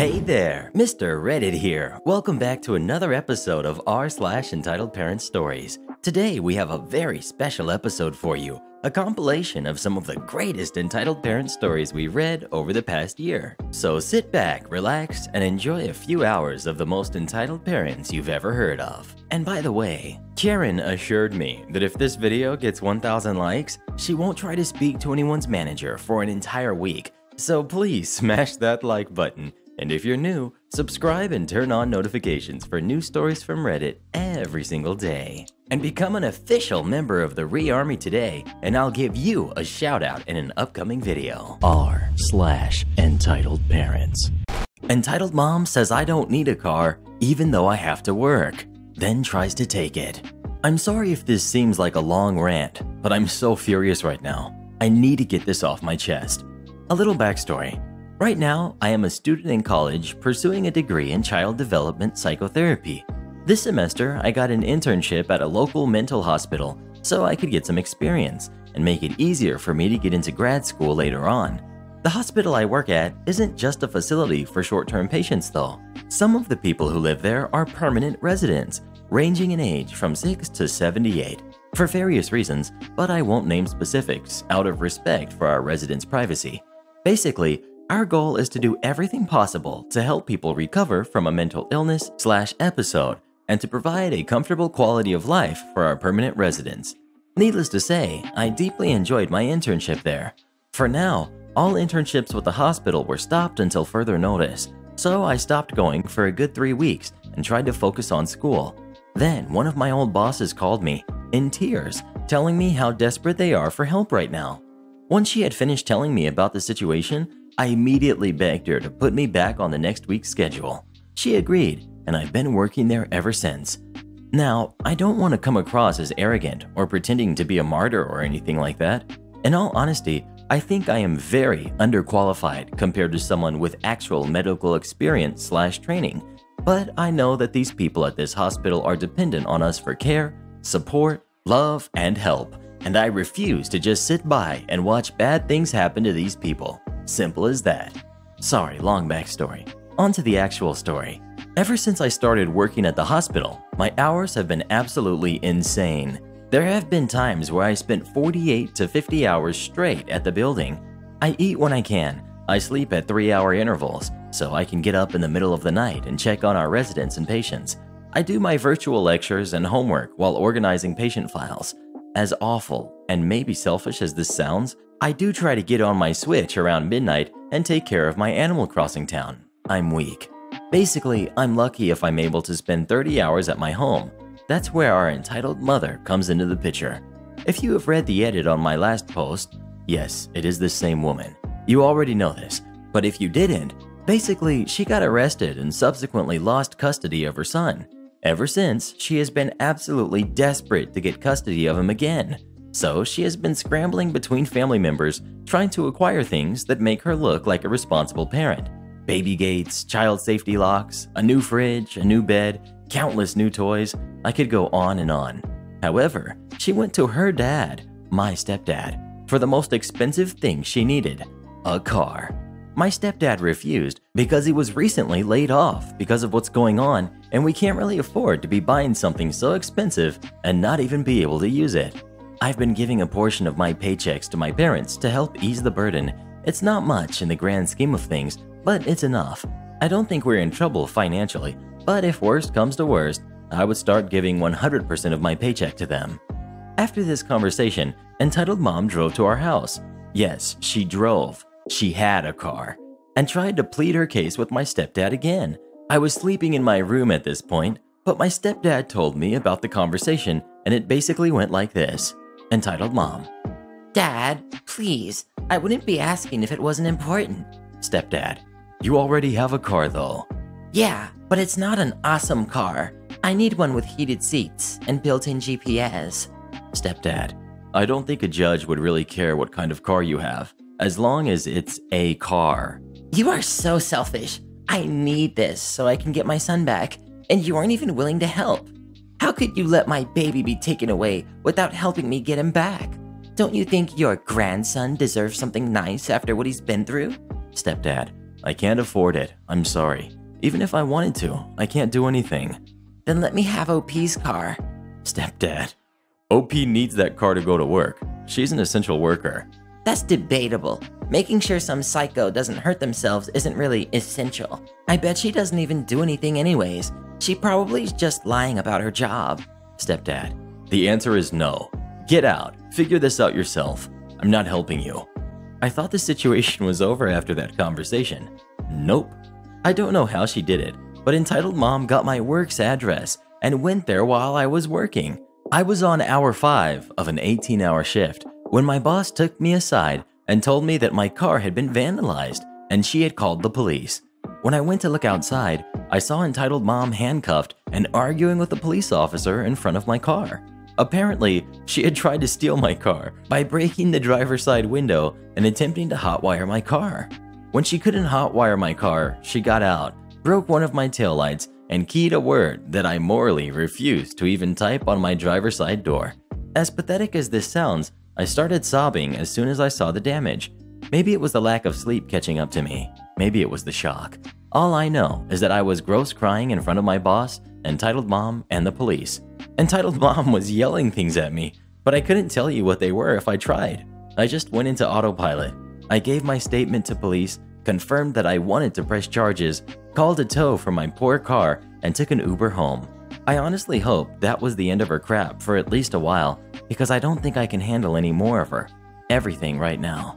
Hey there, Mr. Reddit here. Welcome back to another episode of r slash entitled parent stories. Today we have a very special episode for you, a compilation of some of the greatest entitled parent stories we've read over the past year. So sit back, relax, and enjoy a few hours of the most entitled parents you've ever heard of. And by the way, Karen assured me that if this video gets 1000 likes, she won't try to speak to anyone's manager for an entire week. So please smash that like button and if you're new, subscribe and turn on notifications for new stories from Reddit every single day. And become an official member of the Re-Army today, and I'll give you a shout out in an upcoming video. R slash entitled parents. Entitled mom says I don't need a car, even though I have to work, then tries to take it. I'm sorry if this seems like a long rant, but I'm so furious right now. I need to get this off my chest. A little backstory. Right now, I am a student in college pursuing a degree in child development psychotherapy. This semester, I got an internship at a local mental hospital so I could get some experience and make it easier for me to get into grad school later on. The hospital I work at isn't just a facility for short term patients, though. Some of the people who live there are permanent residents, ranging in age from 6 to 78, for various reasons, but I won't name specifics out of respect for our residents' privacy. Basically, our goal is to do everything possible to help people recover from a mental illness slash episode and to provide a comfortable quality of life for our permanent residents. Needless to say, I deeply enjoyed my internship there. For now, all internships with the hospital were stopped until further notice, so I stopped going for a good three weeks and tried to focus on school. Then, one of my old bosses called me, in tears, telling me how desperate they are for help right now. Once she had finished telling me about the situation, I immediately begged her to put me back on the next week's schedule. She agreed, and I've been working there ever since. Now, I don't want to come across as arrogant or pretending to be a martyr or anything like that. In all honesty, I think I am very underqualified compared to someone with actual medical experience slash training. But I know that these people at this hospital are dependent on us for care, support, love, and help. And I refuse to just sit by and watch bad things happen to these people. Simple as that. Sorry, long backstory. On to the actual story. Ever since I started working at the hospital, my hours have been absolutely insane. There have been times where I spent 48 to 50 hours straight at the building. I eat when I can, I sleep at 3 hour intervals, so I can get up in the middle of the night and check on our residents and patients. I do my virtual lectures and homework while organizing patient files. As awful and maybe selfish as this sounds, I do try to get on my Switch around midnight and take care of my Animal Crossing town. I'm weak. Basically, I'm lucky if I'm able to spend 30 hours at my home. That's where our entitled mother comes into the picture. If you have read the edit on my last post, yes, it is the same woman. You already know this, but if you didn't, basically, she got arrested and subsequently lost custody of her son. Ever since, she has been absolutely desperate to get custody of him again. So she has been scrambling between family members, trying to acquire things that make her look like a responsible parent. Baby gates, child safety locks, a new fridge, a new bed, countless new toys. I could go on and on. However, she went to her dad, my stepdad, for the most expensive thing she needed a car. My stepdad refused because he was recently laid off because of what's going on, and we can't really afford to be buying something so expensive and not even be able to use it. I've been giving a portion of my paychecks to my parents to help ease the burden. It's not much in the grand scheme of things, but it's enough. I don't think we're in trouble financially, but if worst comes to worst, I would start giving 100% of my paycheck to them. After this conversation, Entitled Mom drove to our house. Yes, she drove. She had a car. And tried to plead her case with my stepdad again. I was sleeping in my room at this point, but my stepdad told me about the conversation, and it basically went like this entitled Mom. Dad, please, I wouldn't be asking if it wasn't important. Stepdad, you already have a car though. Yeah, but it's not an awesome car. I need one with heated seats and built in GPS. Stepdad, I don't think a judge would really care what kind of car you have, as long as it's a car. You are so selfish. I need this so I can get my son back, and you aren't even willing to help. How could you let my baby be taken away without helping me get him back? Don't you think your grandson deserves something nice after what he's been through? Stepdad, I can't afford it. I'm sorry. Even if I wanted to, I can't do anything. Then let me have OP's car. Stepdad. OP needs that car to go to work. She's an essential worker. That's debatable. Making sure some psycho doesn't hurt themselves isn't really essential. I bet she doesn't even do anything anyways. She probably's just lying about her job. Stepdad. The answer is no. Get out. Figure this out yourself. I'm not helping you. I thought the situation was over after that conversation. Nope. I don't know how she did it, but entitled mom got my work's address and went there while I was working. I was on hour 5 of an 18 hour shift when my boss took me aside and told me that my car had been vandalized and she had called the police. When I went to look outside, I saw entitled mom handcuffed and arguing with a police officer in front of my car. Apparently, she had tried to steal my car by breaking the driver's side window and attempting to hotwire my car. When she couldn't hotwire my car, she got out, broke one of my taillights, and keyed a word that I morally refused to even type on my driver's side door. As pathetic as this sounds, I started sobbing as soon as I saw the damage. Maybe it was the lack of sleep catching up to me. Maybe it was the shock. All I know is that I was gross crying in front of my boss, entitled mom, and the police. Entitled mom was yelling things at me, but I couldn't tell you what they were if I tried. I just went into autopilot. I gave my statement to police confirmed that I wanted to press charges, called a tow for my poor car, and took an Uber home. I honestly hope that was the end of her crap for at least a while because I don't think I can handle any more of her. Everything right now.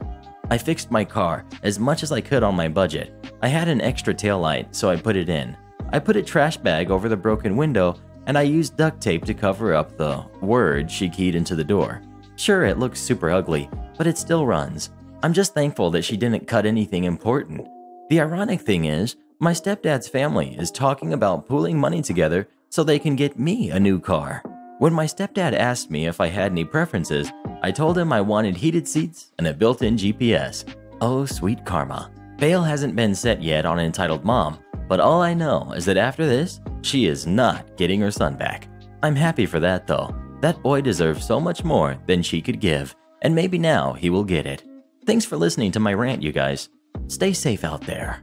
I fixed my car as much as I could on my budget. I had an extra tail light, so I put it in. I put a trash bag over the broken window and I used duct tape to cover up the word she keyed into the door. Sure, it looks super ugly, but it still runs. I'm just thankful that she didn't cut anything important. The ironic thing is, my stepdad's family is talking about pooling money together so they can get me a new car. When my stepdad asked me if I had any preferences, I told him I wanted heated seats and a built in GPS. Oh, sweet karma. Bail hasn't been set yet on Entitled Mom, but all I know is that after this, she is not getting her son back. I'm happy for that though. That boy deserves so much more than she could give, and maybe now he will get it. Thanks for listening to my rant, you guys. Stay safe out there.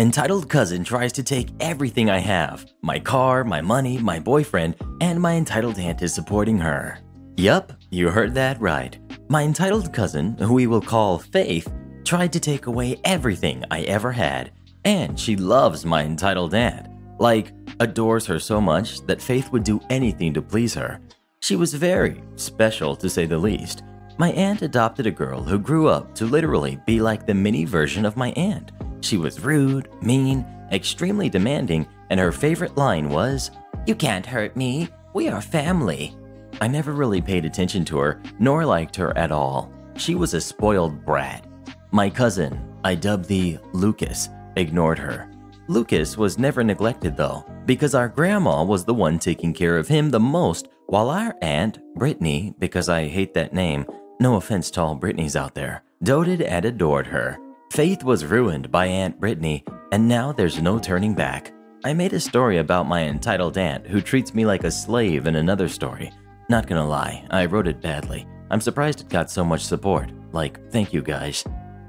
Entitled cousin tries to take everything I have my car, my money, my boyfriend, and my entitled aunt is supporting her. Yup, you heard that right. My entitled cousin, who we will call Faith, tried to take away everything I ever had, and she loves my entitled aunt. Like, adores her so much that Faith would do anything to please her. She was very special, to say the least. My aunt adopted a girl who grew up to literally be like the mini version of my aunt. She was rude, mean, extremely demanding, and her favorite line was, You can't hurt me, we are family. I never really paid attention to her, nor liked her at all. She was a spoiled brat. My cousin, I dubbed the Lucas, ignored her. Lucas was never neglected though, because our grandma was the one taking care of him the most, while our aunt, Brittany, because I hate that name, no offense to all Britneys out there, doted and adored her. Faith was ruined by Aunt Brittany, and now there's no turning back. I made a story about my entitled aunt who treats me like a slave in another story. Not gonna lie, I wrote it badly. I'm surprised it got so much support. Like, thank you guys.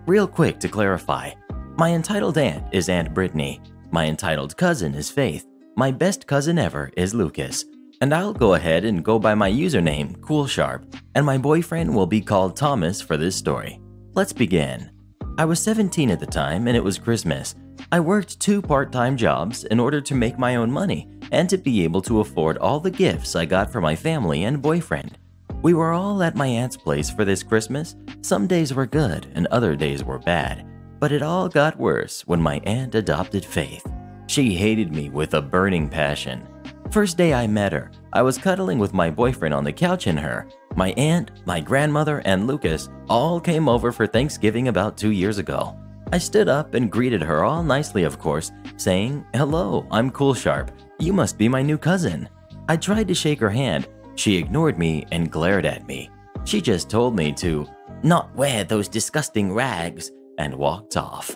Real quick to clarify my entitled aunt is Aunt Brittany. My entitled cousin is Faith. My best cousin ever is Lucas. And I'll go ahead and go by my username, CoolSharp, and my boyfriend will be called Thomas for this story. Let's begin. I was 17 at the time and it was Christmas. I worked two part time jobs in order to make my own money and to be able to afford all the gifts I got for my family and boyfriend. We were all at my aunt's place for this Christmas. Some days were good and other days were bad, but it all got worse when my aunt adopted Faith. She hated me with a burning passion. First day I met her, I was cuddling with my boyfriend on the couch and her. My aunt, my grandmother, and Lucas all came over for Thanksgiving about two years ago. I stood up and greeted her all nicely, of course, saying, Hello, I'm Cool Sharp. You must be my new cousin. I tried to shake her hand. She ignored me and glared at me. She just told me to not wear those disgusting rags and walked off.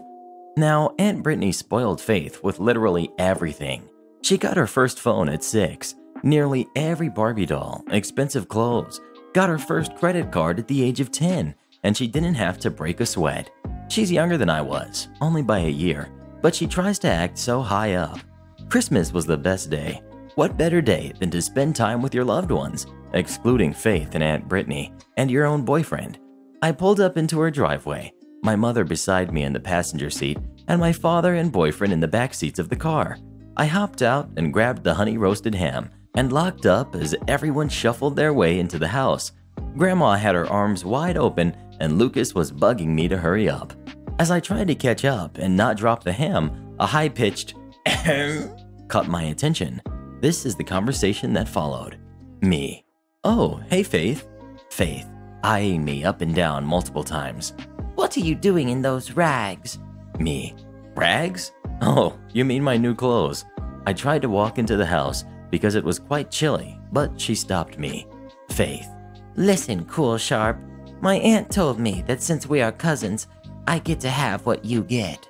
Now, Aunt Brittany spoiled Faith with literally everything. She got her first phone at 6, nearly every Barbie doll, expensive clothes, got her first credit card at the age of 10, and she didn't have to break a sweat. She's younger than I was, only by a year, but she tries to act so high up. Christmas was the best day. What better day than to spend time with your loved ones, excluding Faith and Aunt Brittany, and your own boyfriend? I pulled up into her driveway, my mother beside me in the passenger seat, and my father and boyfriend in the back seats of the car. I hopped out and grabbed the honey roasted ham and locked up as everyone shuffled their way into the house. Grandma had her arms wide open, and Lucas was bugging me to hurry up. As I tried to catch up and not drop the ham, a high pitched caught my attention. This is the conversation that followed. Me. Oh, hey, Faith. Faith, eyeing me up and down multiple times. What are you doing in those rags? Me. Rags? Oh, you mean my new clothes. I tried to walk into the house because it was quite chilly, but she stopped me. Faith. Listen, Cool Sharp. My aunt told me that since we are cousins, I get to have what you get.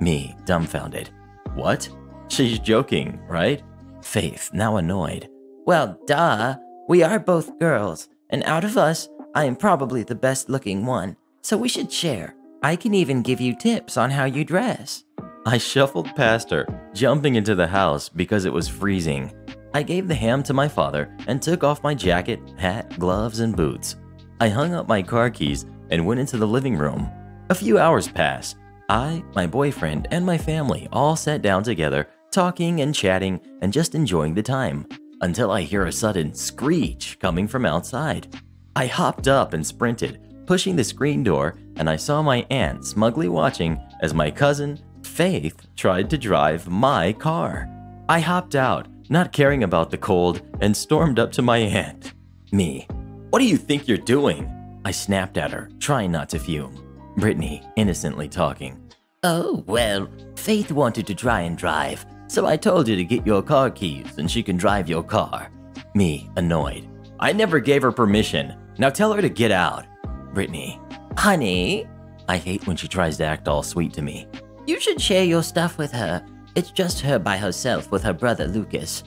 Me, dumbfounded. What? She's joking, right? Faith, now annoyed. Well, duh. We are both girls, and out of us, I am probably the best looking one, so we should share. I can even give you tips on how you dress. I shuffled past her, jumping into the house because it was freezing. I gave the ham to my father and took off my jacket, hat, gloves, and boots. I hung up my car keys and went into the living room. A few hours passed. I, my boyfriend, and my family all sat down together, talking and chatting and just enjoying the time, until I hear a sudden screech coming from outside. I hopped up and sprinted, pushing the screen door, and I saw my aunt smugly watching as my cousin, Faith, tried to drive my car. I hopped out not caring about the cold, and stormed up to my aunt. Me. What do you think you're doing? I snapped at her, trying not to fume. Brittany, innocently talking. Oh, well, Faith wanted to try and drive, so I told her to get your car keys and she can drive your car. Me, annoyed. I never gave her permission. Now tell her to get out. Brittany. Honey, I hate when she tries to act all sweet to me. You should share your stuff with her. It's just her by herself with her brother Lucas.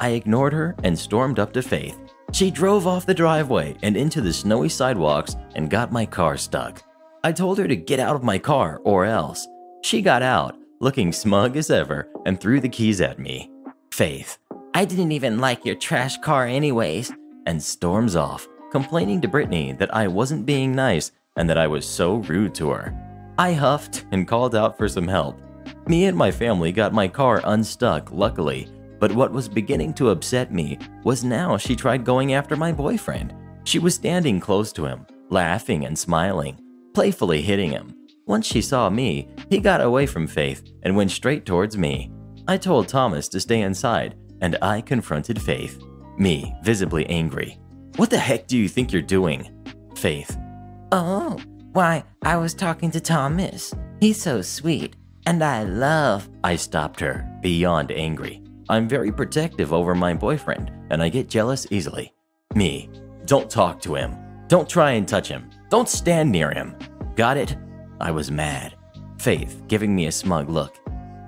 I ignored her and stormed up to Faith. She drove off the driveway and into the snowy sidewalks and got my car stuck. I told her to get out of my car or else. She got out, looking smug as ever, and threw the keys at me. Faith. I didn't even like your trash car, anyways. And storms off, complaining to Brittany that I wasn't being nice and that I was so rude to her. I huffed and called out for some help. Me and my family got my car unstuck, luckily, but what was beginning to upset me was now she tried going after my boyfriend. She was standing close to him, laughing and smiling, playfully hitting him. Once she saw me, he got away from Faith and went straight towards me. I told Thomas to stay inside, and I confronted Faith. Me, visibly angry. What the heck do you think you're doing? Faith. Oh, why, I was talking to Thomas. He's so sweet. And I love. I stopped her, beyond angry. I'm very protective over my boyfriend, and I get jealous easily. Me, don't talk to him. Don't try and touch him. Don't stand near him. Got it? I was mad. Faith giving me a smug look.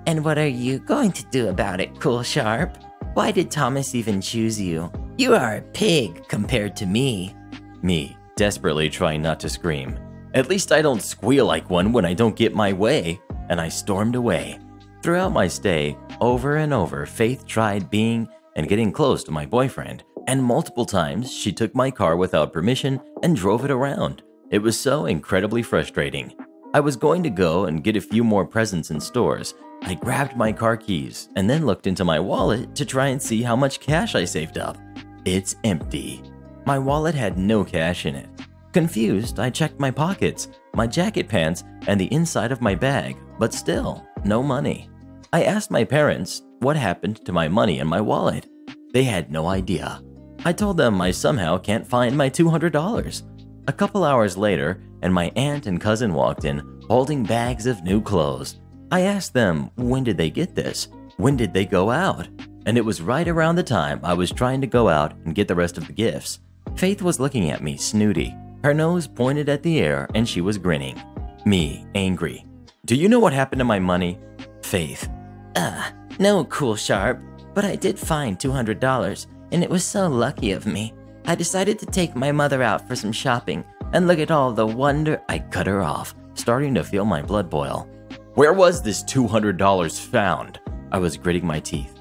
And what are you going to do about it, Cool Sharp? Why did Thomas even choose you? You are a pig compared to me. Me, desperately trying not to scream. At least I don't squeal like one when I don't get my way and I stormed away. Throughout my stay, over and over, Faith tried being and getting close to my boyfriend, and multiple times she took my car without permission and drove it around. It was so incredibly frustrating. I was going to go and get a few more presents in stores. I grabbed my car keys and then looked into my wallet to try and see how much cash I saved up. It's empty. My wallet had no cash in it. Confused, I checked my pockets, my jacket pants, and the inside of my bag, but still, no money. I asked my parents what happened to my money and my wallet. They had no idea. I told them I somehow can't find my $200. A couple hours later, and my aunt and cousin walked in holding bags of new clothes. I asked them when did they get this? When did they go out? And it was right around the time I was trying to go out and get the rest of the gifts. Faith was looking at me snooty. Her nose pointed at the air and she was grinning. Me, angry. Do you know what happened to my money? Faith. Uh, no, Cool Sharp, but I did find $200, and it was so lucky of me. I decided to take my mother out for some shopping and look at all the wonder. I cut her off. starting to feel my blood boil. Where was this $200 found? I was gritting my teeth.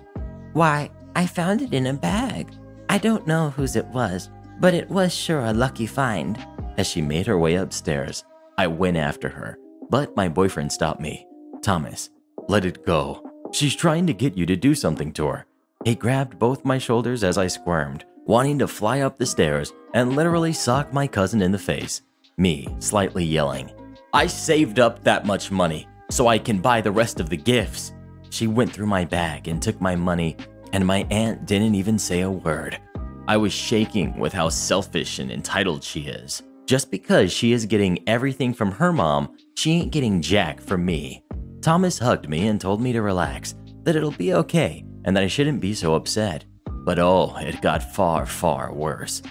Why, I found it in a bag. I don't know whose it was, but it was sure a lucky find. As she made her way upstairs, I went after her, but my boyfriend stopped me. Thomas, let it go. She's trying to get you to do something to her. He grabbed both my shoulders as I squirmed, wanting to fly up the stairs and literally sock my cousin in the face. Me, slightly yelling, I saved up that much money so I can buy the rest of the gifts. She went through my bag and took my money, and my aunt didn't even say a word. I was shaking with how selfish and entitled she is. Just because she is getting everything from her mom, she ain't getting jack from me. Thomas hugged me and told me to relax, that it'll be okay, and that I shouldn't be so upset. But oh, it got far, far worse.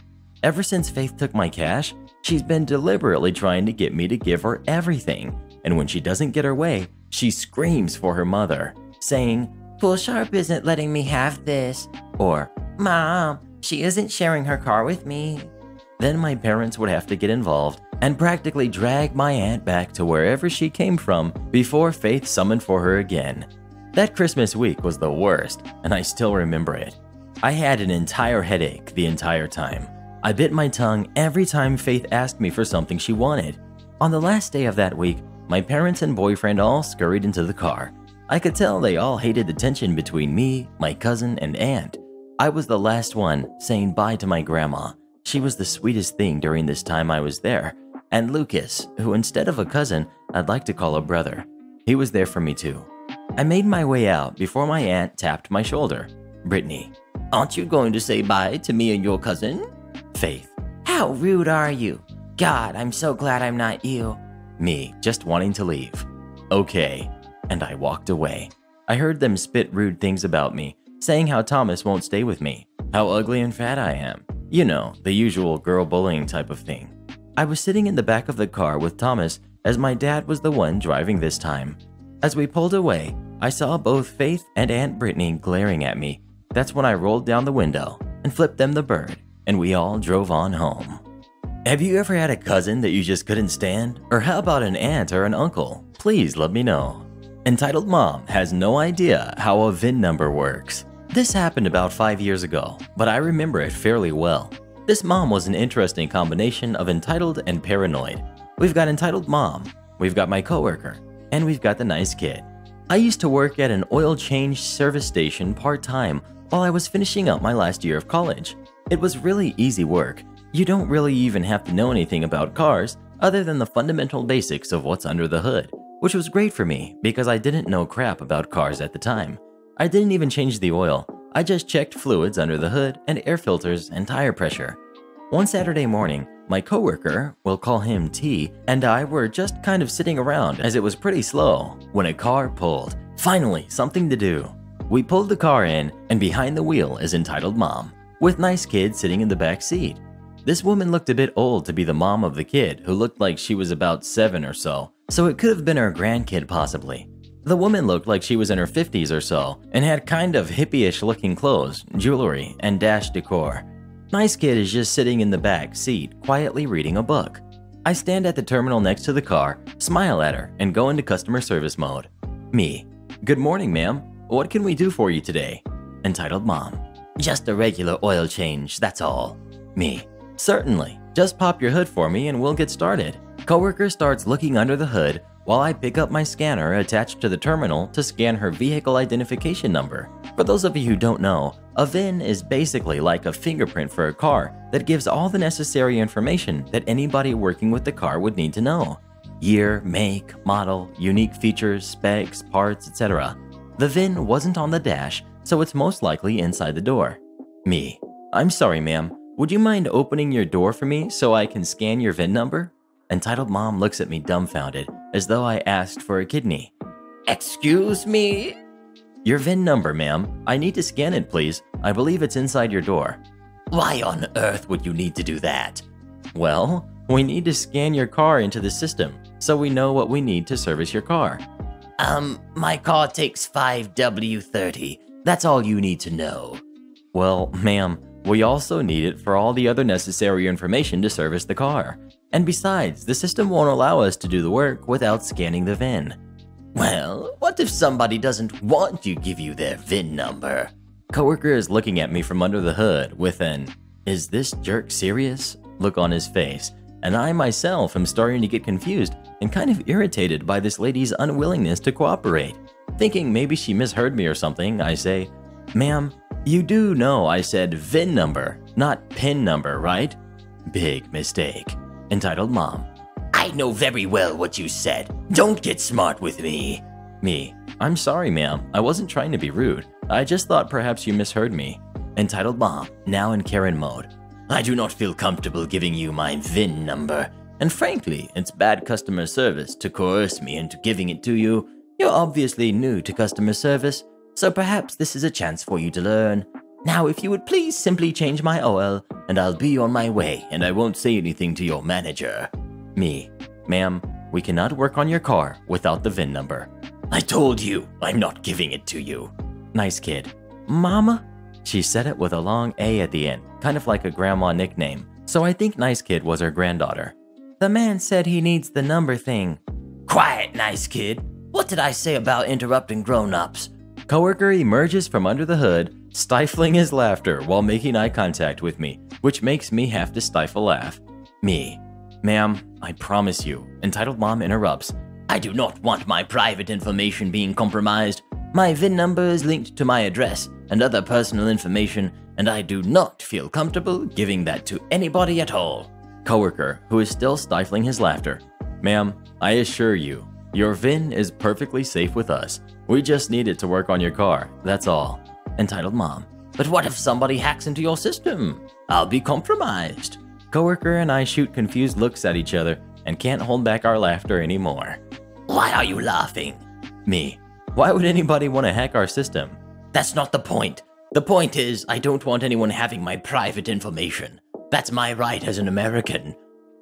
Ever since Faith took my cash, she's been deliberately trying to get me to give her everything. And when she doesn't get her way, she screams for her mother, saying, Cool Sharp isn't letting me have this. Or, Mom, she isn't sharing her car with me. Then my parents would have to get involved and practically drag my aunt back to wherever she came from before Faith summoned for her again. That Christmas week was the worst, and I still remember it. I had an entire headache the entire time. I bit my tongue every time Faith asked me for something she wanted. On the last day of that week, my parents and boyfriend all scurried into the car. I could tell they all hated the tension between me, my cousin, and aunt. I was the last one saying bye to my grandma. She was the sweetest thing during this time I was there. And Lucas, who instead of a cousin, I'd like to call a brother. He was there for me too. I made my way out before my aunt tapped my shoulder. Brittany, aren't you going to say bye to me and your cousin? Faith, How rude are you? God, I'm so glad I'm not you. me, just wanting to leave. Okay. And I walked away. I heard them spit rude things about me, saying how Thomas won't stay with me, how ugly and fat I am. You know, the usual girl bullying type of thing. I was sitting in the back of the car with Thomas as my dad was the one driving this time. As we pulled away, I saw both Faith and Aunt Brittany glaring at me. That's when I rolled down the window and flipped them the bird, and we all drove on home. Have you ever had a cousin that you just couldn't stand? Or how about an aunt or an uncle? Please let me know. Entitled Mom has no idea how a VIN number works. This happened about five years ago, but I remember it fairly well. This mom was an interesting combination of entitled and paranoid. We've got entitled mom, we've got my coworker, and we've got the nice kid. I used to work at an oil change service station part time while I was finishing up my last year of college. It was really easy work. You don't really even have to know anything about cars other than the fundamental basics of what's under the hood, which was great for me because I didn't know crap about cars at the time. I didn't even change the oil, I just checked fluids under the hood and air filters and tire pressure. One Saturday morning, my coworker, we'll call him T, and I were just kind of sitting around as it was pretty slow when a car pulled. Finally, something to do. We pulled the car in, and behind the wheel is entitled mom, with nice kid sitting in the back seat. This woman looked a bit old to be the mom of the kid, who looked like she was about seven or so, so it could have been her grandkid possibly. The woman looked like she was in her 50s or so and had kind of hippie-ish looking clothes, jewelry, and dash decor. Nice kid is just sitting in the back seat, quietly reading a book. I stand at the terminal next to the car, smile at her, and go into customer service mode. Me. Good morning, ma'am. What can we do for you today? Entitled Mom. Just a regular oil change, that's all. Me. Certainly. Just pop your hood for me and we'll get started. Coworker starts looking under the hood while I pick up my scanner attached to the terminal to scan her vehicle identification number. For those of you who don't know, a VIN is basically like a fingerprint for a car that gives all the necessary information that anybody working with the car would need to know. Year, make, model, unique features, specs, parts, etc. The VIN wasn't on the dash, so it's most likely inside the door. Me. I'm sorry, ma'am. Would you mind opening your door for me so I can scan your VIN number? Entitled mom looks at me dumbfounded, as though I asked for a kidney. Excuse me? Your VIN number, ma'am. I need to scan it, please. I believe it's inside your door. Why on earth would you need to do that? Well, we need to scan your car into the system so we know what we need to service your car. Um, my car takes 5W30. That's all you need to know. Well, ma'am, we also need it for all the other necessary information to service the car. And besides, the system won't allow us to do the work without scanning the VIN. Well, what if somebody doesn't want to give you their VIN number? Coworker is looking at me from under the hood with an, is this jerk serious? look on his face, and I myself am starting to get confused and kind of irritated by this lady's unwillingness to cooperate. Thinking maybe she misheard me or something, I say, Ma'am, you do know I said VIN number, not PIN number, right? Big mistake. Entitled Mom. I know very well what you said. Don't get smart with me. Me. I'm sorry, ma'am. I wasn't trying to be rude. I just thought perhaps you misheard me. Entitled Mom, now in Karen mode. I do not feel comfortable giving you my VIN number, and frankly, it's bad customer service to coerce me into giving it to you. You're obviously new to customer service, so perhaps this is a chance for you to learn. Now, if you would please simply change my oil, and I'll be on my way, and I won't say anything to your manager. Me. Ma'am, we cannot work on your car without the VIN number. I told you, I'm not giving it to you. Nice kid. Mama? She said it with a long A at the end, kind of like a grandma nickname, so I think Nice Kid was her granddaughter. The man said he needs the number thing. Quiet, Nice Kid. What did I say about interrupting grown ups? Coworker emerges from under the hood, stifling his laughter while making eye contact with me, which makes me have to stifle laugh. Me. Ma'am, I promise you. Entitled Mom interrupts. I do not want my private information being compromised. My VIN number is linked to my address and other personal information, and I do not feel comfortable giving that to anybody at all. Coworker, who is still stifling his laughter. Ma'am, I assure you, your VIN is perfectly safe with us. We just need it to work on your car, that's all. Entitled Mom. But what if somebody hacks into your system? I'll be compromised. Coworker and I shoot confused looks at each other and can't hold back our laughter anymore. Why are you laughing? Me. Why would anybody want to hack our system? That's not the point. The point is, I don't want anyone having my private information. That's my right as an American.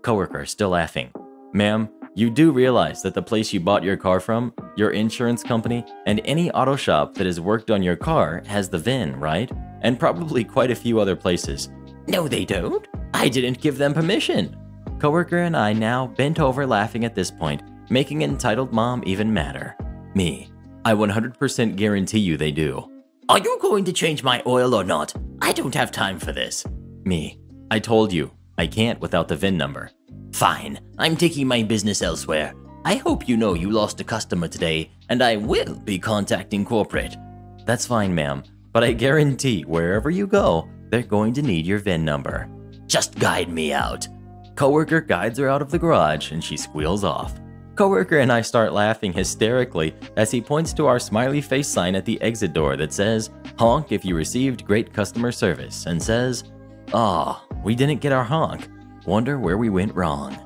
Coworker still laughing. Ma'am, you do realize that the place you bought your car from, your insurance company, and any auto shop that has worked on your car has the VIN, right? And probably quite a few other places. No, they don't. I didn't give them permission. Coworker and I now bent over laughing at this point, making entitled mom even madder. Me. I 100% guarantee you they do. Are you going to change my oil or not? I don't have time for this. Me. I told you, I can't without the VIN number. Fine, I'm taking my business elsewhere. I hope you know you lost a customer today, and I will be contacting corporate. That's fine, ma'am, but I guarantee wherever you go, they're going to need your VIN number. Just guide me out. Coworker guides her out of the garage and she squeals off. Coworker and I start laughing hysterically as he points to our smiley face sign at the exit door that says, Honk if you received great customer service, and says, Aw, oh, we didn't get our honk. Wonder where we went wrong.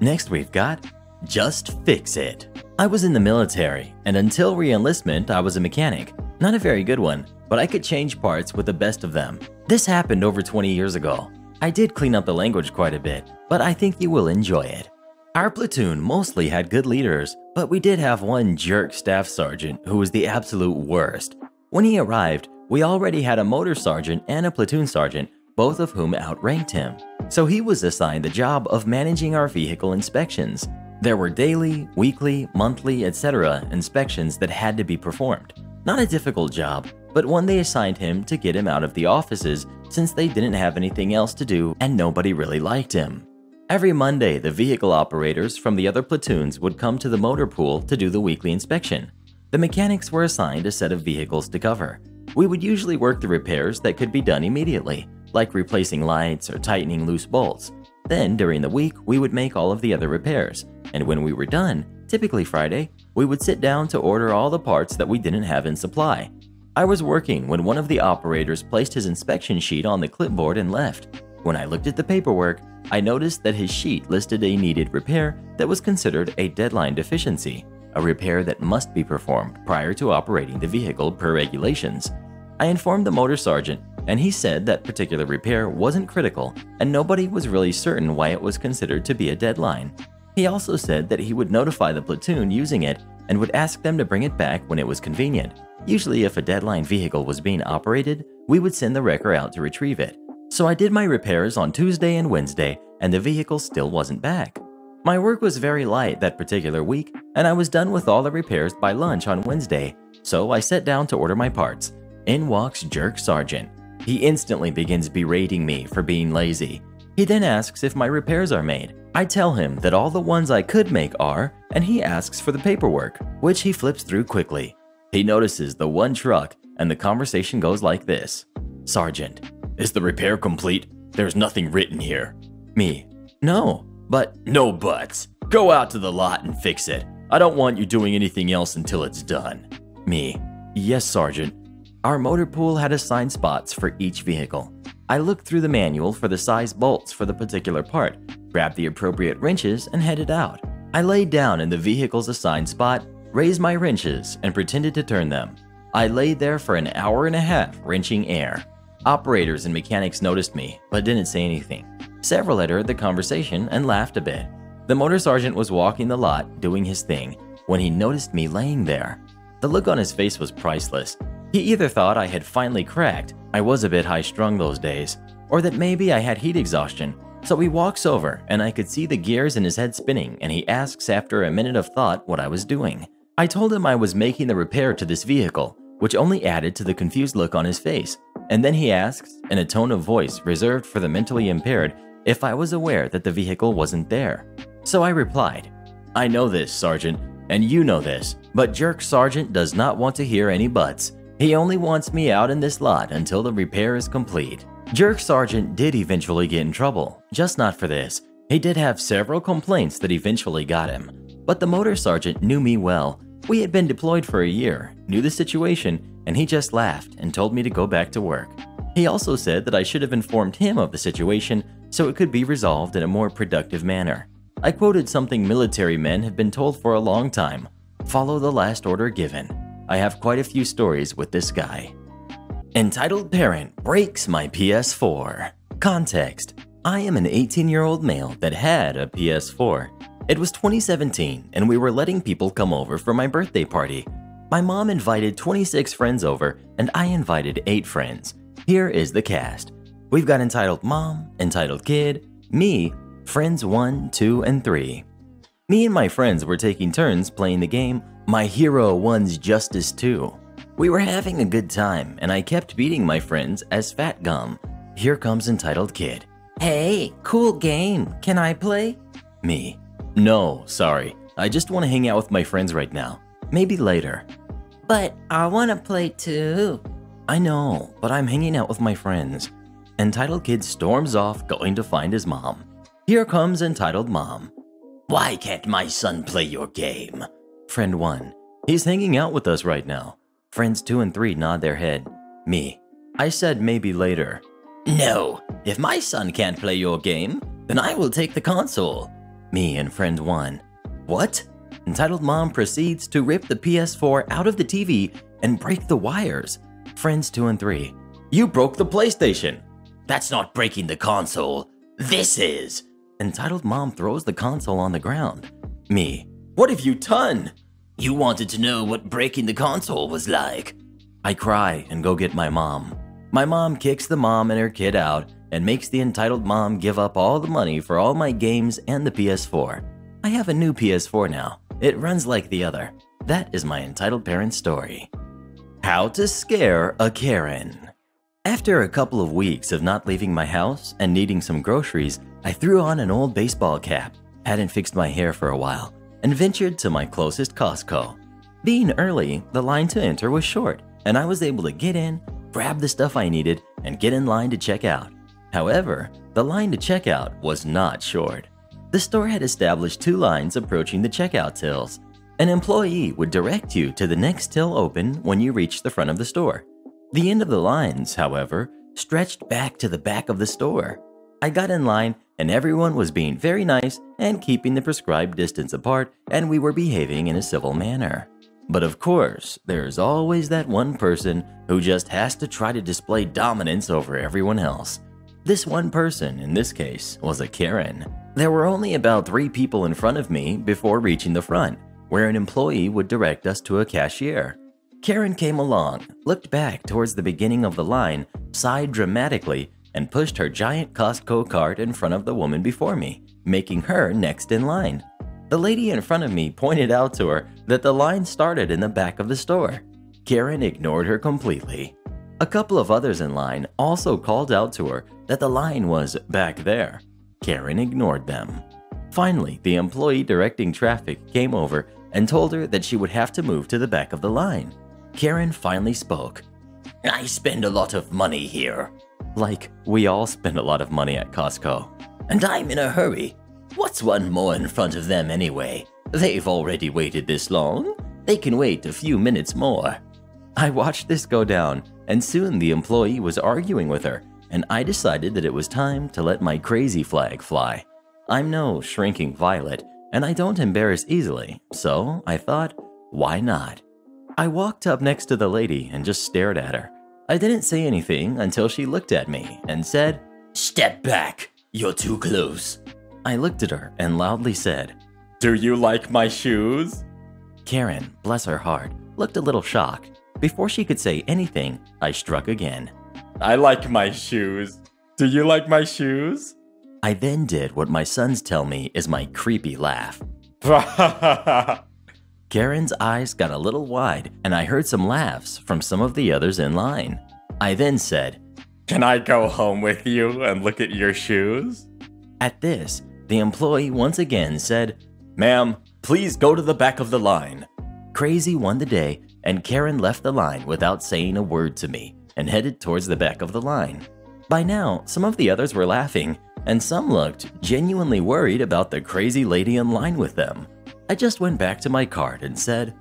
Next, we've got Just Fix It. I was in the military, and until re enlistment, I was a mechanic. Not a very good one, but I could change parts with the best of them. This happened over 20 years ago. I did clean up the language quite a bit, but I think you will enjoy it. Our platoon mostly had good leaders, but we did have one jerk staff sergeant who was the absolute worst. When he arrived, we already had a motor sergeant and a platoon sergeant, both of whom outranked him. So he was assigned the job of managing our vehicle inspections. There were daily, weekly, monthly, etc. inspections that had to be performed. Not a difficult job, but one they assigned him to get him out of the offices since they didn't have anything else to do and nobody really liked him. Every Monday, the vehicle operators from the other platoons would come to the motor pool to do the weekly inspection. The mechanics were assigned a set of vehicles to cover. We would usually work the repairs that could be done immediately, like replacing lights or tightening loose bolts. Then, during the week, we would make all of the other repairs, and when we were done, typically Friday, we would sit down to order all the parts that we didn't have in supply. I was working when one of the operators placed his inspection sheet on the clipboard and left. When I looked at the paperwork, I noticed that his sheet listed a needed repair that was considered a deadline deficiency, a repair that must be performed prior to operating the vehicle per regulations. I informed the motor sergeant, and he said that particular repair wasn't critical and nobody was really certain why it was considered to be a deadline. He also said that he would notify the platoon using it and would ask them to bring it back when it was convenient. Usually, if a deadline vehicle was being operated, we would send the wrecker out to retrieve it. So I did my repairs on Tuesday and Wednesday and the vehicle still wasn't back. My work was very light that particular week, and I was done with all the repairs by lunch on Wednesday, so I sat down to order my parts. In walks Jerk Sergeant. He instantly begins berating me for being lazy. He then asks if my repairs are made. I tell him that all the ones I could make are, and he asks for the paperwork, which he flips through quickly. He notices the one truck, and the conversation goes like this Sergeant, is the repair complete? There's nothing written here. Me, no, but no buts. Go out to the lot and fix it. I don't want you doing anything else until it's done. Me. Yes, Sergeant. Our motor pool had assigned spots for each vehicle. I looked through the manual for the size bolts for the particular part, grabbed the appropriate wrenches, and headed out. I laid down in the vehicle's assigned spot, raised my wrenches, and pretended to turn them. I lay there for an hour and a half wrenching air. Operators and mechanics noticed me, but didn't say anything. Several had heard the conversation and laughed a bit. The motor sergeant was walking the lot, doing his thing, when he noticed me laying there. The look on his face was priceless. He either thought I had finally cracked, I was a bit high strung those days, or that maybe I had heat exhaustion. So he walks over, and I could see the gears in his head spinning, and he asks after a minute of thought what I was doing. I told him I was making the repair to this vehicle, which only added to the confused look on his face. And then he asks, in a tone of voice reserved for the mentally impaired, if I was aware that the vehicle wasn't there. So I replied, I know this, Sergeant, and you know this, but Jerk Sergeant does not want to hear any buts. He only wants me out in this lot until the repair is complete. Jerk Sergeant did eventually get in trouble, just not for this. He did have several complaints that eventually got him. But the motor sergeant knew me well. We had been deployed for a year, knew the situation, and he just laughed and told me to go back to work. He also said that I should have informed him of the situation so it could be resolved in a more productive manner. I quoted something military men have been told for a long time follow the last order given. I have quite a few stories with this guy. Entitled Parent Breaks My PS4. Context I am an 18 year old male that had a PS4. It was 2017, and we were letting people come over for my birthday party. My mom invited 26 friends over, and I invited 8 friends. Here is the cast We've got entitled Mom, entitled Kid, me, Friends 1, 2, and 3. Me and my friends were taking turns playing the game My Hero One's Justice 2. We were having a good time, and I kept beating my friends as Fat Gum. Here comes entitled Kid. Hey, cool game. Can I play? Me. No, sorry. I just want to hang out with my friends right now. Maybe later. But I want to play too. I know, but I'm hanging out with my friends. Entitled Kid storms off, going to find his mom. Here comes Entitled Mom. Why can't my son play your game? Friend 1. He's hanging out with us right now. Friends 2 and 3 nod their head. Me. I said maybe later. No, if my son can't play your game, then I will take the console. Me and friend 1. What? Entitled Mom proceeds to rip the PS4 out of the TV and break the wires. Friends 2 and 3. You broke the PlayStation. That's not breaking the console. This is. Entitled Mom throws the console on the ground. Me. What have you done? You wanted to know what breaking the console was like. I cry and go get my mom. My mom kicks the mom and her kid out and makes the entitled mom give up all the money for all my games and the PS4. I have a new PS4 now. It runs like the other. That is my entitled parent story. How to scare a Karen. After a couple of weeks of not leaving my house and needing some groceries, I threw on an old baseball cap, hadn't fixed my hair for a while, and ventured to my closest Costco. Being early, the line to enter was short, and I was able to get in, grab the stuff I needed, and get in line to check out. However, the line to check out was not short. The store had established two lines approaching the checkout tills. An employee would direct you to the next till open when you reached the front of the store. The end of the lines, however, stretched back to the back of the store. I got in line and everyone was being very nice and keeping the prescribed distance apart, and we were behaving in a civil manner. But of course, there's always that one person who just has to try to display dominance over everyone else. This one person, in this case, was a Karen. There were only about three people in front of me before reaching the front, where an employee would direct us to a cashier. Karen came along, looked back towards the beginning of the line, sighed dramatically, and pushed her giant Costco cart in front of the woman before me, making her next in line. The lady in front of me pointed out to her that the line started in the back of the store. Karen ignored her completely. A couple of others in line also called out to her that the line was back there. Karen ignored them. Finally, the employee directing traffic came over and told her that she would have to move to the back of the line. Karen finally spoke. I spend a lot of money here. Like, we all spend a lot of money at Costco. And I'm in a hurry. What's one more in front of them anyway? They've already waited this long. They can wait a few minutes more. I watched this go down, and soon the employee was arguing with her, and I decided that it was time to let my crazy flag fly. I'm no shrinking violet, and I don't embarrass easily, so I thought, why not? I walked up next to the lady and just stared at her. I didn't say anything until she looked at me and said, Step back, you're too close. I looked at her and loudly said, Do you like my shoes? Karen, bless her heart, looked a little shocked. Before she could say anything, I struck again. I like my shoes. Do you like my shoes? I then did what my sons tell me is my creepy laugh. Karen's eyes got a little wide, and I heard some laughs from some of the others in line. I then said, Can I go home with you and look at your shoes? At this, the employee once again said, Ma'am, please go to the back of the line. Crazy won the day, and Karen left the line without saying a word to me and headed towards the back of the line. By now, some of the others were laughing, and some looked genuinely worried about the crazy lady in line with them. I just went back to my cart and said,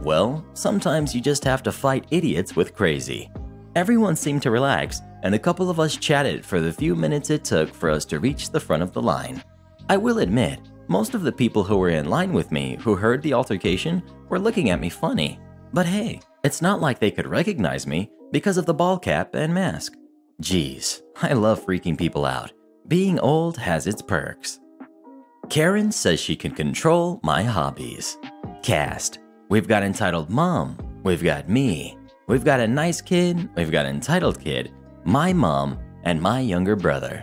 Well, sometimes you just have to fight idiots with crazy. Everyone seemed to relax, and a couple of us chatted for the few minutes it took for us to reach the front of the line. I will admit, most of the people who were in line with me who heard the altercation were looking at me funny. But hey, it's not like they could recognize me because of the ball cap and mask. Geez, I love freaking people out. Being old has its perks. Karen says she can control my hobbies. Cast. We've got entitled mom. We've got me. We've got a nice kid. We've got entitled kid. My mom and my younger brother.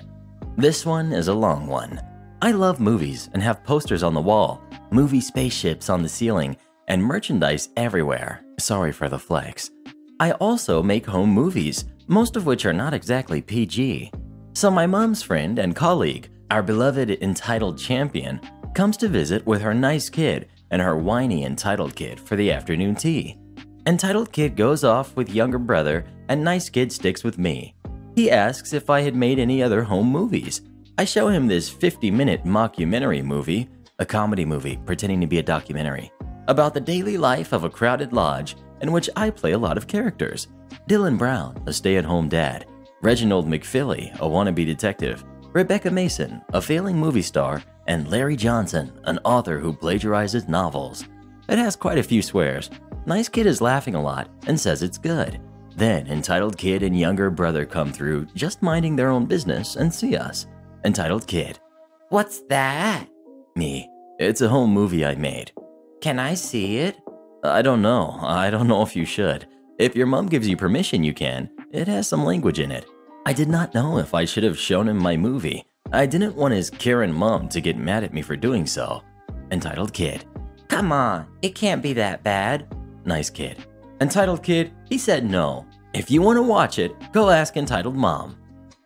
This one is a long one. I love movies and have posters on the wall, movie spaceships on the ceiling, and merchandise everywhere. Sorry for the flex. I also make home movies, most of which are not exactly PG. So my mom's friend and colleague, our beloved entitled champion, comes to visit with her nice kid and her whiny entitled kid for the afternoon tea. Entitled kid goes off with younger brother and nice kid sticks with me. He asks if I had made any other home movies. I show him this 50 minute mockumentary movie, a comedy movie pretending to be a documentary, about the daily life of a crowded lodge in which I play a lot of characters. Dylan Brown, a stay at home dad, Reginald McFilly, a wannabe detective, Rebecca Mason, a failing movie star, and Larry Johnson, an author who plagiarizes novels. It has quite a few swears. Nice Kid is laughing a lot and says it's good. Then, Entitled Kid and younger brother come through, just minding their own business, and see us. Entitled Kid. What's that? Me. It's a home movie I made. Can I see it? I don't know. I don't know if you should. If your mom gives you permission, you can. It has some language in it. I did not know if I should have shown him my movie. I didn't want his Karen mom to get mad at me for doing so. Entitled Kid. Come on, it can't be that bad. Nice kid. Entitled Kid, he said no. If you want to watch it, go ask Entitled Mom.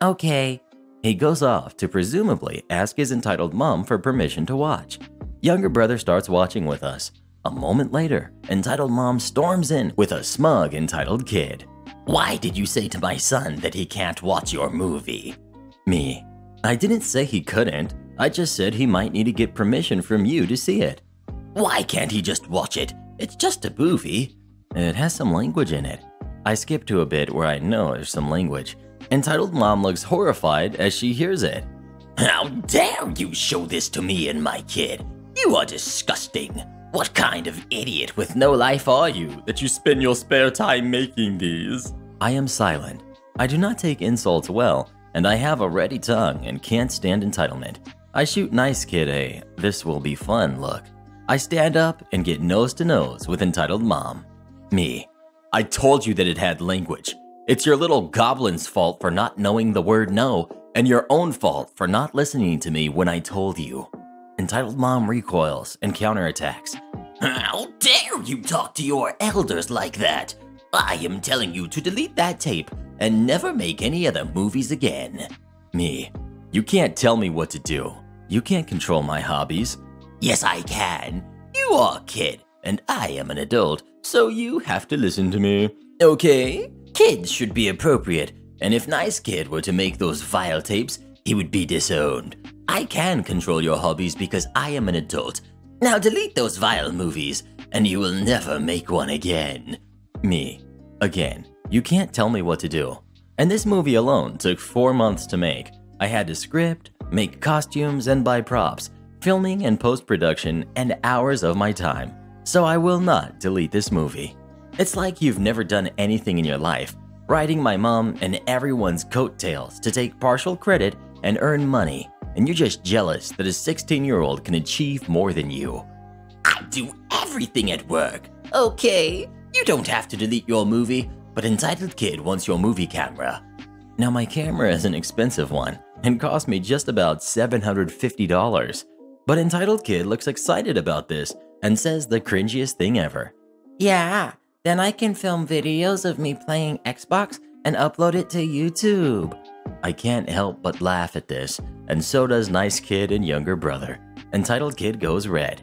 Okay. He goes off to presumably ask his entitled mom for permission to watch. Younger brother starts watching with us. A moment later, entitled mom storms in with a smug entitled kid. Why did you say to my son that he can't watch your movie? Me. I didn't say he couldn't. I just said he might need to get permission from you to see it. Why can't he just watch it? It's just a movie. It has some language in it. I skip to a bit where I know there's some language. Entitled mom looks horrified as she hears it. How dare you show this to me and my kid? You are disgusting. What kind of idiot with no life are you That you spend your spare time making these. I am silent. I do not take insults well, and I have a ready tongue and can't stand entitlement. I shoot nice kid a this will be fun look. I stand up and get nose to nose with entitled mom. Me. I told you that it had language. It's your little goblin's fault for not knowing the word no, and your own fault for not listening to me when I told you. Entitled Mom recoils and counterattacks. How dare you talk to your elders like that? I am telling you to delete that tape and never make any other movies again. Me. You can't tell me what to do. You can't control my hobbies. Yes, I can. You are a kid, and I am an adult, so you have to listen to me. Okay? Kids should be appropriate, and if Nice Kid were to make those vile tapes, he would be disowned. I can control your hobbies because I am an adult. Now delete those vile movies, and you will never make one again. Me. Again. You can't tell me what to do. And this movie alone took four months to make. I had to script, make costumes, and buy props, filming and post production, and hours of my time. So I will not delete this movie. It's like you've never done anything in your life, riding my mom and everyone's coattails to take partial credit and earn money, and you're just jealous that a 16 year old can achieve more than you. I do everything at work. Okay, you don't have to delete your movie, but Entitled Kid wants your movie camera. Now, my camera is an expensive one and cost me just about $750. But Entitled Kid looks excited about this and says the cringiest thing ever. Yeah, then I can film videos of me playing Xbox and upload it to YouTube. I can't help but laugh at this, and so does Nice Kid and younger brother. Entitled Kid goes red.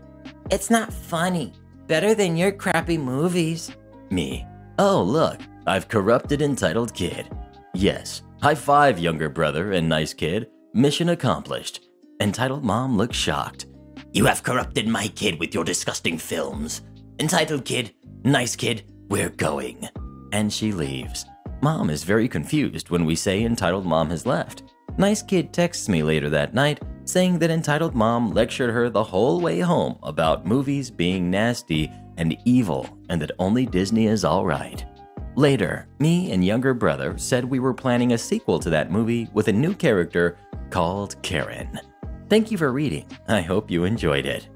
It's not funny. Better than your crappy movies. Me. Oh, look, I've corrupted Entitled Kid. Yes, high five, younger brother and Nice Kid. Mission accomplished. Entitled Mom looks shocked. You have corrupted my kid with your disgusting films. Entitled Kid, Nice Kid, we're going. And she leaves. Mom is very confused when we say Entitled Mom has left. Nice Kid texts me later that night saying that Entitled Mom lectured her the whole way home about movies being nasty and evil and that only Disney is alright. Later, me and younger brother said we were planning a sequel to that movie with a new character called Karen. Thank you for reading. I hope you enjoyed it.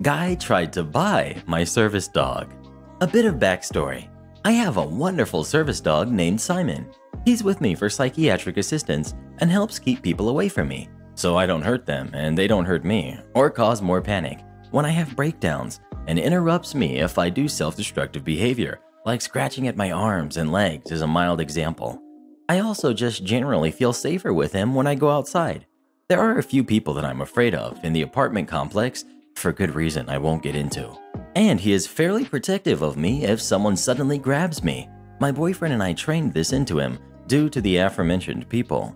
Guy tried to buy my service dog. A bit of backstory. I have a wonderful service dog named Simon. He's with me for psychiatric assistance and helps keep people away from me, so I don't hurt them and they don't hurt me or cause more panic when I have breakdowns and interrupts me if I do self destructive behavior, like scratching at my arms and legs is a mild example. I also just generally feel safer with him when I go outside. There are a few people that I'm afraid of in the apartment complex for good reason I won't get into. And he is fairly protective of me if someone suddenly grabs me. My boyfriend and I trained this into him due to the aforementioned people.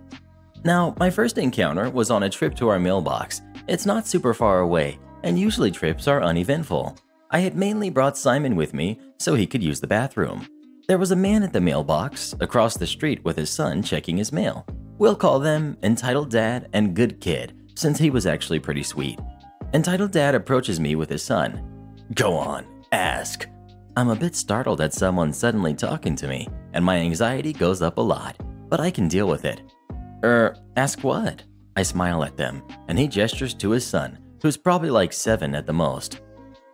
Now, my first encounter was on a trip to our mailbox. It's not super far away, and usually trips are uneventful. I had mainly brought Simon with me so he could use the bathroom. There was a man at the mailbox across the street with his son checking his mail. We'll call them Entitled Dad and Good Kid, since he was actually pretty sweet. Entitled Dad approaches me with his son. Go on, ask. I'm a bit startled at someone suddenly talking to me, and my anxiety goes up a lot, but I can deal with it. Er, ask what? I smile at them, and he gestures to his son, who's probably like seven at the most.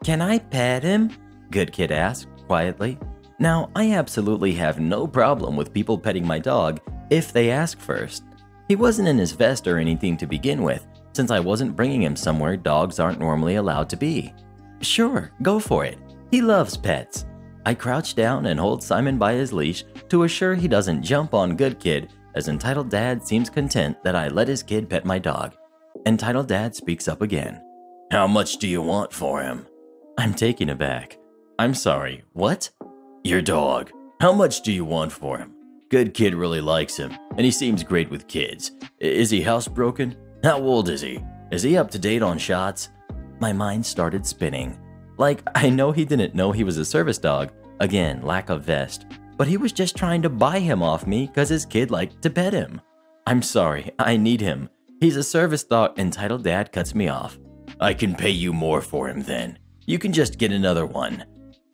Can I pet him? Good Kid asked, quietly. Now, I absolutely have no problem with people petting my dog if they ask first. He wasn't in his vest or anything to begin with, since I wasn't bringing him somewhere dogs aren't normally allowed to be. Sure, go for it. He loves pets. I crouch down and hold Simon by his leash to assure he doesn't jump on Good Kid, as Entitled Dad seems content that I let his kid pet my dog. Entitled Dad speaks up again. How much do you want for him? I'm taken aback. I'm sorry, what? Your dog. How much do you want for him? Good kid really likes him, and he seems great with kids. Is he housebroken? How old is he? Is he up to date on shots? My mind started spinning. Like, I know he didn't know he was a service dog. Again, lack of vest. But he was just trying to buy him off me because his kid liked to pet him. I'm sorry, I need him. He's a service dog, entitled dad cuts me off. I can pay you more for him then. You can just get another one.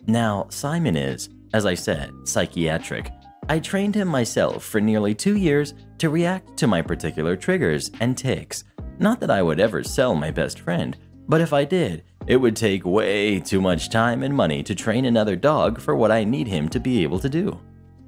Now, Simon is, as I said, psychiatric. I trained him myself for nearly two years to react to my particular triggers and tics. Not that I would ever sell my best friend, but if I did, it would take way too much time and money to train another dog for what I need him to be able to do.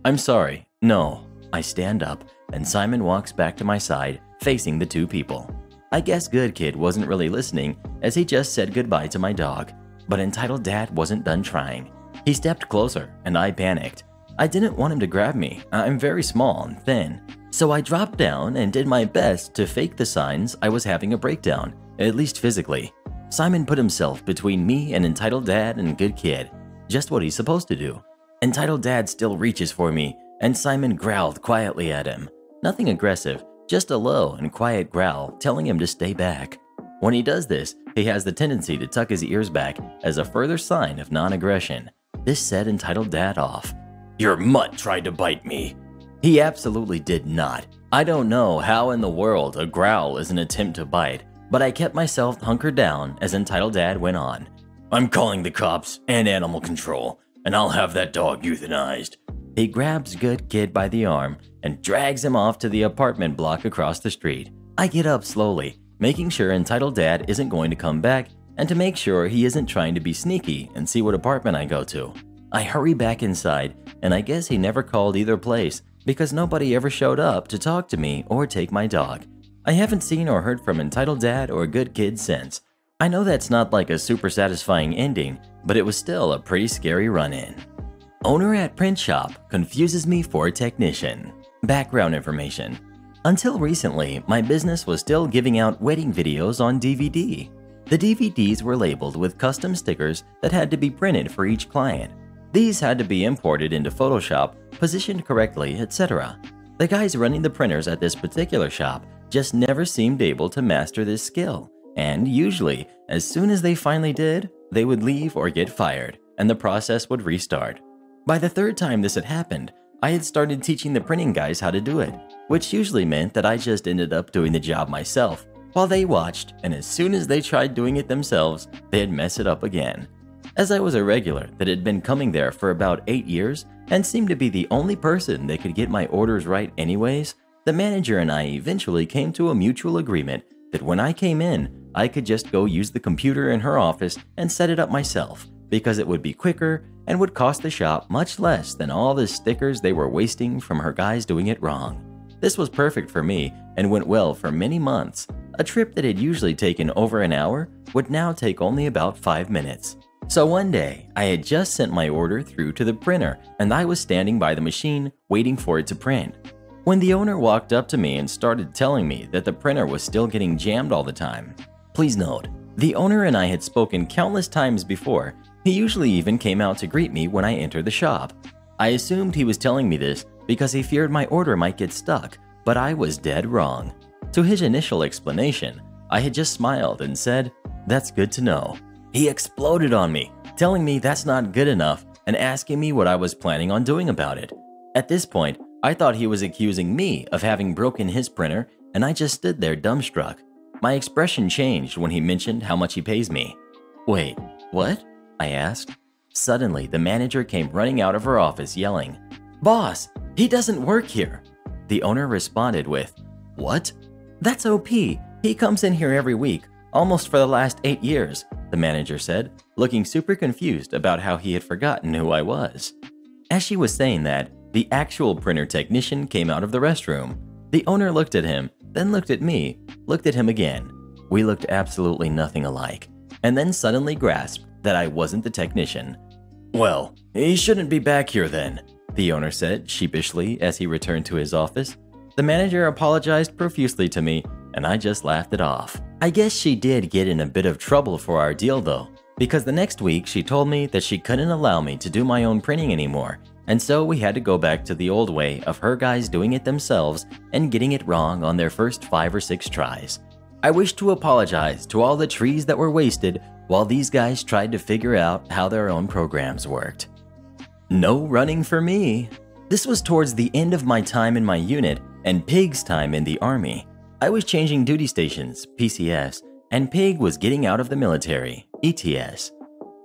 I'm sorry, No. I stand up, and Simon walks back to my side, facing the two people. I guess Good Kid wasn't really listening as he just said goodbye to my dog, but Entitled Dad wasn't done trying. He stepped closer, and I panicked. I didn't want him to grab me. I'm very small and thin. So I dropped down and did my best to fake the signs I was having a breakdown, at least physically. Simon put himself between me and Entitled Dad and Good Kid, just what he's supposed to do. Entitled Dad still reaches for me, and Simon growled quietly at him. Nothing aggressive, just a low and quiet growl telling him to stay back. When he does this, he has the tendency to tuck his ears back as a further sign of non aggression. This set Entitled Dad off. Your mutt tried to bite me. He absolutely did not. I don't know how in the world a growl is an attempt to bite, but I kept myself hunkered down as Entitled Dad went on. I'm calling the cops and animal control, and I'll have that dog euthanized. He grabs Good Kid by the arm and drags him off to the apartment block across the street. I get up slowly, making sure Entitled Dad isn't going to come back and to make sure he isn't trying to be sneaky and see what apartment I go to. I hurry back inside, and I guess he never called either place because nobody ever showed up to talk to me or take my dog. I haven't seen or heard from Entitled Dad or Good Kid since. I know that's not like a super satisfying ending, but it was still a pretty scary run in. Owner at print shop confuses me for a technician. Background information. Until recently, my business was still giving out wedding videos on DVD. The DVDs were labeled with custom stickers that had to be printed for each client. These had to be imported into Photoshop, positioned correctly, etc. The guys running the printers at this particular shop just never seemed able to master this skill, and usually, as soon as they finally did, they would leave or get fired, and the process would restart. By the third time this had happened, I had started teaching the printing guys how to do it, which usually meant that I just ended up doing the job myself while they watched, and as soon as they tried doing it themselves, they'd mess it up again. As I was a regular that had been coming there for about 8 years and seemed to be the only person that could get my orders right anyways, the manager and I eventually came to a mutual agreement that when I came in, I could just go use the computer in her office and set it up myself because it would be quicker and would cost the shop much less than all the stickers they were wasting from her guys doing it wrong. This was perfect for me and went well for many months. A trip that had usually taken over an hour would now take only about 5 minutes. So one day, I had just sent my order through to the printer and I was standing by the machine waiting for it to print. When the owner walked up to me and started telling me that the printer was still getting jammed all the time. Please note, the owner and I had spoken countless times before he usually even came out to greet me when I entered the shop. I assumed he was telling me this because he feared my order might get stuck, but I was dead wrong. To his initial explanation, I had just smiled and said, That's good to know. He exploded on me, telling me that's not good enough and asking me what I was planning on doing about it. At this point, I thought he was accusing me of having broken his printer, and I just stood there dumbstruck. My expression changed when he mentioned how much he pays me. Wait, what? I asked. Suddenly, the manager came running out of her office yelling, Boss, he doesn't work here. The owner responded with, What? That's OP. He comes in here every week, almost for the last eight years, the manager said, looking super confused about how he had forgotten who I was. As she was saying that, the actual printer technician came out of the restroom. The owner looked at him, then looked at me, looked at him again. We looked absolutely nothing alike, and then suddenly grasped that I wasn't the technician. Well, he shouldn't be back here then, the owner said sheepishly as he returned to his office. The manager apologized profusely to me, and I just laughed it off. I guess she did get in a bit of trouble for our deal though, because the next week she told me that she couldn't allow me to do my own printing anymore, and so we had to go back to the old way of her guys doing it themselves and getting it wrong on their first five or six tries. I wish to apologize to all the trees that were wasted while these guys tried to figure out how their own programs worked. No running for me. This was towards the end of my time in my unit and Pig's time in the Army. I was changing duty stations, PCS, and Pig was getting out of the military, ETS.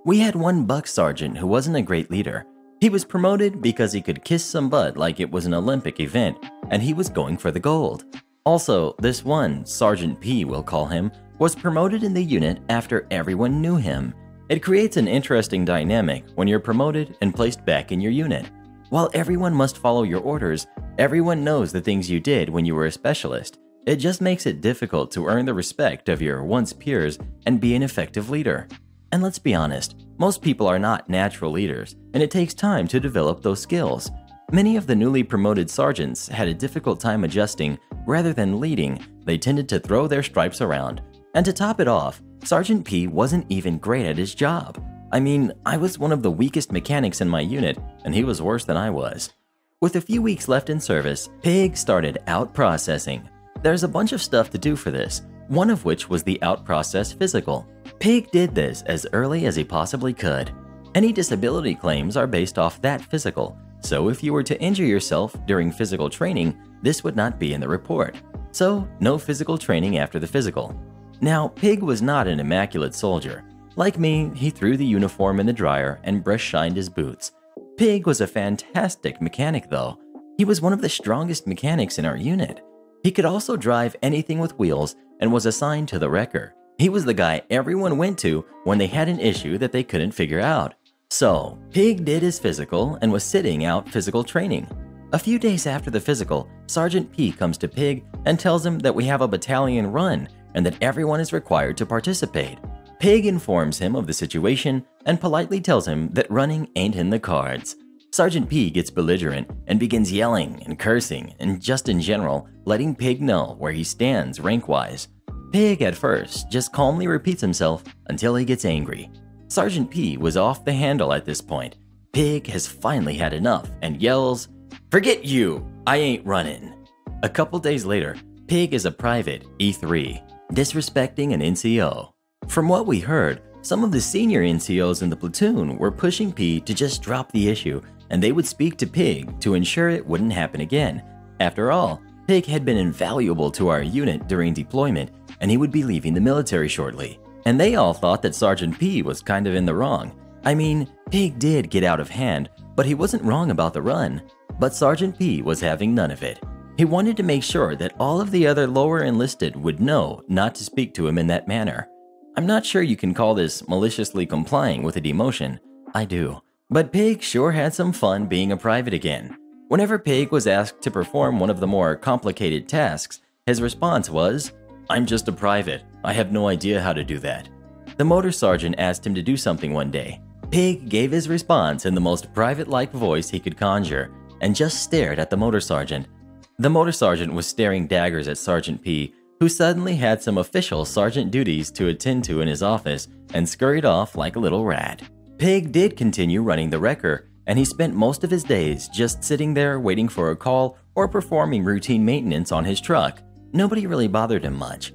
We had one buck sergeant who wasn't a great leader. He was promoted because he could kiss some butt like it was an Olympic event, and he was going for the gold. Also, this one, Sergeant P, we'll call him, was promoted in the unit after everyone knew him. It creates an interesting dynamic when you're promoted and placed back in your unit. While everyone must follow your orders, everyone knows the things you did when you were a specialist. It just makes it difficult to earn the respect of your once peers and be an effective leader. And let's be honest, most people are not natural leaders, and it takes time to develop those skills. Many of the newly promoted sergeants had a difficult time adjusting. Rather than leading, they tended to throw their stripes around. And to top it off, Sergeant P wasn't even great at his job. I mean, I was one of the weakest mechanics in my unit, and he was worse than I was. With a few weeks left in service, Pig started out processing. There's a bunch of stuff to do for this, one of which was the out process physical. Pig did this as early as he possibly could. Any disability claims are based off that physical, so if you were to injure yourself during physical training, this would not be in the report. So, no physical training after the physical. Now, Pig was not an immaculate soldier. Like me, he threw the uniform in the dryer and brush shined his boots. Pig was a fantastic mechanic, though. He was one of the strongest mechanics in our unit. He could also drive anything with wheels and was assigned to the wrecker. He was the guy everyone went to when they had an issue that they couldn't figure out. So, Pig did his physical and was sitting out physical training. A few days after the physical, Sergeant P comes to Pig and tells him that we have a battalion run and that everyone is required to participate. Pig informs him of the situation and politely tells him that running ain't in the cards. Sergeant P gets belligerent and begins yelling and cursing and just in general letting Pig know where he stands rank-wise. Pig at first just calmly repeats himself until he gets angry. Sergeant P was off the handle at this point. Pig has finally had enough and yells, Forget you! I ain't running. A couple days later, Pig is a private E3, disrespecting an NCO. From what we heard, some of the senior NCOs in the platoon were pushing P to just drop the issue and they would speak to Pig to ensure it wouldn't happen again. After all, Pig had been invaluable to our unit during deployment and he would be leaving the military shortly. And they all thought that Sergeant P was kind of in the wrong. I mean, Pig did get out of hand, but he wasn't wrong about the run. But Sergeant P was having none of it. He wanted to make sure that all of the other lower enlisted would know not to speak to him in that manner. I'm not sure you can call this maliciously complying with a demotion. I do. But Pig sure had some fun being a private again. Whenever Pig was asked to perform one of the more complicated tasks, his response was, I'm just a private. I have no idea how to do that. The motor sergeant asked him to do something one day. Pig gave his response in the most private like voice he could conjure and just stared at the motor sergeant. The motor sergeant was staring daggers at Sergeant P, who suddenly had some official sergeant duties to attend to in his office and scurried off like a little rat. Pig did continue running the wrecker, and he spent most of his days just sitting there waiting for a call or performing routine maintenance on his truck. Nobody really bothered him much.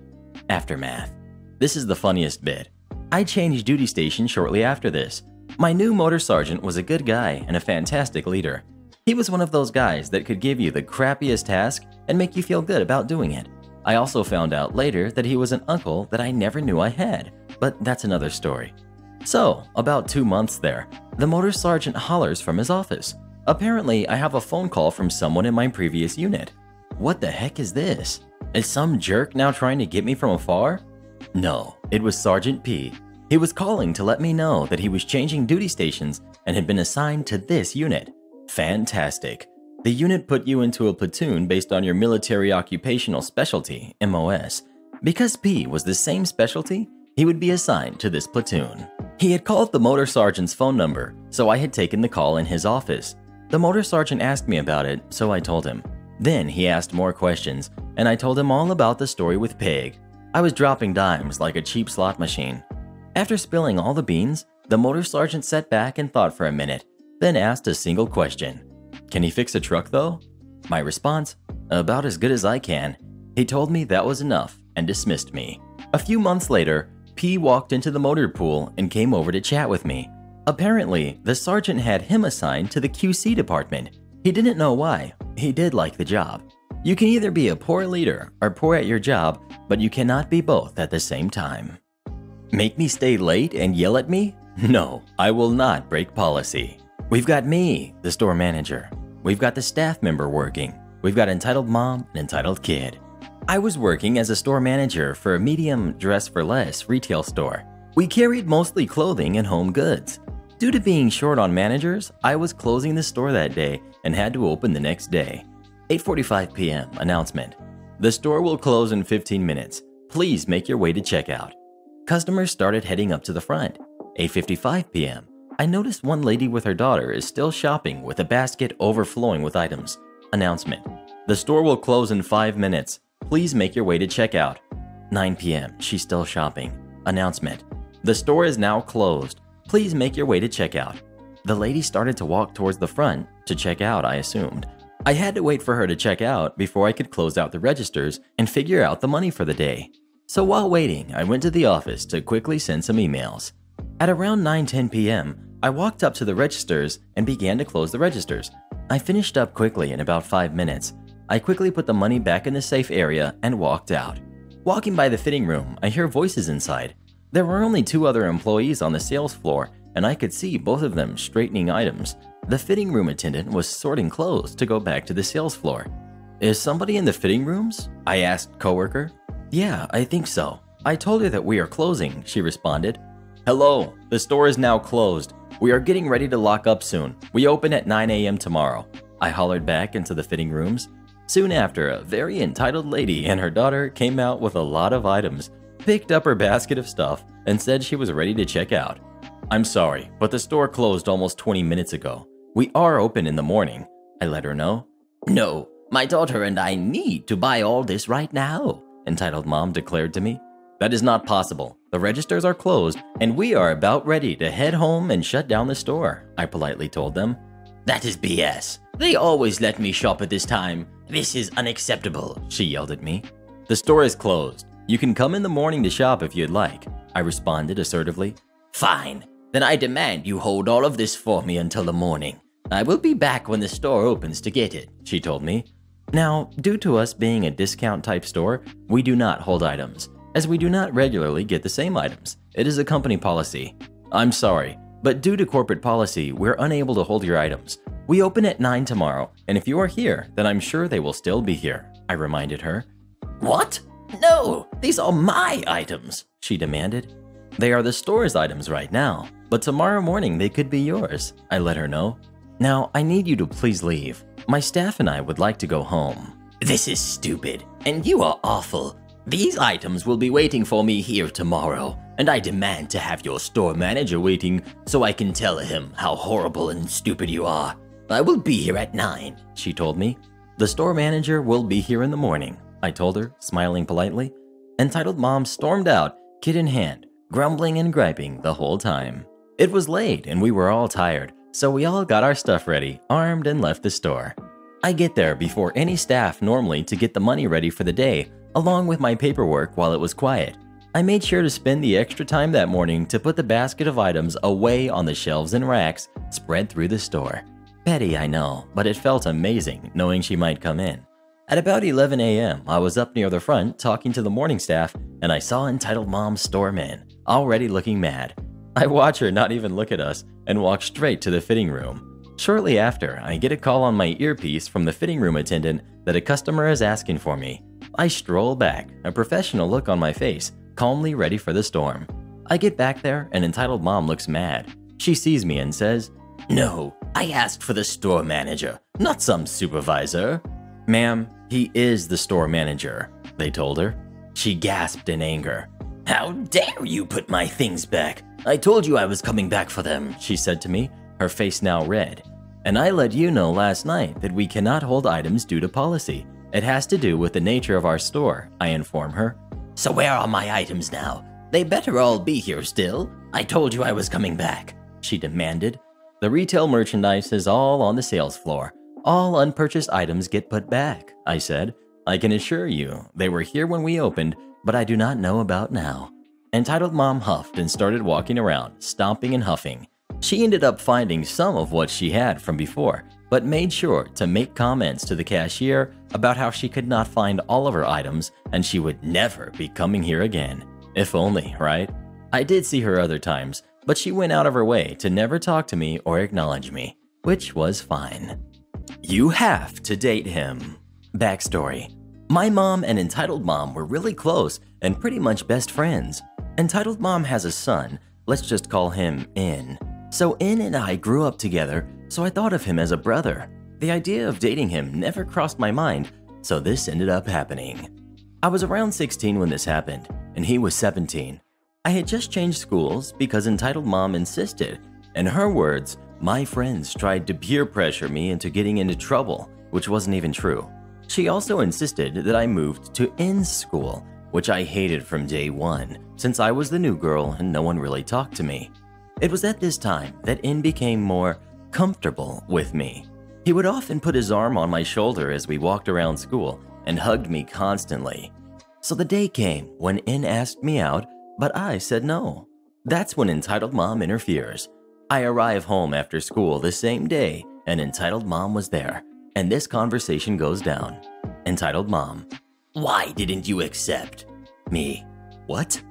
Aftermath. This is the funniest bit. I changed duty station shortly after this. My new motor sergeant was a good guy and a fantastic leader. He was one of those guys that could give you the crappiest task and make you feel good about doing it. I also found out later that he was an uncle that I never knew I had, but that's another story. So, about two months there, the motor sergeant hollers from his office. Apparently, I have a phone call from someone in my previous unit. What the heck is this? Is some jerk now trying to get me from afar? No, it was Sergeant P. He was calling to let me know that he was changing duty stations and had been assigned to this unit. Fantastic. The unit put you into a platoon based on your military occupational specialty, MOS. Because P was the same specialty, he would be assigned to this platoon. He had called the motor sergeant's phone number, so I had taken the call in his office. The motor sergeant asked me about it, so I told him. Then he asked more questions, and I told him all about the story with Pig. I was dropping dimes like a cheap slot machine. After spilling all the beans, the motor sergeant sat back and thought for a minute, then asked a single question. Can he fix a truck though? My response, about as good as I can. He told me that was enough and dismissed me. A few months later, P walked into the motor pool and came over to chat with me. Apparently, the sergeant had him assigned to the QC department. He didn't know why. He did like the job. You can either be a poor leader or poor at your job, but you cannot be both at the same time. Make me stay late and yell at me? No, I will not break policy. We've got me, the store manager. We've got the staff member working. We've got entitled mom and entitled kid. I was working as a store manager for a medium dress for less retail store. We carried mostly clothing and home goods. Due to being short on managers, I was closing the store that day and had to open the next day. 8:45 p.m. announcement. The store will close in 15 minutes. Please make your way to checkout. Customers started heading up to the front. 8:55 p.m. I noticed one lady with her daughter is still shopping with a basket overflowing with items. Announcement. The store will close in 5 minutes. Please make your way to checkout. 9 p.m. She's still shopping. Announcement. The store is now closed. Please make your way to checkout. The lady started to walk towards the front to check out, I assumed. I had to wait for her to check out before I could close out the registers and figure out the money for the day. So while waiting, I went to the office to quickly send some emails. At around 9:10 p.m., I walked up to the registers and began to close the registers. I finished up quickly in about 5 minutes. I quickly put the money back in the safe area and walked out. Walking by the fitting room, I hear voices inside. There were only two other employees on the sales floor, and I could see both of them straightening items. The fitting room attendant was sorting clothes to go back to the sales floor. Is somebody in the fitting rooms? I asked coworker. Yeah, I think so. I told her that we are closing, she responded. Hello, the store is now closed. We are getting ready to lock up soon. We open at 9 a.m. tomorrow. I hollered back into the fitting rooms. Soon after, a very entitled lady and her daughter came out with a lot of items, picked up her basket of stuff, and said she was ready to check out. I'm sorry, but the store closed almost 20 minutes ago. We are open in the morning. I let her know. No, my daughter and I need to buy all this right now, entitled mom declared to me. That is not possible. The registers are closed, and we are about ready to head home and shut down the store, I politely told them. That is BS. They always let me shop at this time. This is unacceptable, she yelled at me. The store is closed. You can come in the morning to shop if you'd like, I responded assertively. Fine. Then I demand you hold all of this for me until the morning. I will be back when the store opens to get it, she told me. Now, due to us being a discount type store, we do not hold items as we do not regularly get the same items. It is a company policy. I'm sorry, but due to corporate policy, we're unable to hold your items. We open at 9 tomorrow, and if you are here, then I'm sure they will still be here, I reminded her. What? No, these are my items, she demanded. They are the store's items right now, but tomorrow morning they could be yours, I let her know. Now, I need you to please leave. My staff and I would like to go home. This is stupid, and you are awful. These items will be waiting for me here tomorrow, and I demand to have your store manager waiting so I can tell him how horrible and stupid you are. I will be here at 9, she told me. The store manager will be here in the morning, I told her, smiling politely. Entitled Mom stormed out, kid in hand, grumbling and griping the whole time. It was late and we were all tired, so we all got our stuff ready, armed, and left the store. I get there before any staff normally to get the money ready for the day along with my paperwork while it was quiet. I made sure to spend the extra time that morning to put the basket of items away on the shelves and racks spread through the store. Petty, I know, but it felt amazing knowing she might come in. At about 11 a.m., I was up near the front talking to the morning staff, and I saw entitled mom storm in, already looking mad. I watch her not even look at us and walk straight to the fitting room. Shortly after, I get a call on my earpiece from the fitting room attendant that a customer is asking for me. I stroll back, a professional look on my face, calmly ready for the storm. I get back there, and entitled mom looks mad. She sees me and says, No, I asked for the store manager, not some supervisor. Ma'am, he is the store manager, they told her. She gasped in anger. How dare you put my things back? I told you I was coming back for them, she said to me, her face now red. And I let you know last night that we cannot hold items due to policy. It has to do with the nature of our store, I inform her. So where are my items now? They better all be here still. I told you I was coming back, she demanded. The retail merchandise is all on the sales floor. All unpurchased items get put back, I said. I can assure you, they were here when we opened, but I do not know about now. Entitled Mom huffed and started walking around, stomping and huffing. She ended up finding some of what she had from before, but made sure to make comments to the cashier about how she could not find all of her items and she would never be coming here again. If only, right? I did see her other times, but she went out of her way to never talk to me or acknowledge me, which was fine. You have to date him. Backstory My mom and Entitled Mom were really close and pretty much best friends. Entitled Mom has a son, let's just call him N. So N and I grew up together, so I thought of him as a brother. The idea of dating him never crossed my mind, so this ended up happening. I was around 16 when this happened, and he was 17. I had just changed schools because entitled mom insisted. In her words, my friends tried to peer pressure me into getting into trouble, which wasn't even true. She also insisted that I moved to N's school, which I hated from day one, since I was the new girl and no one really talked to me. It was at this time that N became more comfortable with me. He would often put his arm on my shoulder as we walked around school and hugged me constantly. So the day came when N asked me out, but I said no. That's when Entitled Mom interferes. I arrive home after school the same day, and Entitled Mom was there, and this conversation goes down. Entitled Mom, Why didn't you accept? Me, What?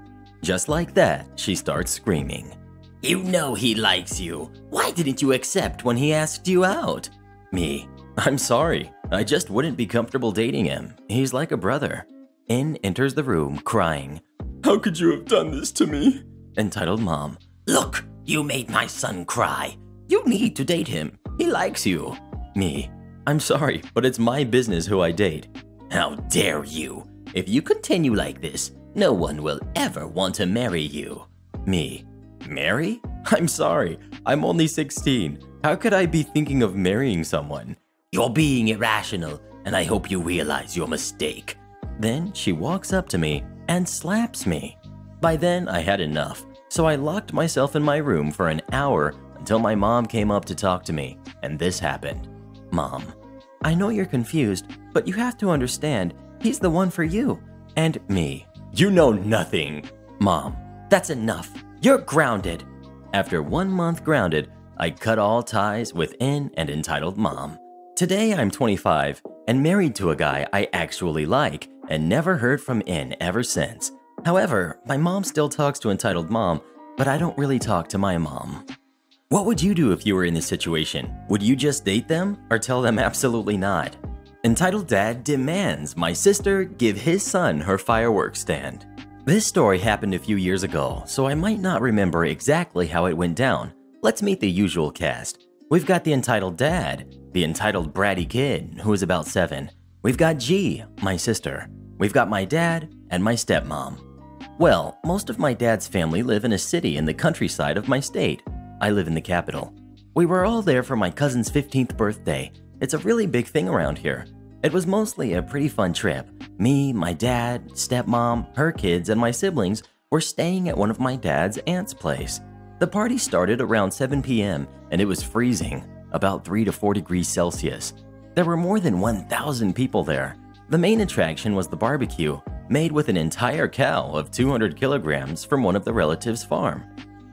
Just like that, she starts screaming. You know he likes you. Why didn't you accept when he asked you out? Me, I'm sorry. I just wouldn't be comfortable dating him. He's like a brother. N enters the room crying. How could you have done this to me? Entitled mom. Look, you made my son cry. You need to date him. He likes you. Me. I'm sorry, but it's my business who I date. How dare you? If you continue like this, no one will ever want to marry you. Me. Marry? I'm sorry. I'm only 16. How could I be thinking of marrying someone? You're being irrational, and I hope you realize your mistake. Then she walks up to me and slaps me. By then, I had enough, so I locked myself in my room for an hour until my mom came up to talk to me, and this happened. Mom, I know you're confused, but you have to understand, he's the one for you. And me. You know nothing. Mom, that's enough. You're grounded. After one month grounded, I cut all ties with N and entitled mom. Today I'm 25 and married to a guy I actually like and never heard from N ever since. However, my mom still talks to entitled mom, but I don't really talk to my mom. What would you do if you were in this situation? Would you just date them or tell them absolutely not? Entitled Dad demands my sister give his son her fireworks stand. This story happened a few years ago, so I might not remember exactly how it went down. Let's meet the usual cast. We've got the entitled dad, the entitled bratty kid, who is about seven. We've got G, my sister. We've got my dad and my stepmom. Well, most of my dad's family live in a city in the countryside of my state. I live in the capital. We were all there for my cousin's 15th birthday. It's a really big thing around here. It was mostly a pretty fun trip. Me, my dad, stepmom, her kids, and my siblings were staying at one of my dad's aunt's place. The party started around 7 p.m. and it was freezing, about 3 to 4 degrees Celsius. There were more than 1,000 people there. The main attraction was the barbecue, made with an entire cow of 200 kilograms from one of the relatives' farm.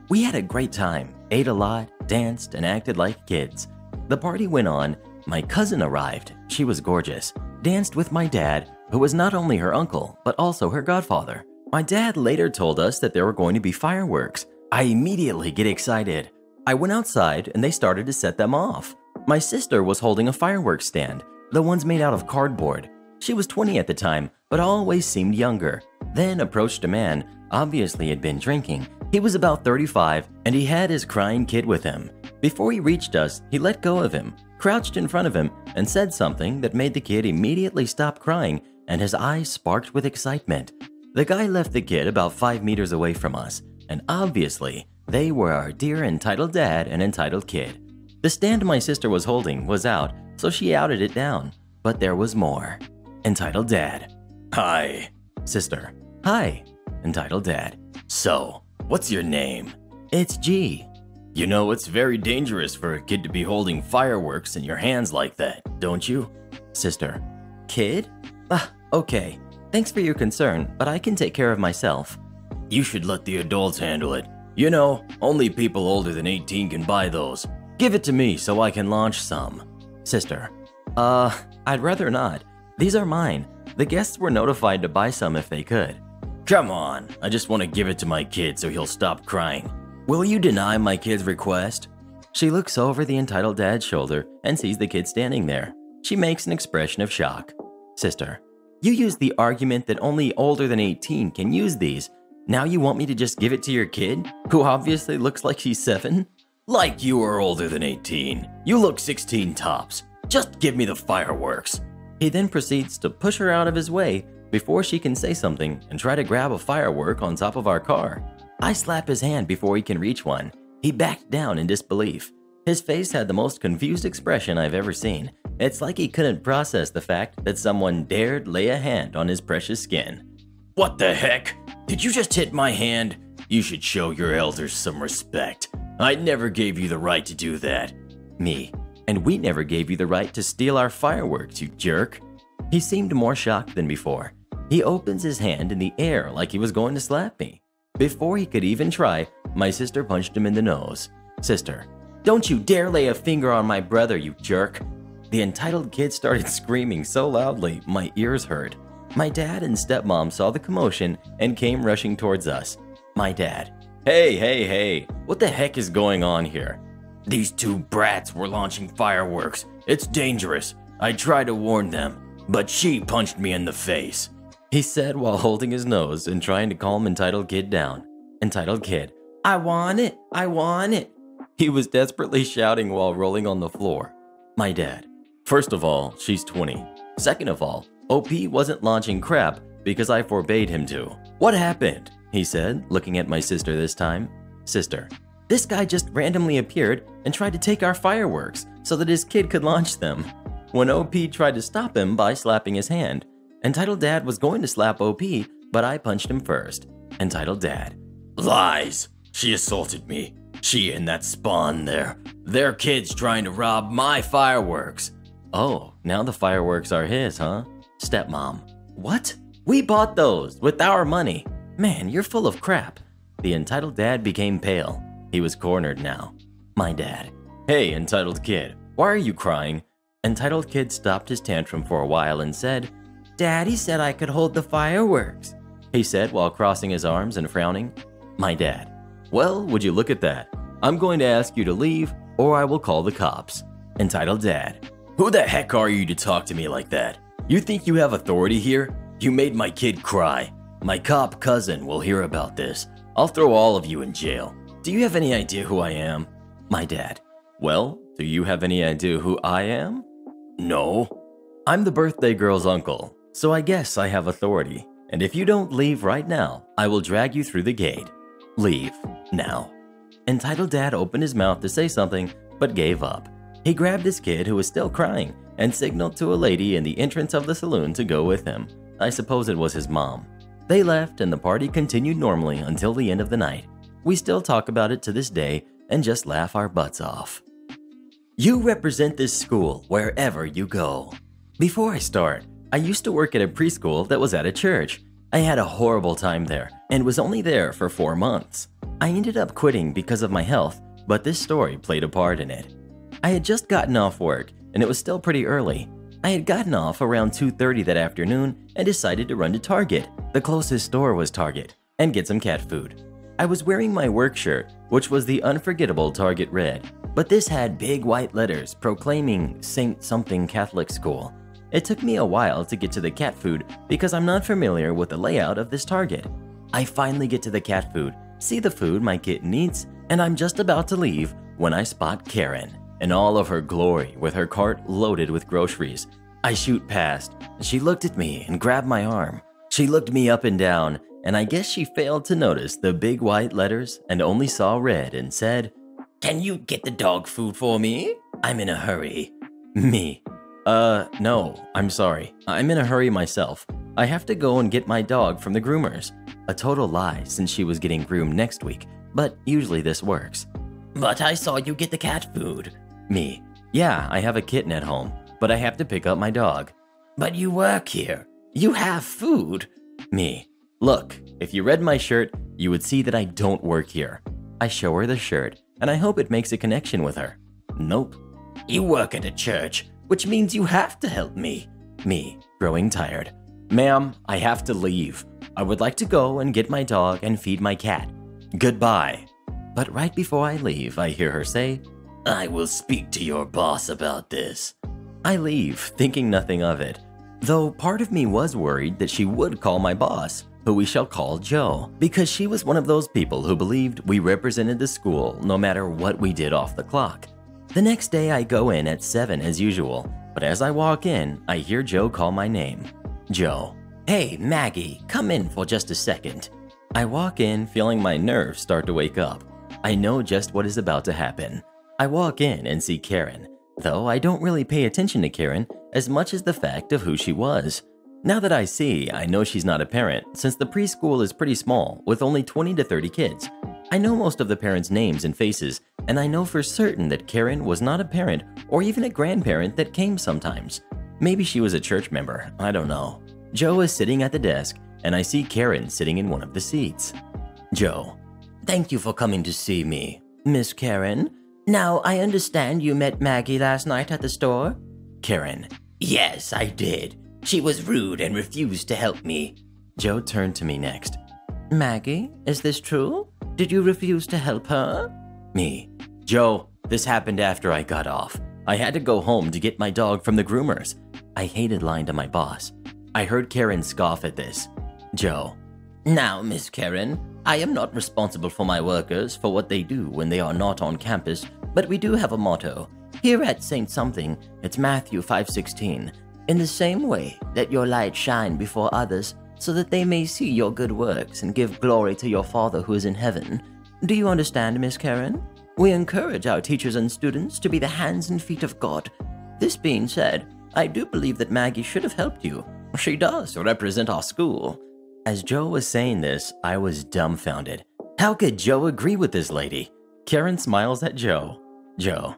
We had a great time, ate a lot, danced, and acted like kids. The party went on. My cousin arrived. She was gorgeous. Danced with my dad, who was not only her uncle, but also her godfather. My dad later told us that there were going to be fireworks. I immediately get excited. I went outside and they started to set them off. My sister was holding a fireworks stand, the ones made out of cardboard. She was 20 at the time, but always seemed younger. Then approached a man, obviously had been drinking. He was about 35 and he had his crying kid with him. Before he reached us, he let go of him, crouched in front of him, and said something that made the kid immediately stop crying and his eyes sparked with excitement. The guy left the kid about 5 meters away from us, and obviously, they were our dear entitled dad and entitled kid. The stand my sister was holding was out, so she outed it down. But there was more. Entitled Dad. Hi. Sister. Hi. Entitled Dad. So, what's your name? It's G. You know, it's very dangerous for a kid to be holding fireworks in your hands like that, don't you? Sister. Kid? Ah, okay. Thanks for your concern, but I can take care of myself. You should let the adults handle it. You know, only people older than 18 can buy those. Give it to me so I can launch some. Sister. Uh, I'd rather not. These are mine. The guests were notified to buy some if they could. Come on, I just want to give it to my kid so he'll stop crying. Will you deny my kid's request? She looks over the entitled dad's shoulder and sees the kid standing there. She makes an expression of shock. Sister, you used the argument that only older than 18 can use these. Now you want me to just give it to your kid, who obviously looks like she's seven? Like you are older than 18. You look 16 tops. Just give me the fireworks. He then proceeds to push her out of his way before she can say something and try to grab a firework on top of our car. I slap his hand before he can reach one. He backed down in disbelief. His face had the most confused expression I've ever seen. It's like he couldn't process the fact that someone dared lay a hand on his precious skin. What the heck? Did you just hit my hand? You should show your elders some respect. I never gave you the right to do that. Me. And we never gave you the right to steal our fireworks, you jerk. He seemed more shocked than before. He opens his hand in the air like he was going to slap me. Before he could even try, my sister punched him in the nose. Sister, don't you dare lay a finger on my brother, you jerk. The entitled kid started screaming so loudly, my ears hurt. My dad and stepmom saw the commotion and came rushing towards us. My dad, Hey, hey, hey, what the heck is going on here? These two brats were launching fireworks. It's dangerous. I tried to warn them, but she punched me in the face. He said while holding his nose and trying to calm Entitled Kid down. Entitled Kid, I want it, I want it. He was desperately shouting while rolling on the floor. My dad, first of all, she's 20. Second of all, OP wasn't launching crap because I forbade him to. What happened? He said, looking at my sister this time. Sister, this guy just randomly appeared and tried to take our fireworks so that his kid could launch them. When OP tried to stop him by slapping his hand, Entitled Dad was going to slap OP, but I punched him first. Entitled Dad. Lies! She assaulted me. She and that spawn there. Their kids trying to rob my fireworks. Oh, now the fireworks are his, huh? Stepmom. What? We bought those with our money. Man, you're full of crap. The entitled dad became pale. He was cornered now. My dad. Hey, entitled kid, why are you crying? Entitled kid stopped his tantrum for a while and said, Daddy said I could hold the fireworks. He said while crossing his arms and frowning. My dad. Well, would you look at that? I'm going to ask you to leave or I will call the cops. Entitled dad. Who the heck are you to talk to me like that? You think you have authority here? You made my kid cry. My cop cousin will hear about this. I'll throw all of you in jail. Do you have any idea who I am? My dad. Well, do you have any idea who I am? No. I'm the birthday girl's uncle, so I guess I have authority. And if you don't leave right now, I will drag you through the gate. Leave, now. Entitled Dad opened his mouth to say something, but gave up. He grabbed his kid, who was still crying, and signaled to a lady in the entrance of the saloon to go with him. I suppose it was his mom. They left and the party continued normally until the end of the night. We still talk about it to this day and just laugh our butts off. You represent this school wherever you go. Before I start, I used to work at a preschool that was at a church. I had a horrible time there and was only there for four months. I ended up quitting because of my health, but this story played a part in it. I had just gotten off work and it was still pretty early. I had gotten off around 2.30 that afternoon and decided to run to Target, the closest store was Target, and get some cat food. I was wearing my work shirt, which was the unforgettable Target red, but this had big white letters proclaiming Saint Something Catholic School. It took me a while to get to the cat food because I'm not familiar with the layout of this Target. I finally get to the cat food, see the food my kitten eats, and I'm just about to leave when I spot Karen in all of her glory with her cart loaded with groceries. I shoot past. She looked at me and grabbed my arm. She looked me up and down, and I guess she failed to notice the big white letters and only saw red and said, Can you get the dog food for me? I'm in a hurry. Me. Uh, no, I'm sorry. I'm in a hurry myself. I have to go and get my dog from the groomers. A total lie since she was getting groomed next week, but usually this works. But I saw you get the cat food. Me. Yeah, I have a kitten at home, but I have to pick up my dog. But you work here. You have food. Me. Look, if you read my shirt, you would see that I don't work here. I show her the shirt, and I hope it makes a connection with her. Nope. You work at a church, which means you have to help me. Me, growing tired. Ma'am, I have to leave. I would like to go and get my dog and feed my cat. Goodbye. But right before I leave, I hear her say, I will speak to your boss about this. I leave, thinking nothing of it, though part of me was worried that she would call my boss. who we shall call Joe, because she was one of those people who believed we represented the school no matter what we did off the clock. The next day, I go in at 7 as usual, but as I walk in, I hear Joe call my name. Joe. Hey, Maggie, come in for just a second. I walk in feeling my nerves start to wake up. I know just what is about to happen. I walk in and see Karen, though I don't really pay attention to Karen as much as the fact of who she was. Now that I see, I know she's not a parent, since the preschool is pretty small, with only 20 to 30 kids. I know most of the parents' names and faces, and I know for certain that Karen was not a parent or even a grandparent that came sometimes. Maybe she was a church member, I don't know. Joe is sitting at the desk, and I see Karen sitting in one of the seats. Joe, thank you for coming to see me. Miss Karen, now I understand you met Maggie last night at the store? Karen, yes, I did. She was rude and refused to help me. Joe turned to me next. Maggie, is this true? Did you refuse to help her? Me. Joe, this happened after I got off. I had to go home to get my dog from the groomers. I hated lying to my boss. I heard Karen scoff at this. Joe. Now, Miss Karen, I am not responsible for my workers for what they do when they are not on campus, but we do have a motto. Here at Saint Something, it's Matthew 5:16. In the same way, let your light shine before others, so that they may see your good works and give glory to your Father who is in heaven. Do you understand, Miss Karen? We encourage our teachers and students to be the hands and feet of God. This being said, I do believe that Maggie should have helped you. She does represent our school. As Joe was saying this, I was dumbfounded. How could Joe agree with this lady? Karen smiles at Joe. Joe,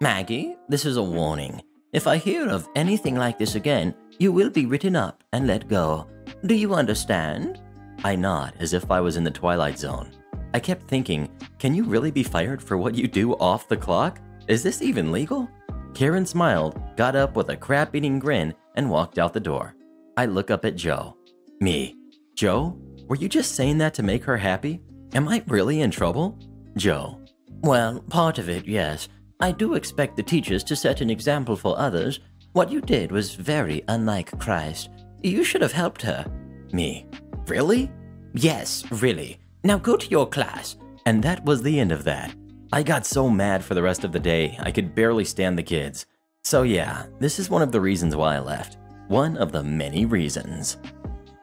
Maggie, this is a warning. If I hear of anything like this again, you will be written up and let go. Do you understand? I nod as if I was in the Twilight Zone. I kept thinking, can you really be fired for what you do off the clock? Is this even legal? Karen smiled, got up with a crap eating grin, and walked out the door. I look up at Joe. Me. Joe, were you just saying that to make her happy? Am I really in trouble? Joe. Well, part of it, yes. I do expect the teachers to set an example for others. What you did was very unlike Christ. You should have helped her. Me. Really? Yes, really. Now go to your class. And that was the end of that. I got so mad for the rest of the day, I could barely stand the kids. So, yeah, this is one of the reasons why I left. One of the many reasons.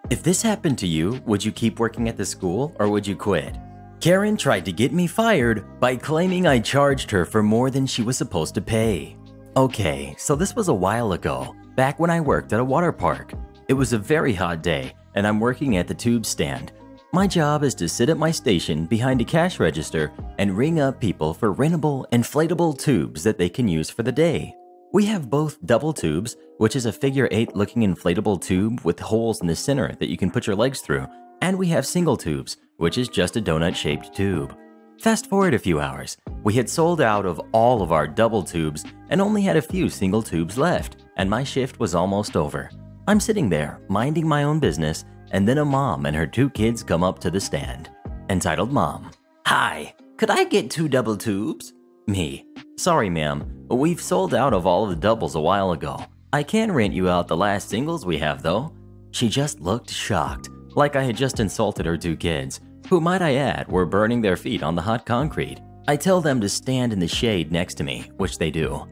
If this happened to you, would you keep working at the school or would you quit? Karen tried to get me fired by claiming I charged her for more than she was supposed to pay. Okay, so this was a while ago, back when I worked at a water park. It was a very hot day, and I'm working at the tube stand. My job is to sit at my station behind a cash register and ring up people for rentable, inflatable tubes that they can use for the day. We have both double tubes, which is a figure eight looking inflatable tube with holes in the center that you can put your legs through, and we have single tubes, which is just a donut shaped tube. Fast forward a few hours, we had sold out of all of our double tubes and only had a few single tubes left, and my shift was almost over. I'm sitting there, minding my own business, and then a mom and her two kids come up to the stand. Entitled Mom, Hi, could I get two double tubes? Me, Sorry, ma'am, we've sold out of all of the doubles a while ago. I can rent you out the last singles we have, though. She just looked shocked, like I had just insulted her two kids, who, might I add, were burning their feet on the hot concrete. I tell them to stand in the shade next to me, which they do.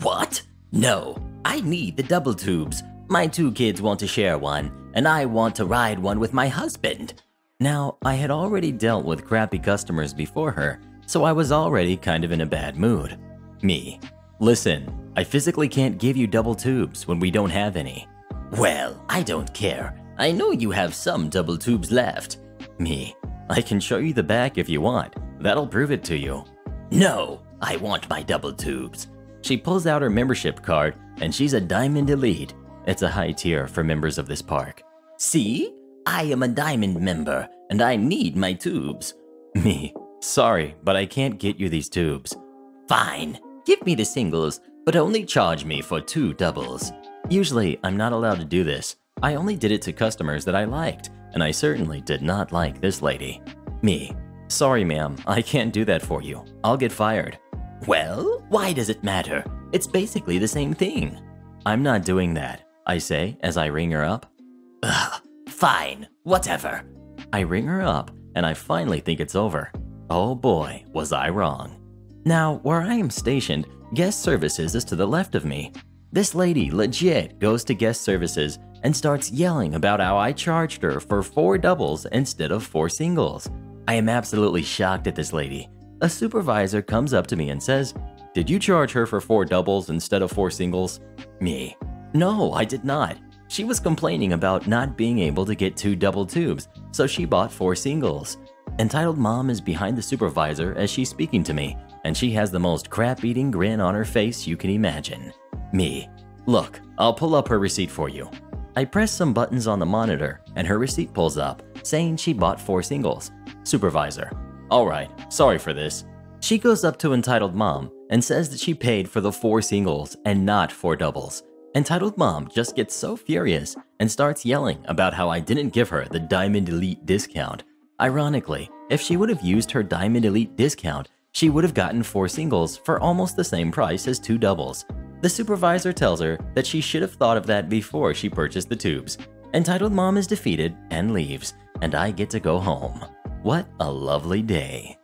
What? No, I need the double tubes. My two kids want to share one, and I want to ride one with my husband. Now, I had already dealt with crappy customers before her, so I was already kind of in a bad mood. Me. Listen, I physically can't give you double tubes when we don't have any. Well, I don't care. I know you have some double tubes left. Me. I can show you the back if you want. That'll prove it to you. No, I want my double tubes. She pulls out her membership card and she's a Diamond Elite. It's a high tier for members of this park. See? I am a Diamond member and I need my tubes. Me. Sorry, but I can't get you these tubes. Fine. Give me the singles, but only charge me for two doubles. Usually, I'm not allowed to do this. I only did it to customers that I liked, and I certainly did not like this lady. Me. Sorry, ma'am, I can't do that for you. I'll get fired. Well, why does it matter? It's basically the same thing. I'm not doing that, I say as I ring her up. Ugh, fine. Whatever. I ring her up, and I finally think it's over. Oh boy, was I wrong. Now, where I am stationed, guest services is to the left of me. This lady legit goes to guest services and starts yelling about how I charged her for four doubles instead of four singles. I am absolutely shocked at this lady. A supervisor comes up to me and says, Did you charge her for four doubles instead of four singles? Me. No, I did not. She was complaining about not being able to get two double tubes, so she bought four singles. Entitled Mom is behind the supervisor as she's speaking to me, and she has the most crap eating grin on her face you can imagine. Me. Look, I'll pull up her receipt for you. I press some buttons on the monitor, and her receipt pulls up, saying she bought four singles. Supervisor. Alright, sorry for this. She goes up to Entitled Mom and says that she paid for the four singles and not four doubles. Entitled Mom just gets so furious and starts yelling about how I didn't give her the Diamond Elite discount. Ironically, if she would have used her Diamond Elite discount, she would have gotten four singles for almost the same price as two doubles. The supervisor tells her that she should have thought of that before she purchased the tubes. Entitled Mom is defeated and leaves, and I get to go home. What a lovely day.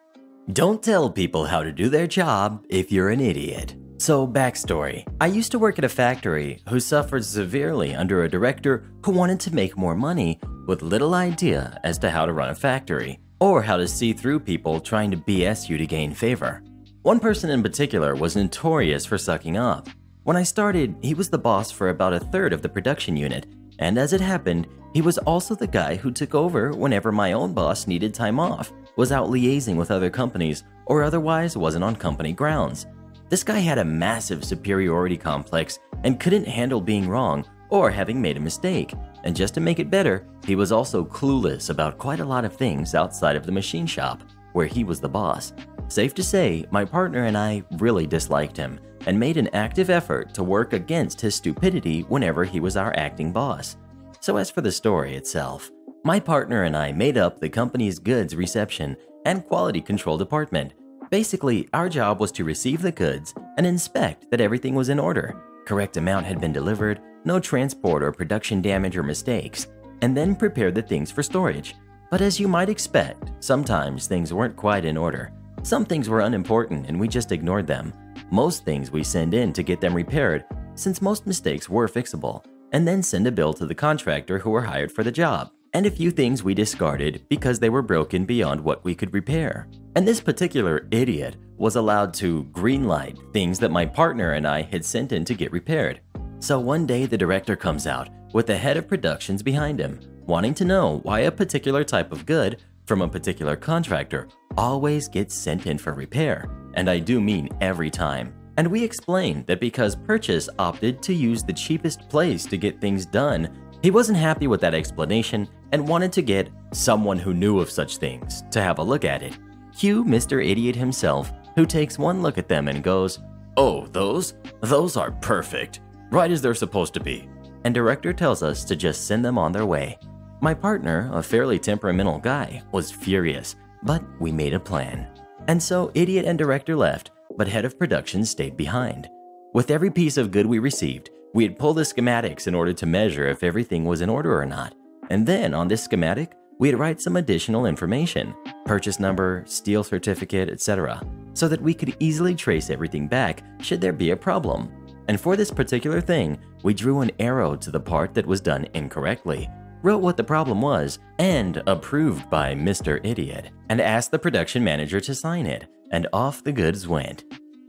Don't tell people how to do their job if you're an idiot. So, backstory I used to work at a factory who suffered severely under a director who wanted to make more money with little idea as to how to run a factory or how to see through people trying to BS you to gain favor. One person in particular was notorious for sucking up. When I started, he was the boss for about a third of the production unit, and as it happened, he was also the guy who took over whenever my own boss needed time off, was out liaising with other companies, or otherwise wasn't on company grounds. This guy had a massive superiority complex and couldn't handle being wrong or having made a mistake. And just to make it better, he was also clueless about quite a lot of things outside of the machine shop, where he was the boss. Safe to say, my partner and I really disliked him and made an active effort to work against his stupidity whenever he was our acting boss. So, as for the story itself, my partner and I made up the company's goods reception and quality control department. Basically, our job was to receive the goods and inspect that everything was in order, correct amount had been delivered, no transport or production damage or mistakes, and then prepare the things for storage. But as you might expect, sometimes things weren't quite in order. Some things were unimportant and we just ignored them. Most things we send in to get them repaired, since most mistakes were fixable, and then send a bill to the contractor who were hired for the job. And a few things we discarded because they were broken beyond what we could repair. And this particular idiot was allowed to greenlight things that my partner and I had sent in to get repaired. So one day the director comes out with the head of productions behind him, wanting to know why a particular type of good from a particular contractor always gets sent in for repair, and I do mean every time. And we explained that because Purchase opted to use the cheapest place to get things done, he wasn't happy with that explanation and wanted to get someone who knew of such things to have a look at it. Cue Mr. Idiot himself, who takes one look at them and goes, Oh, those? Those are perfect. Right as they're supposed to be. And director tells us to just send them on their way. My partner, a fairly temperamental guy, was furious, but we made a plan. And so Idiot and director left, but head of production stayed behind. With every piece of good we received, we had pulled the schematics in order to measure if everything was in order or not. And then on this schematic, we'd write some additional information purchase number, steel certificate, etc. so that we could easily trace everything back should there be a problem. And for this particular thing, we drew an arrow to the part that was done incorrectly, wrote what the problem was, and approved by Mr. Idiot, and asked the production manager to sign it, and off the goods went.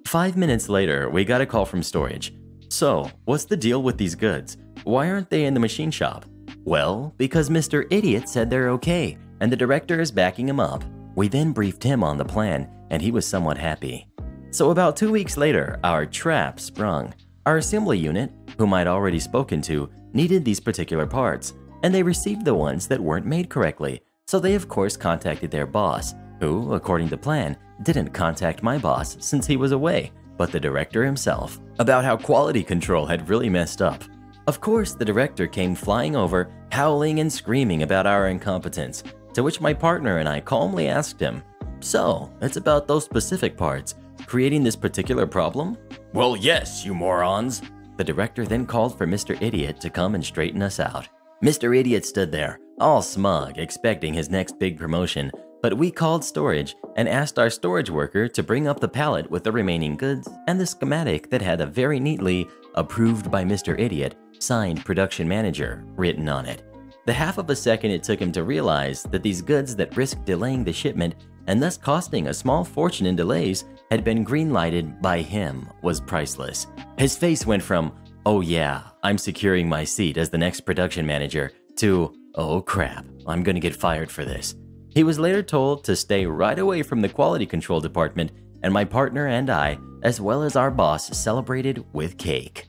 Five minutes later, we got a call from storage. So, what's the deal with these goods? Why aren't they in the machine shop? Well, because Mr. Idiot said they're okay, and the director is backing him up. We then briefed him on the plan, and he was somewhat happy. So, about two weeks later, our trap sprung. Our assembly unit, whom I'd already spoken to, needed these particular parts, and they received the ones that weren't made correctly, so they of course contacted their boss, who, according to plan, didn't contact my boss since he was away, but the director himself, about how quality control had really messed up. Of course, the director came flying over, howling and screaming about our incompetence, to which my partner and I calmly asked him, So, it's about those specific parts, creating this particular problem? Well, yes, you morons. The director then called for Mr. Idiot to come and straighten us out. Mr. Idiot stood there, all smug, expecting his next big promotion, but we called storage and asked our storage worker to bring up the pallet with the remaining goods and the schematic that had a very neatly approved by Mr. Idiot, signed production manager written on it. The half of a second it took him to realize that these goods that risked delaying the shipment and thus costing a small fortune in delays had been greenlighted by him was priceless. His face went from, oh yeah, I'm securing my seat as the next production manager, to, oh crap, I'm gonna get fired for this. He was later told to stay right away from the quality control department, and my partner and I, as well as our boss, celebrated with cake.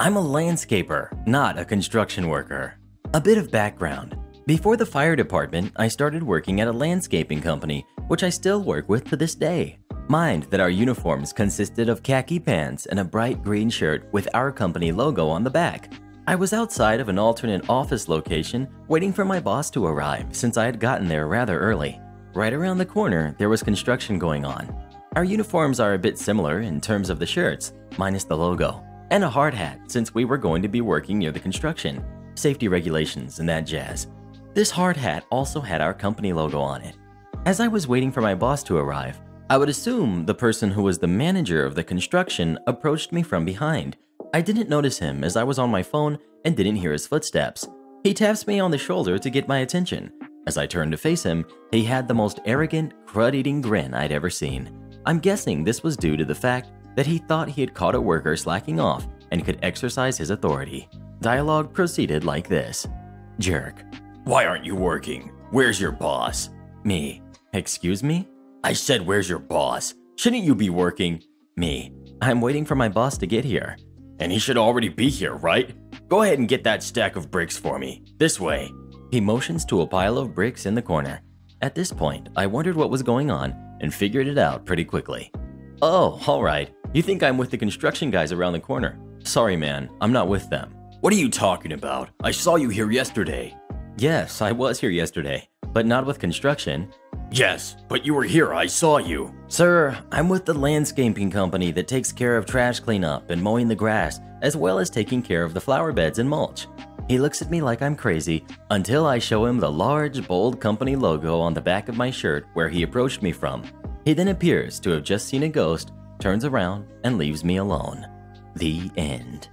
I'm a landscaper, not a construction worker. A bit of background. Before the fire department, I started working at a landscaping company, which I still work with to this day. Mind that our uniforms consisted of khaki pants and a bright green shirt with our company logo on the back. I was outside of an alternate office location waiting for my boss to arrive since I had gotten there rather early. Right around the corner, there was construction going on. Our uniforms are a bit similar in terms of the shirts, minus the logo, and a hard hat since we were going to be working near the construction, safety regulations, and that jazz. This hard hat also had our company logo on it. As I was waiting for my boss to arrive, I would assume the person who was the manager of the construction approached me from behind. I didn't notice him as I was on my phone and didn't hear his footsteps. He taps me on the shoulder to get my attention. As I turned to face him, he had the most arrogant, crud eating grin I'd ever seen. I'm guessing this was due to the fact that he thought he had caught a worker slacking off and could exercise his authority. Dialogue proceeded like this Jerk. Why aren't you working? Where's your boss? Me. Excuse me? I said, Where's your boss? Shouldn't you be working? Me. I'm waiting for my boss to get here. And he should already be here, right? Go ahead and get that stack of bricks for me. This way. He motions to a pile of bricks in the corner. At this point, I wondered what was going on and figured it out pretty quickly. Oh, alright. You think I'm with the construction guys around the corner. Sorry, man, I'm not with them. What are you talking about? I saw you here yesterday. Yes, I was here yesterday, but not with construction. Yes, but you were here, I saw you. Sir, I'm with the landscaping company that takes care of trash cleanup and mowing the grass, as well as taking care of the flower beds and mulch. He looks at me like I'm crazy until I show him the large, bold company logo on the back of my shirt where he approached me from. He then appears to have just seen a ghost, turns around, and leaves me alone. The end.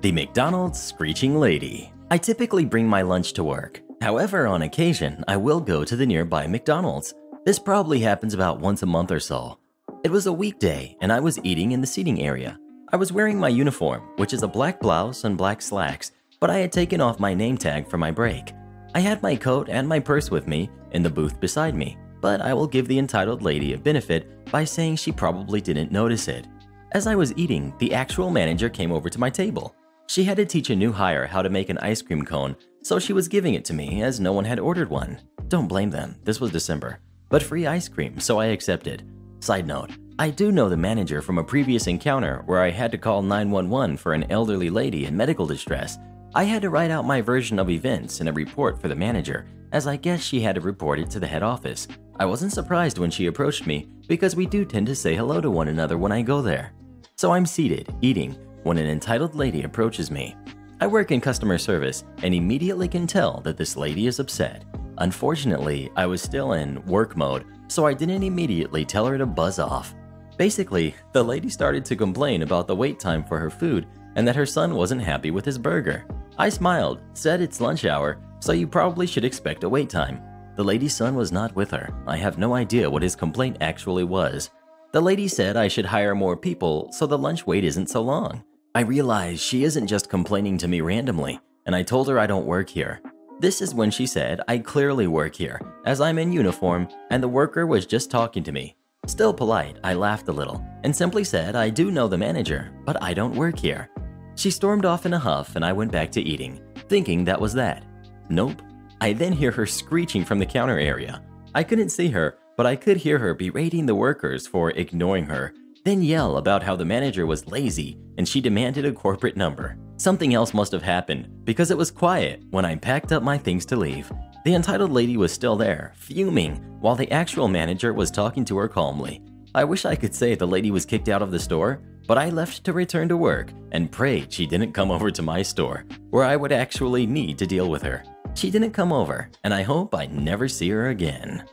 The McDonald's Screeching Lady. I typically bring my lunch to work. However, on occasion, I will go to the nearby McDonald's. This probably happens about once a month or so. It was a weekday, and I was eating in the seating area. I was wearing my uniform, which is a black blouse and black slacks, but I had taken off my name tag for my break. I had my coat and my purse with me in the booth beside me, but I will give the entitled lady a benefit by saying she probably didn't notice it. As I was eating, the actual manager came over to my table. She had to teach a new hire how to make an ice cream cone, so she was giving it to me as no one had ordered one. Don't blame them, this was December. But free ice cream, so I accepted. Side note, I do know the manager from a previous encounter where I had to call 911 for an elderly lady in medical distress. I had to write out my version of events in a report for the manager, as I guess she had to report it to the head office. I wasn't surprised when she approached me, because we do tend to say hello to one another when I go there. So I'm seated, eating, when an entitled lady approaches me. I work in customer service and immediately can tell that this lady is upset. Unfortunately, I was still in work mode, so I didn't immediately tell her to buzz off. Basically, the lady started to complain about the wait time for her food and that her son wasn't happy with his burger. I smiled, said it's lunch hour, so you probably should expect a wait time. The lady's son was not with her. I have no idea what his complaint actually was. The lady said I should hire more people so the lunch wait isn't so long. I realized she isn't just complaining to me randomly, and I told her I don't work here. This is when she said I clearly work here, as I'm in uniform and the worker was just talking to me. Still polite, I laughed a little and simply said I do know the manager, but I don't work here. She stormed off in a huff and I went back to eating, thinking that was that. Nope. I then hear her screeching from the counter area. I couldn't see her, but I could hear her berating the workers for ignoring her, then yell about how the manager was lazy and she demanded a corporate number. Something else must have happened because it was quiet when I packed up my things to leave. The entitled lady was still there, fuming, while the actual manager was talking to her calmly. I wish I could say the lady was kicked out of the store, but I left to return to work and prayed she didn't come over to my store, where I would actually need to deal with her. She didn't come over, and I hope I never see her again.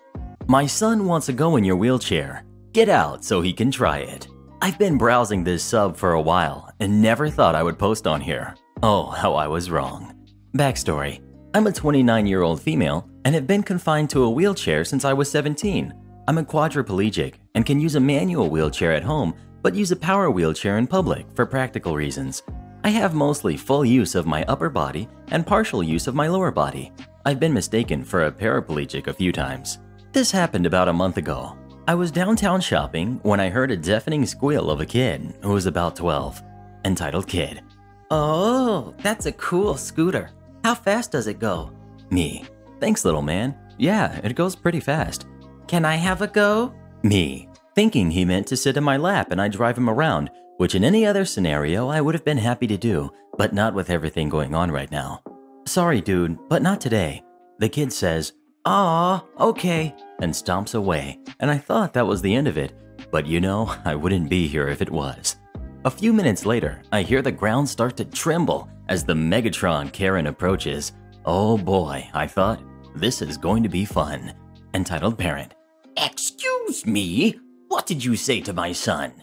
My son wants to go in your wheelchair. Get out so he can try it. I've been browsing this sub for a while and never thought I would post on here. Oh, how I was wrong. Backstory I'm a 29 year old female and have been confined to a wheelchair since I was 17. I'm a quadriplegic and can use a manual wheelchair at home, but use a power wheelchair in public for practical reasons. I have mostly full use of my upper body and partial use of my lower body. I've been mistaken for a paraplegic a few times. This happened about a month ago. I was downtown shopping when I heard a deafening squeal of a kid who was about 12, entitled Kid. Oh, that's a cool scooter. How fast does it go? Me. Thanks, little man. Yeah, it goes pretty fast. Can I have a go? Me. Thinking he meant to sit in my lap and I drive him around, which in any other scenario I would have been happy to do, but not with everything going on right now. Sorry, dude, but not today. The kid says, Aw, okay, and stomps away, and I thought that was the end of it, but you know, I wouldn't be here if it was. A few minutes later, I hear the ground start to tremble as the Megatron Karen approaches. Oh boy, I thought, this is going to be fun. Entitled Parent. Excuse me? What did you say to my son?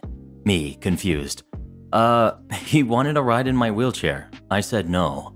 Me, confused. Uh, he wanted a ride in my wheelchair. I said no.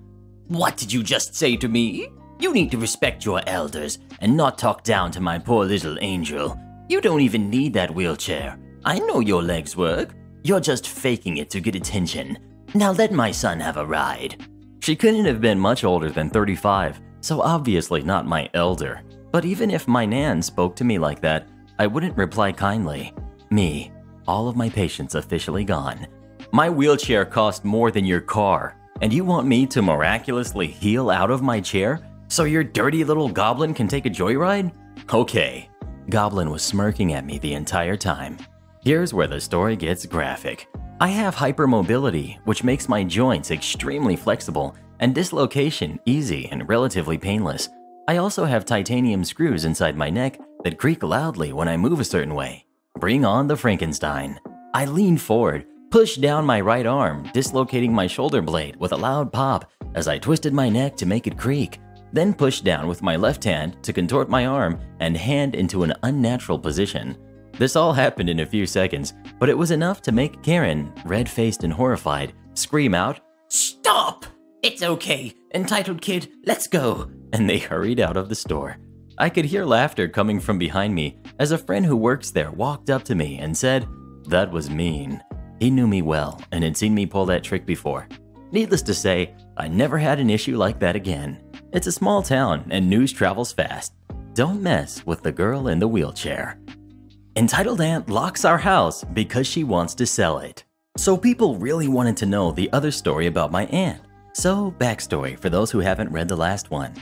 What did you just say to me? You need to respect your elders and not talk down to my poor little angel. You don't even need that wheelchair. I know your legs work. You're just faking it to get attention. Now let my son have a ride. She couldn't have been much older than 35, so obviously not my elder. But even if my Nan spoke to me like that, I wouldn't reply kindly. Me, all of my patience officially gone. My wheelchair cost more than your car, and you want me to miraculously heal out of my chair so your dirty little goblin can take a joyride? Okay. Goblin was smirking at me the entire time. Here's where the story gets graphic. I have hypermobility, which makes my joints extremely flexible and dislocation easy and relatively painless. I also have titanium screws inside my neck that creak loudly when I move a certain way. Bring on the Frankenstein. I leaned forward, pushed down my right arm, dislocating my shoulder blade with a loud pop as I twisted my neck to make it creak, then pushed down with my left hand to contort my arm and hand into an unnatural position. This all happened in a few seconds, but it was enough to make Karen, red faced and horrified, scream out, Stop! It's okay. Entitled kid, let's go. And they hurried out of the store. I could hear laughter coming from behind me as a friend who works there walked up to me and said, That was mean. He knew me well and had seen me pull that trick before. Needless to say, I never had an issue like that again. It's a small town and news travels fast. Don't mess with the girl in the wheelchair. Entitled Aunt locks our house because she wants to sell it. So people really wanted to know the other story about my aunt. So, backstory for those who haven't read the last one.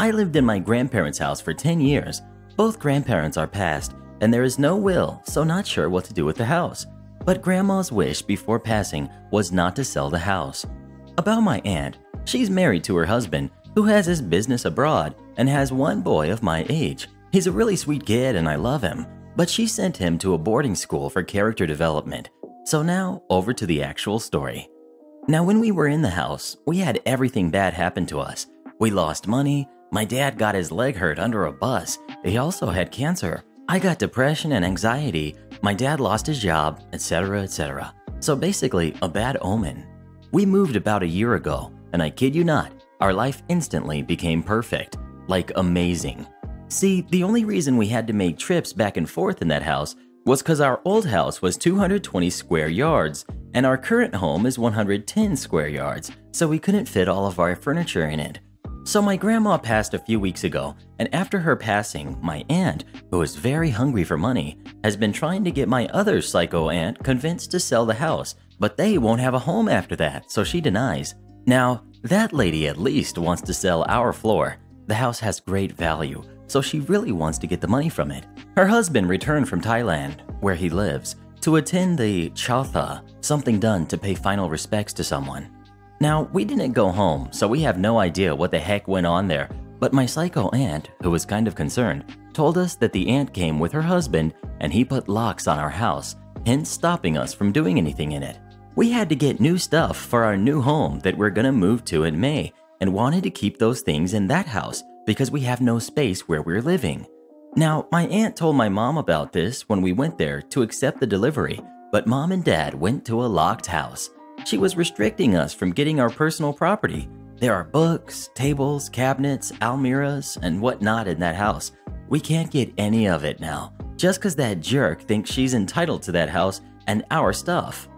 I lived in my grandparents' house for 10 years. Both grandparents are passed, and there is no will, so not sure what to do with the house. But grandma's wish before passing was not to sell the house. About my aunt, she's married to her husband, who has his business abroad and has one boy of my age. He's a really sweet kid and I love him, but she sent him to a boarding school for character development. So now, over to the actual story. Now, when we were in the house, we had everything bad happen to us. We lost money, my dad got his leg hurt under a bus, he also had cancer. I got depression and anxiety, my dad lost his job, etc., etc. So basically, a bad omen. We moved about a year ago, and I kid you not, our life instantly became perfect. Like amazing. See, the only reason we had to make trips back and forth in that house was because our old house was 220 square yards, and our current home is 110 square yards, so we couldn't fit all of our furniture in it. So my grandma passed a few weeks ago, and after her passing, my aunt, who is very hungry for money, has been trying to get my other psycho aunt convinced to sell the house, but they won't have a home after that, so she denies. Now, that lady at least wants to sell our floor. The house has great value, so she really wants to get the money from it. Her husband returned from Thailand, where he lives, to attend the Chautha, something done to pay final respects to someone. Now, we didn't go home, so we have no idea what the heck went on there, but my psycho aunt, who was kind of concerned, told us that the aunt came with her husband and he put locks on our house, hence stopping us from doing anything in it. We had to get new stuff for our new home that we're gonna move to in May and wanted to keep those things in that house because we have no space where we're living. Now, my aunt told my mom about this when we went there to accept the delivery, but mom and dad went to a locked house. She was restricting us from getting our personal property. There are books, tables, cabinets, almiras, and whatnot in that house. We can't get any of it now, just because that jerk thinks she's entitled to that house and our stuff.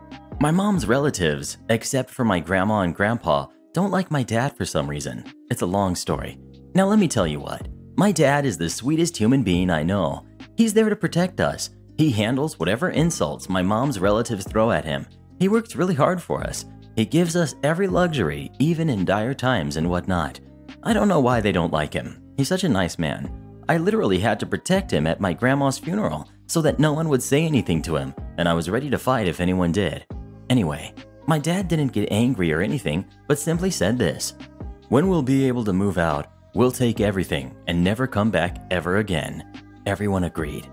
My mom's relatives, except for my grandma and grandpa, don't like my dad for some reason. It's a long story. Now, let me tell you what. My dad is the sweetest human being I know. He's there to protect us. He handles whatever insults my mom's relatives throw at him. He works really hard for us. He gives us every luxury, even in dire times and whatnot. I don't know why they don't like him. He's such a nice man. I literally had to protect him at my grandma's funeral so that no one would say anything to him, and I was ready to fight if anyone did. Anyway, my dad didn't get angry or anything, but simply said this When we'll be able to move out, we'll take everything and never come back ever again. Everyone agreed.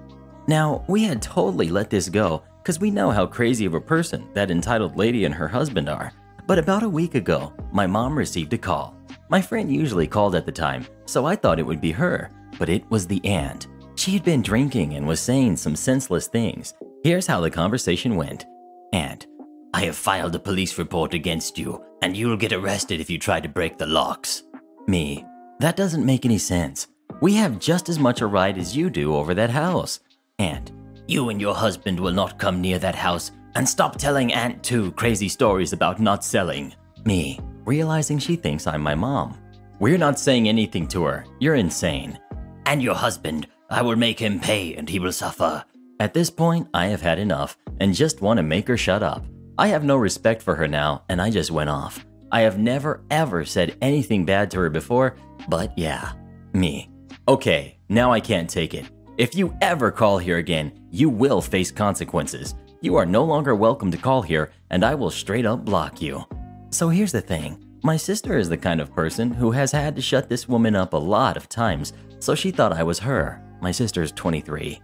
Now, we had totally let this go because we know how crazy of a person that entitled lady and her husband are. But about a week ago, my mom received a call. My friend usually called at the time, so I thought it would be her, but it was the aunt. She had been drinking and was saying some senseless things. Here's how the conversation went Aunt, I have filed a police report against you, and you'll get arrested if you try to break the locks. Me, that doesn't make any sense. We have just as much a right as you do over that house. Aunt, you and your husband will not come near that house, and stop telling Aunt 2 crazy stories about not selling. Me, realizing she thinks I'm my mom. We're not saying anything to her. You're insane. And your husband, I will make him pay and he will suffer. At this point, I have had enough and just want to make her shut up. I have no respect for her now, and I just went off. I have never ever said anything bad to her before, but yeah, me. Okay, now I can't take it. If you ever call here again, you will face consequences. You are no longer welcome to call here, and I will straight up block you. So here's the thing my sister is the kind of person who has had to shut this woman up a lot of times, so she thought I was her. My sister's 23.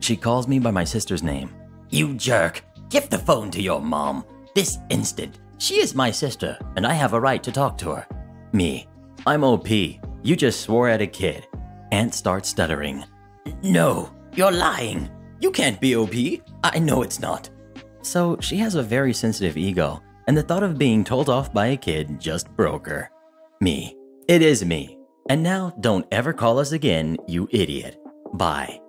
She calls me by my sister's name. You jerk! Give the phone to your mom. This instant. She is my sister, and I have a right to talk to her. Me. I'm OP. You just swore at a kid. Aunt starts stuttering. No, you're lying. You can't be OP. I know it's not. So she has a very sensitive ego, and the thought of being told off by a kid just broke her. Me. It is me. And now don't ever call us again, you idiot. Bye.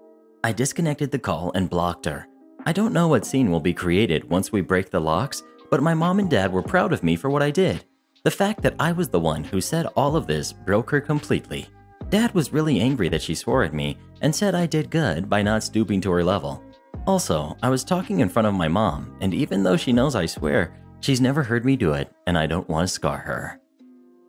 I disconnected the call and blocked her. I don't know what scene will be created once we break the locks, but my mom and dad were proud of me for what I did. The fact that I was the one who said all of this broke her completely. Dad was really angry that she swore at me and said I did good by not stooping to her level. Also, I was talking in front of my mom, and even though she knows I swear, she's never heard me do it, and I don't want to scar her.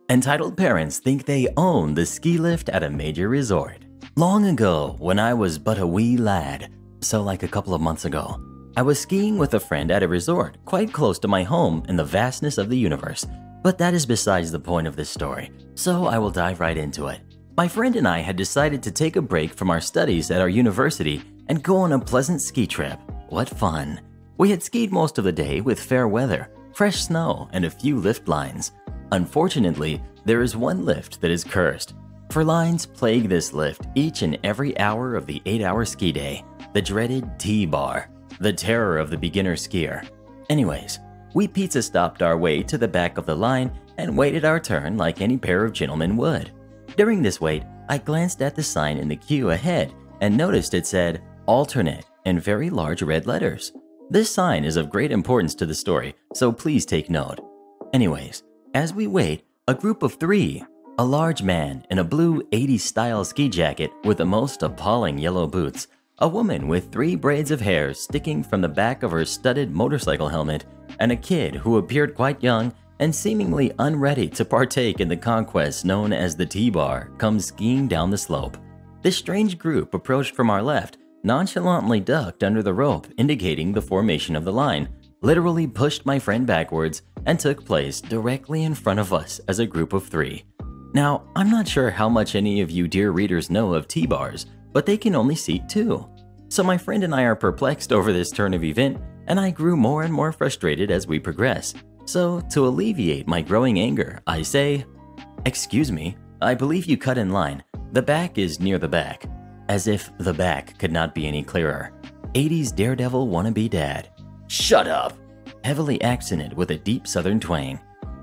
Entitled parents think they own the ski lift at a major resort. Long ago, when I was but a wee lad, so, like a couple of months ago, I was skiing with a friend at a resort quite close to my home in the vastness of the universe. But that is besides the point of this story, so I will dive right into it. My friend and I had decided to take a break from our studies at our university and go on a pleasant ski trip. What fun! We had skied most of the day with fair weather, fresh snow, and a few lift lines. Unfortunately, there is one lift that is cursed. For lines plague this lift each and every hour of the 8 hour ski day the dreaded T bar, the terror of the beginner skier. Anyways, we pizza stopped our way to the back of the line and waited our turn like any pair of gentlemen would. During this wait, I glanced at the sign in the queue ahead and noticed it said alternate in very large red letters. This sign is of great importance to the story, so please take note. Anyways, as we wait, a group of three a large man in a blue 80s style ski jacket with the most appalling yellow boots a woman with three braids of hair sticking from the back of her studded motorcycle helmet, and a kid who appeared quite young and seemingly unready to partake in the conquest known as the T-Bar comes skiing down the slope. This strange group approached from our left, nonchalantly ducked under the rope indicating the formation of the line, literally pushed my friend backwards, and took place directly in front of us as a group of three. Now, I'm not sure how much any of you dear readers know of T-bars, but they can only seat two. So my friend and I are perplexed over this turn of event, and I grew more and more frustrated as we progress. So, to alleviate my growing anger, I say, Excuse me, I believe you cut in line. The back is near the back. As if the back could not be any clearer. 80s daredevil wannabe dad. Shut up! Heavily accented with a deep southern twang.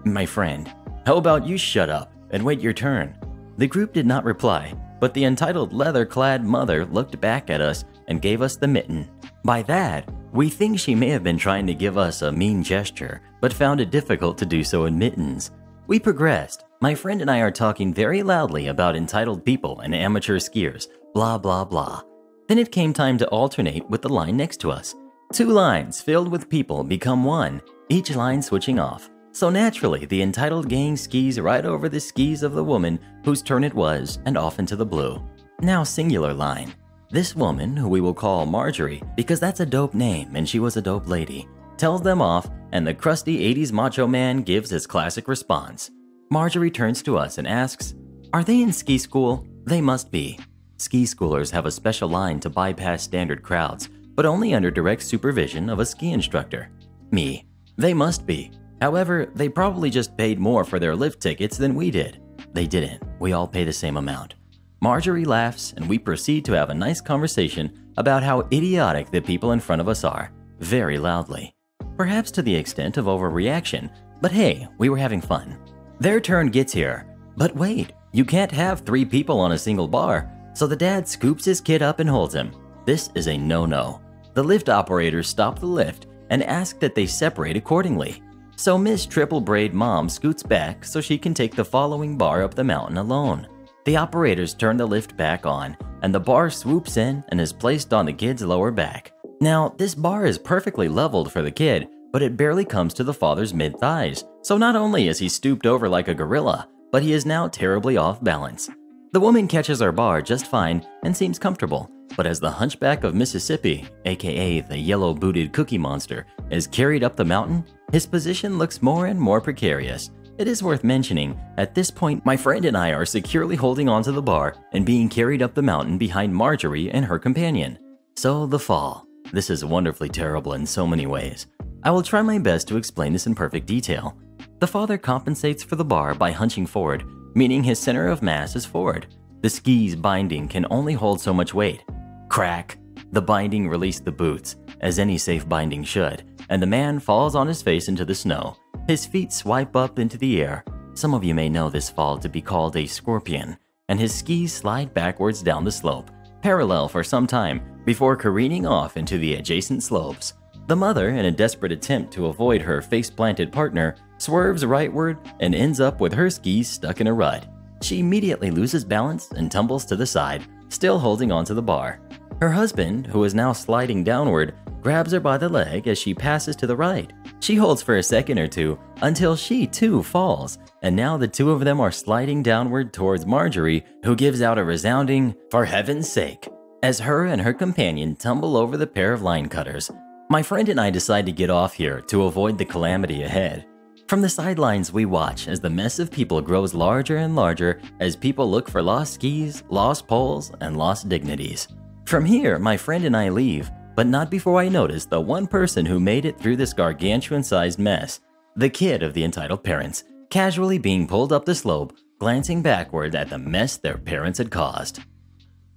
My friend, how about you shut up and wait your turn? The group did not reply, but the entitled leather clad mother looked back at us and gave us the mitten. By that, we think she may have been trying to give us a mean gesture, but found it difficult to do so in mittens. We progressed. My friend and I are talking very loudly about entitled people and amateur skiers, blah blah blah. Then it came time to alternate with the line next to us. Two lines filled with people become one, each line switching off. So naturally, the entitled gang skis right over the skis of the woman whose turn it was and off into the blue. Now, singular line. This woman, who we will call Marjorie because that's a dope name and she was a dope lady, tells them off, and the crusty 80s macho man gives his classic response. Marjorie turns to us and asks, Are they in ski school? They must be. Ski schoolers have a special line to bypass standard crowds, but only under direct supervision of a ski instructor. Me. They must be. However, they probably just paid more for their lift tickets than we did. They didn't. We all pay the same amount. Marjorie laughs, and we proceed to have a nice conversation about how idiotic the people in front of us are, very loudly. Perhaps to the extent of overreaction, but hey, we were having fun. Their turn gets here. But wait, you can't have three people on a single bar, so the dad scoops his kid up and holds him. This is a no no. The lift operators stop the lift and ask that they separate accordingly. So Miss Triple Braid Mom scoots back so she can take the following bar up the mountain alone. The operators turn the lift back on, and the bar swoops in and is placed on the kid's lower back. Now, this bar is perfectly leveled for the kid, but it barely comes to the father's mid thighs, so not only is he stooped over like a gorilla, but he is now terribly off balance. The woman catches our bar just fine and seems comfortable, but as the hunchback of Mississippi, aka the yellow booted cookie monster, is carried up the mountain, his position looks more and more precarious. It is worth mentioning, at this point, my friend and I are securely holding onto the bar and being carried up the mountain behind Marjorie and her companion. So, the fall. This is wonderfully terrible in so many ways. I will try my best to explain this in perfect detail. The father compensates for the bar by hunching forward, meaning his center of mass is forward. The ski's binding can only hold so much weight. Crack! The binding released the boots, as any safe binding should, and the man falls on his face into the snow. His feet swipe up into the air. Some of you may know this fall to be called a scorpion, and his skis slide backwards down the slope, parallel for some time, before careening off into the adjacent slopes. The mother, in a desperate attempt to avoid her face planted partner, swerves rightward and ends up with her skis stuck in a rut. She immediately loses balance and tumbles to the side, still holding onto the bar. Her husband, who is now sliding downward, grabs her by the leg as she passes to the right. She holds for a second or two until she too falls, and now the two of them are sliding downward towards Marjorie, who gives out a resounding, For heaven's sake, as her and her companion tumble over the pair of line cutters. My friend and I decide to get off here to avoid the calamity ahead. From the sidelines, we watch as the mess of people grows larger and larger as people look for lost skis, lost poles, and lost dignities. From here, my friend and I leave, but not before I noticed the one person who made it through this gargantuan sized mess the kid of the entitled parents, casually being pulled up the slope, glancing backward at the mess their parents had caused.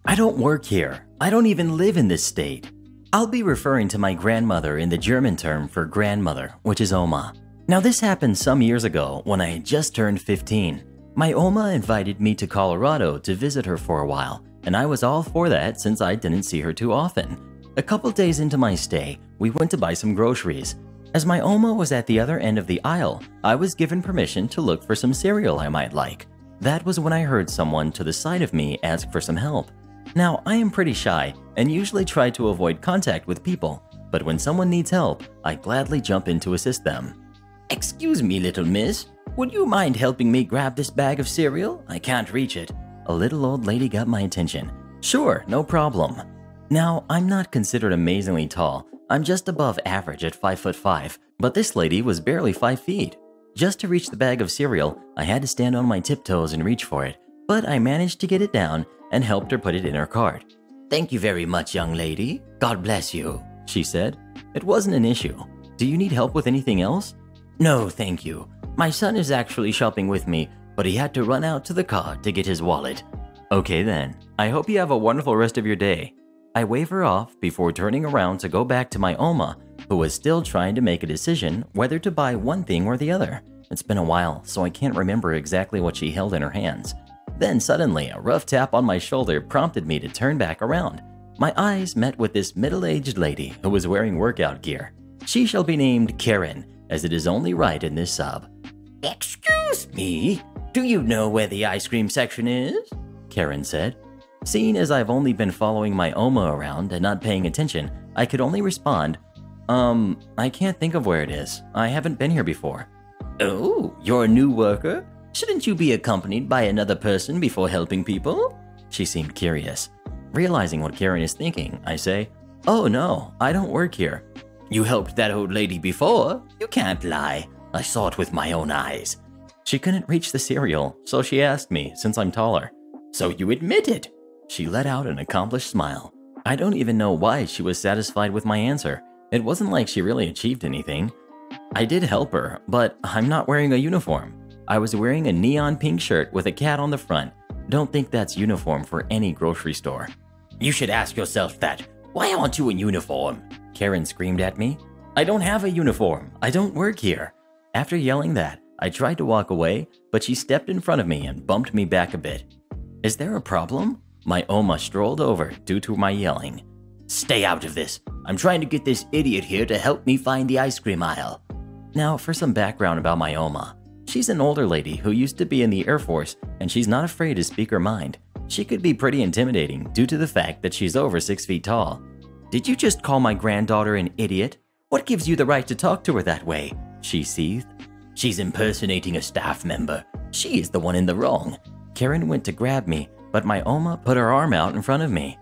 I don't work here. I don't even live in this state. I'll be referring to my grandmother in the German term for grandmother, which is Oma. Now, this happened some years ago when I had just turned 15. My Oma invited me to Colorado to visit her for a while, and I was all for that since I didn't see her too often. A couple days into my stay, we went to buy some groceries. As my Oma was at the other end of the aisle, I was given permission to look for some cereal I might like. That was when I heard someone to the side of me ask for some help. Now, I am pretty shy and usually try to avoid contact with people, but when someone needs help, I gladly jump in to assist them. Excuse me, little miss. Would you mind helping me grab this bag of cereal? I can't reach it. A little old lady got my attention. Sure, no problem. Now, I'm not considered amazingly tall. I'm just above average at 5 foot 5, but this lady was barely 5 feet. Just to reach the bag of cereal, I had to stand on my tiptoes and reach for it, but I managed to get it down and helped her put it in her cart. Thank you very much, young lady. God bless you, she said. It wasn't an issue. Do you need help with anything else? No, thank you. My son is actually shopping with me, but he had to run out to the car to get his wallet. Okay then. I hope you have a wonderful rest of your day. I wave her off before turning around to go back to my Oma, who was still trying to make a decision whether to buy one thing or the other. It's been a while, so I can't remember exactly what she held in her hands. Then suddenly, a rough tap on my shoulder prompted me to turn back around. My eyes met with this middle aged lady who was wearing workout gear. She shall be named Karen, as it is only right in this sub. Excuse me, do you know where the ice cream section is? Karen said. Seeing as I've only been following my Oma around and not paying attention, I could only respond, Um, I can't think of where it is. I haven't been here before. Oh, you're a new worker? Shouldn't you be accompanied by another person before helping people? She seemed curious. Realizing what Karen is thinking, I say, Oh no, I don't work here. You helped that old lady before. You can't lie. I saw it with my own eyes. She couldn't reach the cereal, so she asked me, since I'm taller. So you admit it? She let out an accomplished smile. I don't even know why she was satisfied with my answer. It wasn't like she really achieved anything. I did help her, but I'm not wearing a uniform. I was wearing a neon pink shirt with a cat on the front. Don't think that's uniform for any grocery store. You should ask yourself that. Why aren't you in uniform? Karen screamed at me. I don't have a uniform. I don't work here. After yelling that, I tried to walk away, but she stepped in front of me and bumped me back a bit. Is there a problem? My Oma strolled over due to my yelling. Stay out of this. I'm trying to get this idiot here to help me find the ice cream aisle. Now, for some background about my Oma. She's an older lady who used to be in the Air Force, and she's not afraid to speak her mind. She could be pretty intimidating due to the fact that she's over six feet tall. Did you just call my granddaughter an idiot? What gives you the right to talk to her that way? She seethed. She's impersonating a staff member. She is the one in the wrong. Karen went to grab me, but my Oma put her arm out in front of me.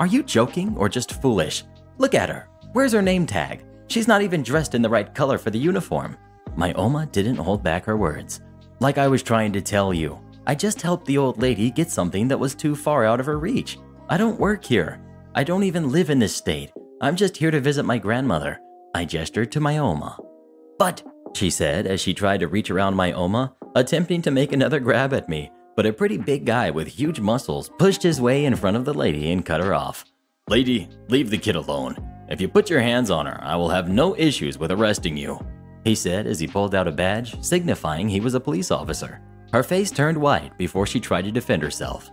Are you joking or just foolish? Look at her. Where's her name tag? She's not even dressed in the right color for the uniform. My Oma didn't hold back her words. Like I was trying to tell you, I just helped the old lady get something that was too far out of her reach. I don't work here. I don't even live in this state. I'm just here to visit my grandmother. I gestured to my Oma. But, she said as she tried to reach around my Oma, attempting to make another grab at me, but a pretty big guy with huge muscles pushed his way in front of the lady and cut her off. Lady, leave the kid alone. If you put your hands on her, I will have no issues with arresting you he said as he pulled out a badge, signifying he was a police officer. Her face turned white before she tried to defend herself.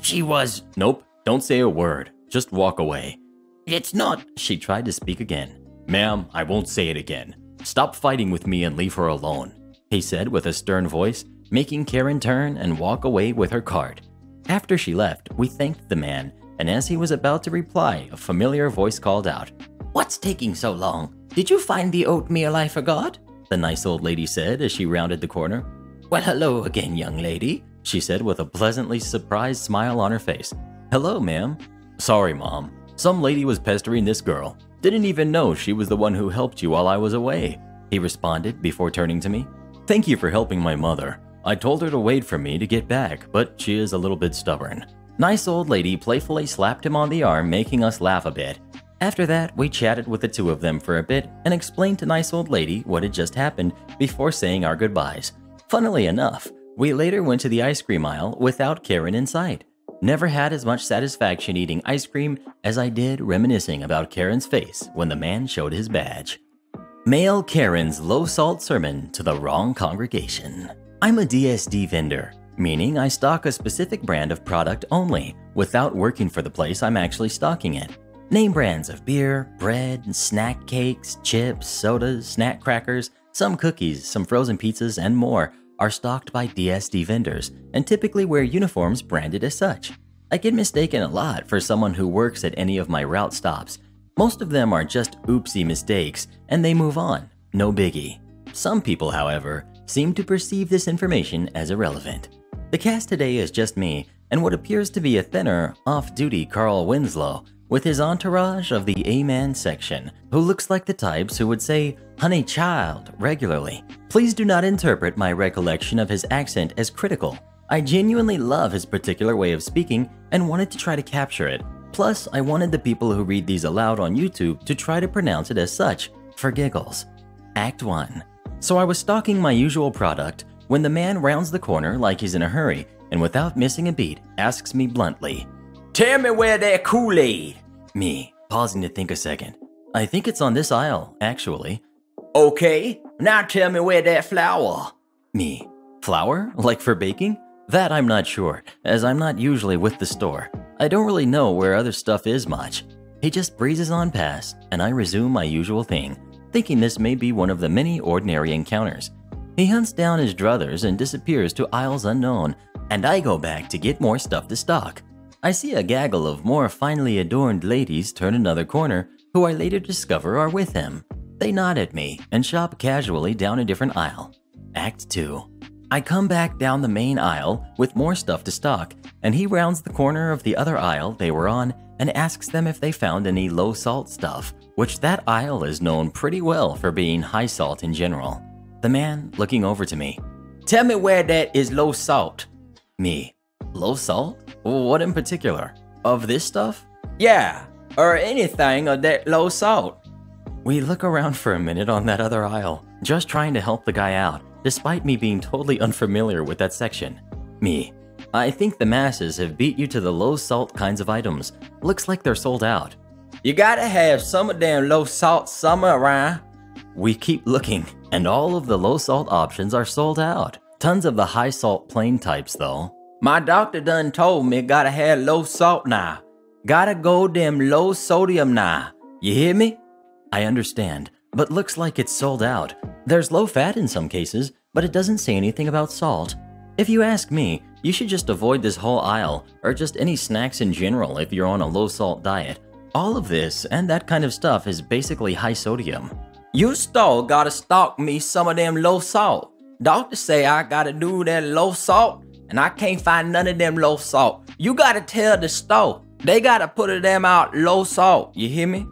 She was. Nope, don't say a word. Just walk away. It's not. She tried to speak again. Ma'am, I won't say it again. Stop fighting with me and leave her alone, he said with a stern voice, making Karen turn and walk away with her card. After she left, we thanked the man, and as he was about to reply, a familiar voice called out, What's taking so long? Did you find the oatmeal I forgot? The nice old lady said as she rounded the corner. Well, hello again, young lady, she said with a pleasantly surprised smile on her face. Hello, ma'am. Sorry, mom. Some lady was pestering this girl. Didn't even know she was the one who helped you while I was away, he responded before turning to me. Thank you for helping my mother. I told her to wait for me to get back, but she is a little bit stubborn. Nice old lady playfully slapped him on the arm, making us laugh a bit. After that, we chatted with the two of them for a bit and explained to nice old lady what had just happened before saying our goodbyes. Funnily enough, we later went to the ice cream aisle without Karen in sight. Never had as much satisfaction eating ice cream as I did reminiscing about Karen's face when the man showed his badge. Male Karen's low salt sermon to the wrong congregation. I'm a DSD vendor, meaning I stock a specific brand of product only without working for the place I'm actually stocking it. Name brands of beer, bread, snack cakes, chips, sodas, snack crackers, some cookies, some frozen pizzas, and more are stocked by DSD vendors and typically wear uniforms branded as such. I get mistaken a lot for someone who works at any of my route stops. Most of them are just oopsie mistakes and they move on, no biggie. Some people, however, seem to perceive this information as irrelevant. The cast today is just me and what appears to be a thinner, off duty Carl Winslow with his entourage of the Amen section, who looks like the types who would say, honey child, regularly. Please do not interpret my recollection of his accent as critical. I genuinely love his particular way of speaking and wanted to try to capture it. Plus, I wanted the people who read these aloud on YouTube to try to pronounce it as such, for giggles. Act 1. So I was stocking my usual product when the man rounds the corner like he's in a hurry and without missing a beat asks me bluntly, Tell me where that Kool Aid. Me, pausing to think a second. I think it's on this aisle, actually. Okay, now tell me where that flour. Me, flour? Like for baking? That I'm not sure, as I'm not usually with the store. I don't really know where other stuff is much. He just breezes on past, and I resume my usual thing, thinking this may be one of the many ordinary encounters. He hunts down his druthers and disappears to aisles unknown, and I go back to get more stuff to stock. I see a gaggle of more finely adorned ladies turn another corner, who I later discover are with him. They nod at me and shop casually down a different aisle. Act 2. I come back down the main aisle with more stuff to stock, and he rounds the corner of the other aisle they were on and asks them if they found any low salt stuff, which that aisle is known pretty well for being high salt in general. The man looking over to me. Tell me where that is low salt. Me. Low salt? What in particular? Of this stuff? Yeah, or anything of that low salt. We look around for a minute on that other aisle, just trying to help the guy out, despite me being totally unfamiliar with that section. Me. I think the masses have beat you to the low salt kinds of items. Looks like they're sold out. You gotta have some of them low salt somewhere around. We keep looking, and all of the low salt options are sold out. Tons of the high salt plain types, though. My doctor done told me gotta have low salt now. Gotta go them low sodium now. You hear me? I understand, but looks like it's sold out. There's low fat in some cases, but it doesn't say anything about salt. If you ask me, you should just avoid this whole aisle, or just any snacks in general if you're on a low salt diet. All of this and that kind of stuff is basically high sodium. You store gotta stock me some of them low salt. Doctor say I gotta do that low salt, and I can't find none of them low salt. You gotta tell the store. They gotta put them out low salt. You hear me?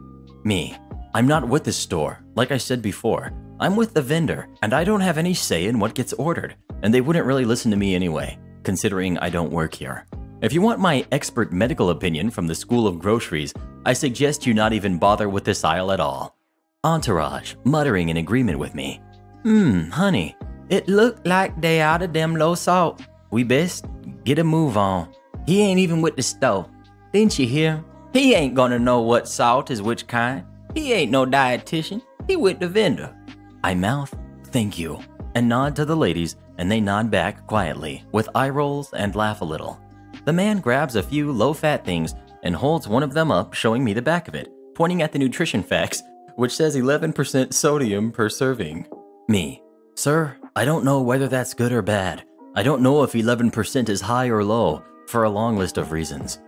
Me. I'm not with the store. Like I said before, I'm with the vendor, and I don't have any say in what gets ordered, and they wouldn't really listen to me anyway, considering I don't work here. If you want my expert medical opinion from the School of Groceries, I suggest you not even bother with this aisle at all. Entourage, muttering in agreement with me. Hmm, honey, it look like they out of them low salt. We best get a move on. He ain't even with the store. Didn't you hear? He ain't gonna know what salt is which kind. He ain't no dietitian. He with the vendor. I mouth, thank you, and nod to the ladies, and they nod back quietly, with eye rolls and laugh a little. The man grabs a few low fat things and holds one of them up, showing me the back of it, pointing at the nutrition facts, which says 11% sodium per serving. Me, sir, I don't know whether that's good or bad. I don't know if 11% is high or low, for a long list of reasons.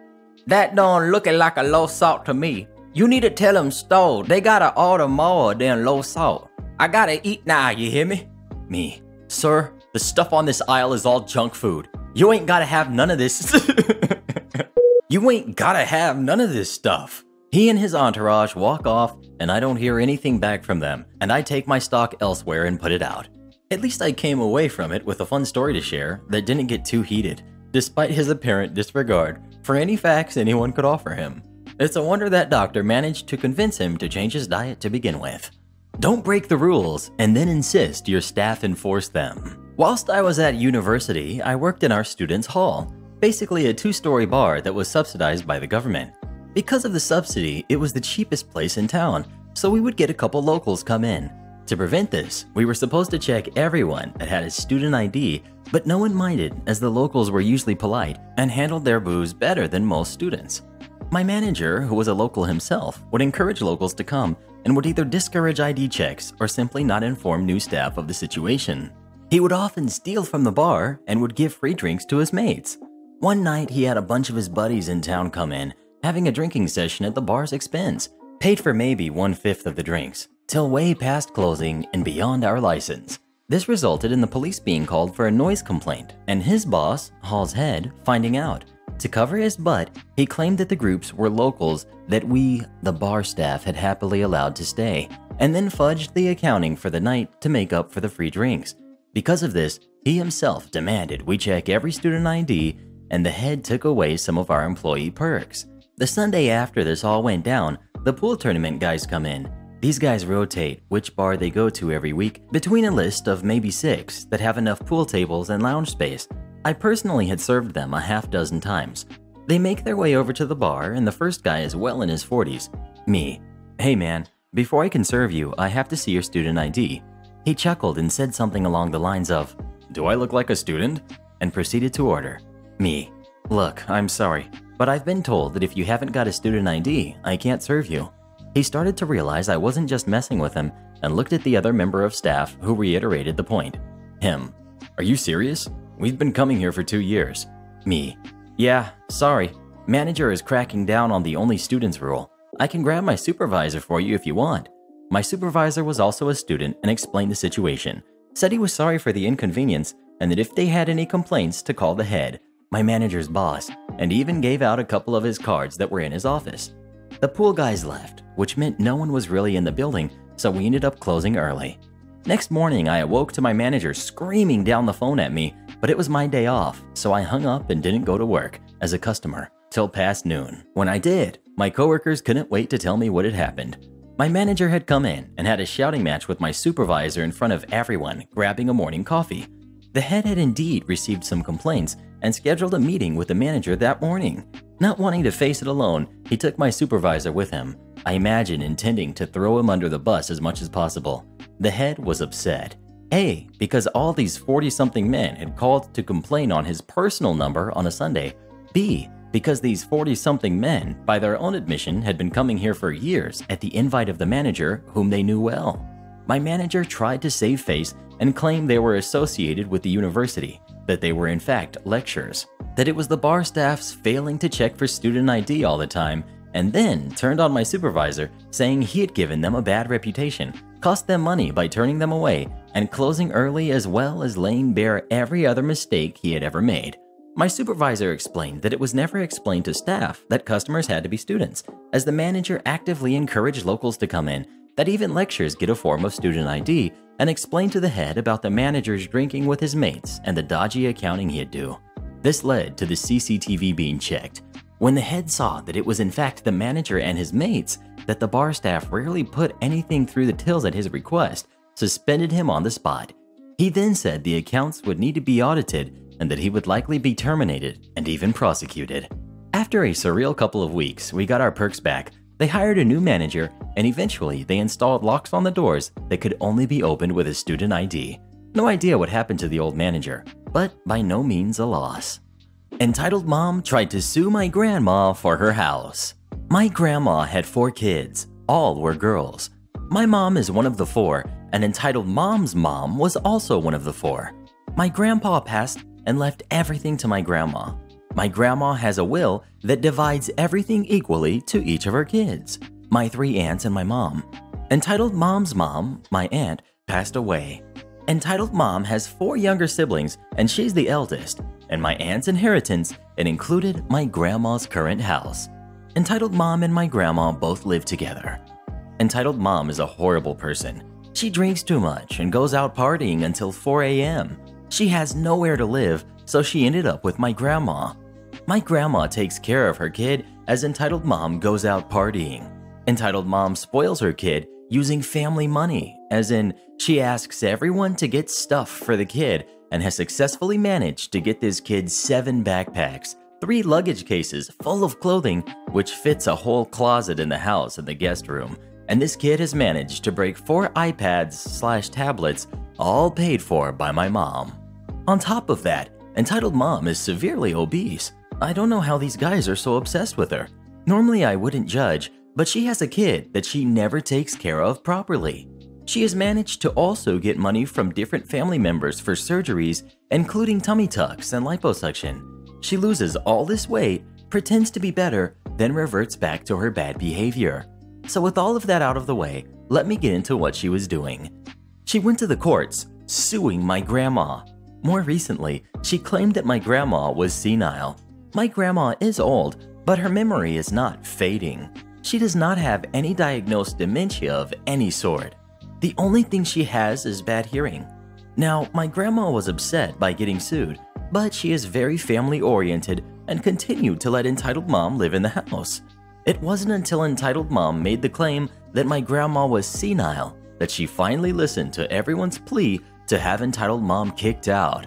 That don't looking like a low salt to me. You need to tell them store they gotta order more than low salt. I gotta eat now, you hear me? Me. Sir, the stuff on this aisle is all junk food. You ain't gotta have none of this. you ain't gotta have none of this stuff. He and his entourage walk off, and I don't hear anything back from them, and I take my stock elsewhere and put it out. At least I came away from it with a fun story to share that didn't get too heated, despite his apparent disregard for any facts anyone could offer him. It's a wonder that doctor managed to convince him to change his diet to begin with. Don't break the rules and then insist your staff enforce them. Whilst I was at university, I worked in our students' hall, basically a two story bar that was subsidized by the government. Because of the subsidy, it was the cheapest place in town, so we would get a couple locals come in. To prevent this, we were supposed to check everyone that had a student ID, but no one minded as the locals were usually polite and handled their booze better than most students. My manager, who was a local himself, would encourage locals to come and would either discourage ID checks or simply not inform new staff of the situation. He would often steal from the bar and would give free drinks to his mates. One night, he had a bunch of his buddies in town come in, having a drinking session at the bar's expense, paid for maybe one fifth of the drinks, till way past closing and beyond our license. This resulted in the police being called for a noise complaint, and his boss, Hall's head, finding out. To cover his butt, he claimed that the groups were locals that we, the bar staff, had happily allowed to stay, and then fudged the accounting for the night to make up for the free drinks. Because of this, he himself demanded we check every student ID, and the head took away some of our employee perks. The Sunday after this all went down, the pool tournament guys come in. These guys rotate which bar they go to every week between a list of maybe six that have enough pool tables and lounge space. I personally had served them a half dozen times. They make their way over to the bar, and the first guy is well in his 40s. Me. Hey man, before I can serve you, I have to see your student ID. He chuckled and said something along the lines of, Do I look like a student? and proceeded to order. Me. Look, I'm sorry, but I've been told that if you haven't got a student ID, I can't serve you. He started to realize I wasn't just messing with him and looked at the other member of staff who reiterated the point. Him. Are you serious? We've been coming here for two years. Me. Yeah, sorry. Manager is cracking down on the only students rule. I can grab my supervisor for you if you want. My supervisor was also a student and explained the situation. Said he was sorry for the inconvenience and that if they had any complaints to call the head, my manager's boss, and even gave out a couple of his cards that were in his office. The pool guys left, which meant no one was really in the building, so we ended up closing early. Next morning, I awoke to my manager screaming down the phone at me, but it was my day off, so I hung up and didn't go to work as a customer till past noon. When I did, my coworkers couldn't wait to tell me what had happened. My manager had come in and had a shouting match with my supervisor in front of everyone, grabbing a morning coffee. The head had indeed received some complaints and scheduled a meeting with the manager that morning. Not wanting to face it alone, he took my supervisor with him, I imagine intending to throw him under the bus as much as possible. The head was upset. A, because all these 40 something men had called to complain on his personal number on a Sunday. B, because these 40 something men, by their own admission, had been coming here for years at the invite of the manager, whom they knew well. My manager tried to save face and claim they were associated with the university, that they were in fact lecturers, that it was the bar staff's failing to check for student ID all the time, and then turned on my supervisor, saying he had given them a bad reputation, cost them money by turning them away, and closing early as well as laying bare every other mistake he had ever made. My supervisor explained that it was never explained to staff that customers had to be students, as the manager actively encouraged locals to come in, that even lectures get a form of student ID, and explained to the head about the manager's drinking with his mates and the dodgy accounting he'd do. This led to the CCTV being checked. When the head saw that it was in fact the manager and his mates, that the bar staff rarely put anything through the tills at his request, suspended him on the spot. He then said the accounts would need to be audited and that he would likely be terminated and even prosecuted. After a surreal couple of weeks, we got our perks back, they hired a new manager, and eventually they installed locks on the doors that could only be opened with a student ID. No idea what happened to the old manager, but by no means a loss. Entitled Mom tried to sue my grandma for her house. My grandma had four kids, all were girls. My mom is one of the four, and Entitled Mom's mom was also one of the four. My grandpa passed and left everything to my grandma. My grandma has a will that divides everything equally to each of her kids, my three aunts and my mom. Entitled Mom's mom, my aunt, passed away. Entitled Mom has four younger siblings, and she's the eldest, and my aunt's inheritance it included my grandma's current house. Entitled Mom and my grandma both live together. Entitled Mom is a horrible person. She drinks too much and goes out partying until 4 a.m. She has nowhere to live, so she ended up with my grandma. My grandma takes care of her kid as entitled mom goes out partying. Entitled mom spoils her kid using family money, as in, she asks everyone to get stuff for the kid and has successfully managed to get this kid seven backpacks, three luggage cases full of clothing, which fits a whole closet in the house and the guest room. And this kid has managed to break four iPads slash tablets, all paid for by my mom. On top of that, entitled mom is severely obese I don't know how these guys are so obsessed with her. Normally, I wouldn't judge, but she has a kid that she never takes care of properly. She has managed to also get money from different family members for surgeries, including tummy tucks and liposuction. She loses all this weight, pretends to be better, then reverts back to her bad behavior. So, with all of that out of the way, let me get into what she was doing. She went to the courts, suing my grandma. More recently, she claimed that my grandma was senile my grandma is old, but her memory is not fading. She does not have any diagnosed dementia of any sort. The only thing she has is bad hearing. Now, my grandma was upset by getting sued, but she is very family oriented, and continued to let Entitled Mom live in the house. It wasn't until Entitled Mom made the claim that my grandma was senile that she finally listened to everyone's plea to have Entitled Mom kicked out.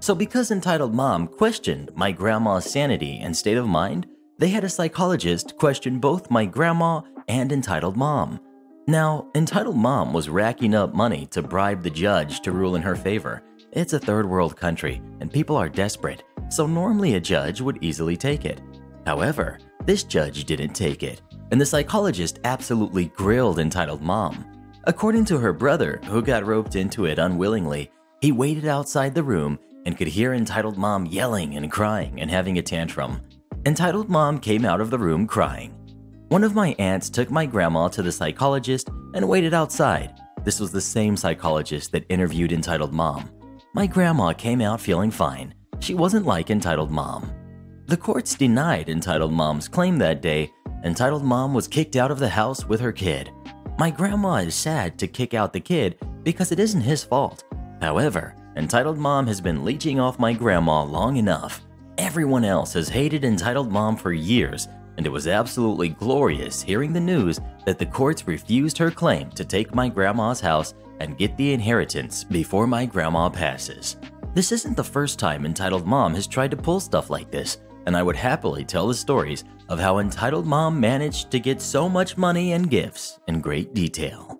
So, because Entitled Mom questioned my grandma's sanity and state of mind, they had a psychologist question both my grandma and Entitled Mom. Now, Entitled Mom was racking up money to bribe the judge to rule in her favor. It's a third world country, and people are desperate, so normally a judge would easily take it. However, this judge didn't take it, and the psychologist absolutely grilled Entitled Mom. According to her brother, who got roped into it unwillingly, he waited outside the room and could hear Entitled Mom yelling and crying and having a tantrum. Entitled Mom came out of the room crying. One of my aunts took my grandma to the psychologist and waited outside. This was the same psychologist that interviewed Entitled Mom. My grandma came out feeling fine. She wasn't like Entitled Mom. The courts denied Entitled Mom's claim that day. Entitled Mom was kicked out of the house with her kid. My grandma is sad to kick out the kid because it isn't his fault. However, Entitled Mom has been leeching off my grandma long enough. Everyone else has hated Entitled Mom for years and it was absolutely glorious hearing the news that the courts refused her claim to take my grandma's house and get the inheritance before my grandma passes. This isn't the first time Entitled Mom has tried to pull stuff like this, and I would happily tell the stories of how Entitled Mom managed to get so much money and gifts in great detail.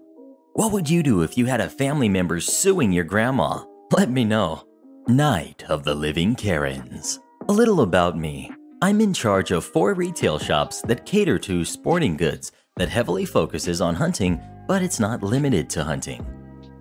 What would you do if you had a family member suing your grandma? Let me know. Night of the Living Karens. A little about me. I'm in charge of four retail shops that cater to sporting goods that heavily focuses on hunting, but it's not limited to hunting.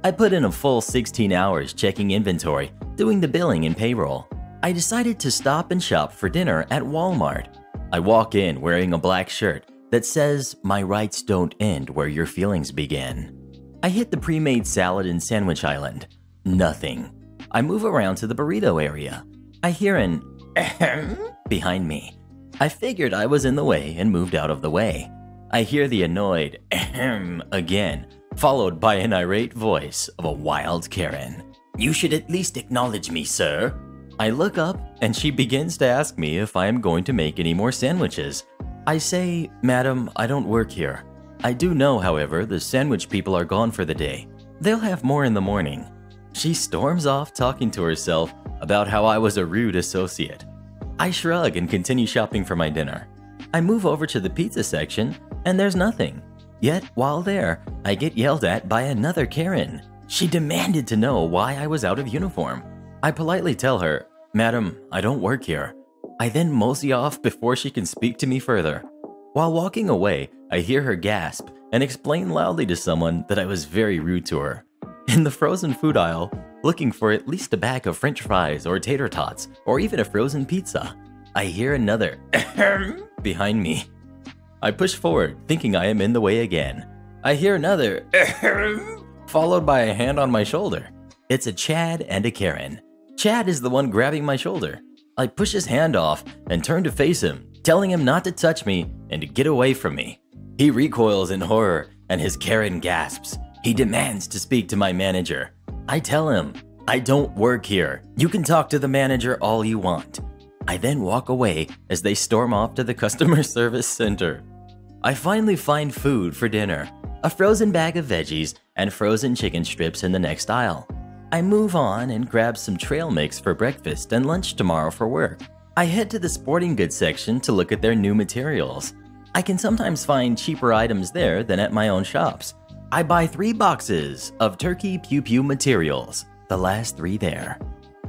I put in a full 16 hours checking inventory, doing the billing and payroll. I decided to stop and shop for dinner at Walmart. I walk in wearing a black shirt that says, My rights don't end where your feelings begin. I hit the pre made salad and sandwich island. Nothing. I move around to the burrito area. I hear an ahem behind me. I figured I was in the way and moved out of the way. I hear the annoyed ahem again, followed by an irate voice of a wild Karen. You should at least acknowledge me, sir. I look up and she begins to ask me if I am going to make any more sandwiches. I say, Madam, I don't work here. I do know, however, the sandwich people are gone for the day. They'll have more in the morning. She storms off talking to herself about how I was a rude associate. I shrug and continue shopping for my dinner. I move over to the pizza section, and there's nothing. Yet, while there, I get yelled at by another Karen. She demanded to know why I was out of uniform. I politely tell her, Madam, I don't work here. I then mosey off before she can speak to me further. While walking away, I hear her gasp and explain loudly to someone that I was very rude to her. In the frozen food aisle, looking for at least a bag of french fries or tater tots, or even a frozen pizza. I hear another behind me. I push forward, thinking I am in the way again. I hear another followed by a hand on my shoulder. It's a Chad and a Karen. Chad is the one grabbing my shoulder. I push his hand off and turn to face him, telling him not to touch me and to get away from me. He recoils in horror and his Karen gasps. He demands to speak to my manager. I tell him, I don't work here. You can talk to the manager all you want. I then walk away as they storm off to the customer service center. I finally find food for dinner a frozen bag of veggies and frozen chicken strips in the next aisle. I move on and grab some trail mix for breakfast and lunch tomorrow for work. I head to the sporting goods section to look at their new materials. I can sometimes find cheaper items there than at my own shops. I buy three boxes of turkey pew pew materials, the last three there.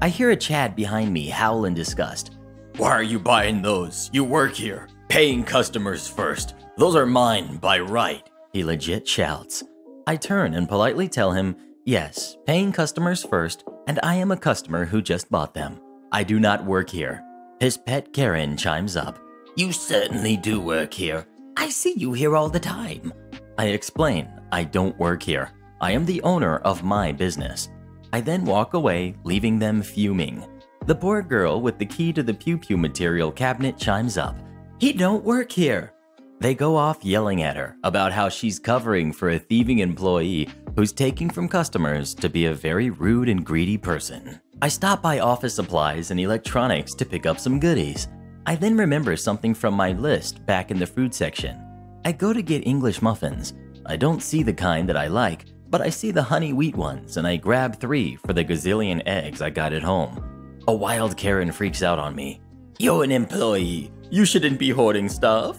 I hear a Chad behind me howl in disgust. Why are you buying those? You work here. Paying customers first. Those are mine by right, he legit shouts. I turn and politely tell him, yes, paying customers first, and I am a customer who just bought them. I do not work here. His pet Karen chimes up. You certainly do work here. I see you here all the time. I explain I don't work here. I am the owner of my business. I then walk away, leaving them fuming. The poor girl with the key to the pew pew material cabinet chimes up. He don't work here. They go off yelling at her about how she's covering for a thieving employee who's taking from customers to be a very rude and greedy person. I stop by office supplies and electronics to pick up some goodies. I then remember something from my list back in the food section. I go to get English muffins. I don't see the kind that I like, but I see the honey wheat ones and I grab three for the gazillion eggs I got at home. A wild Karen freaks out on me. You're an employee. You shouldn't be hoarding stuff.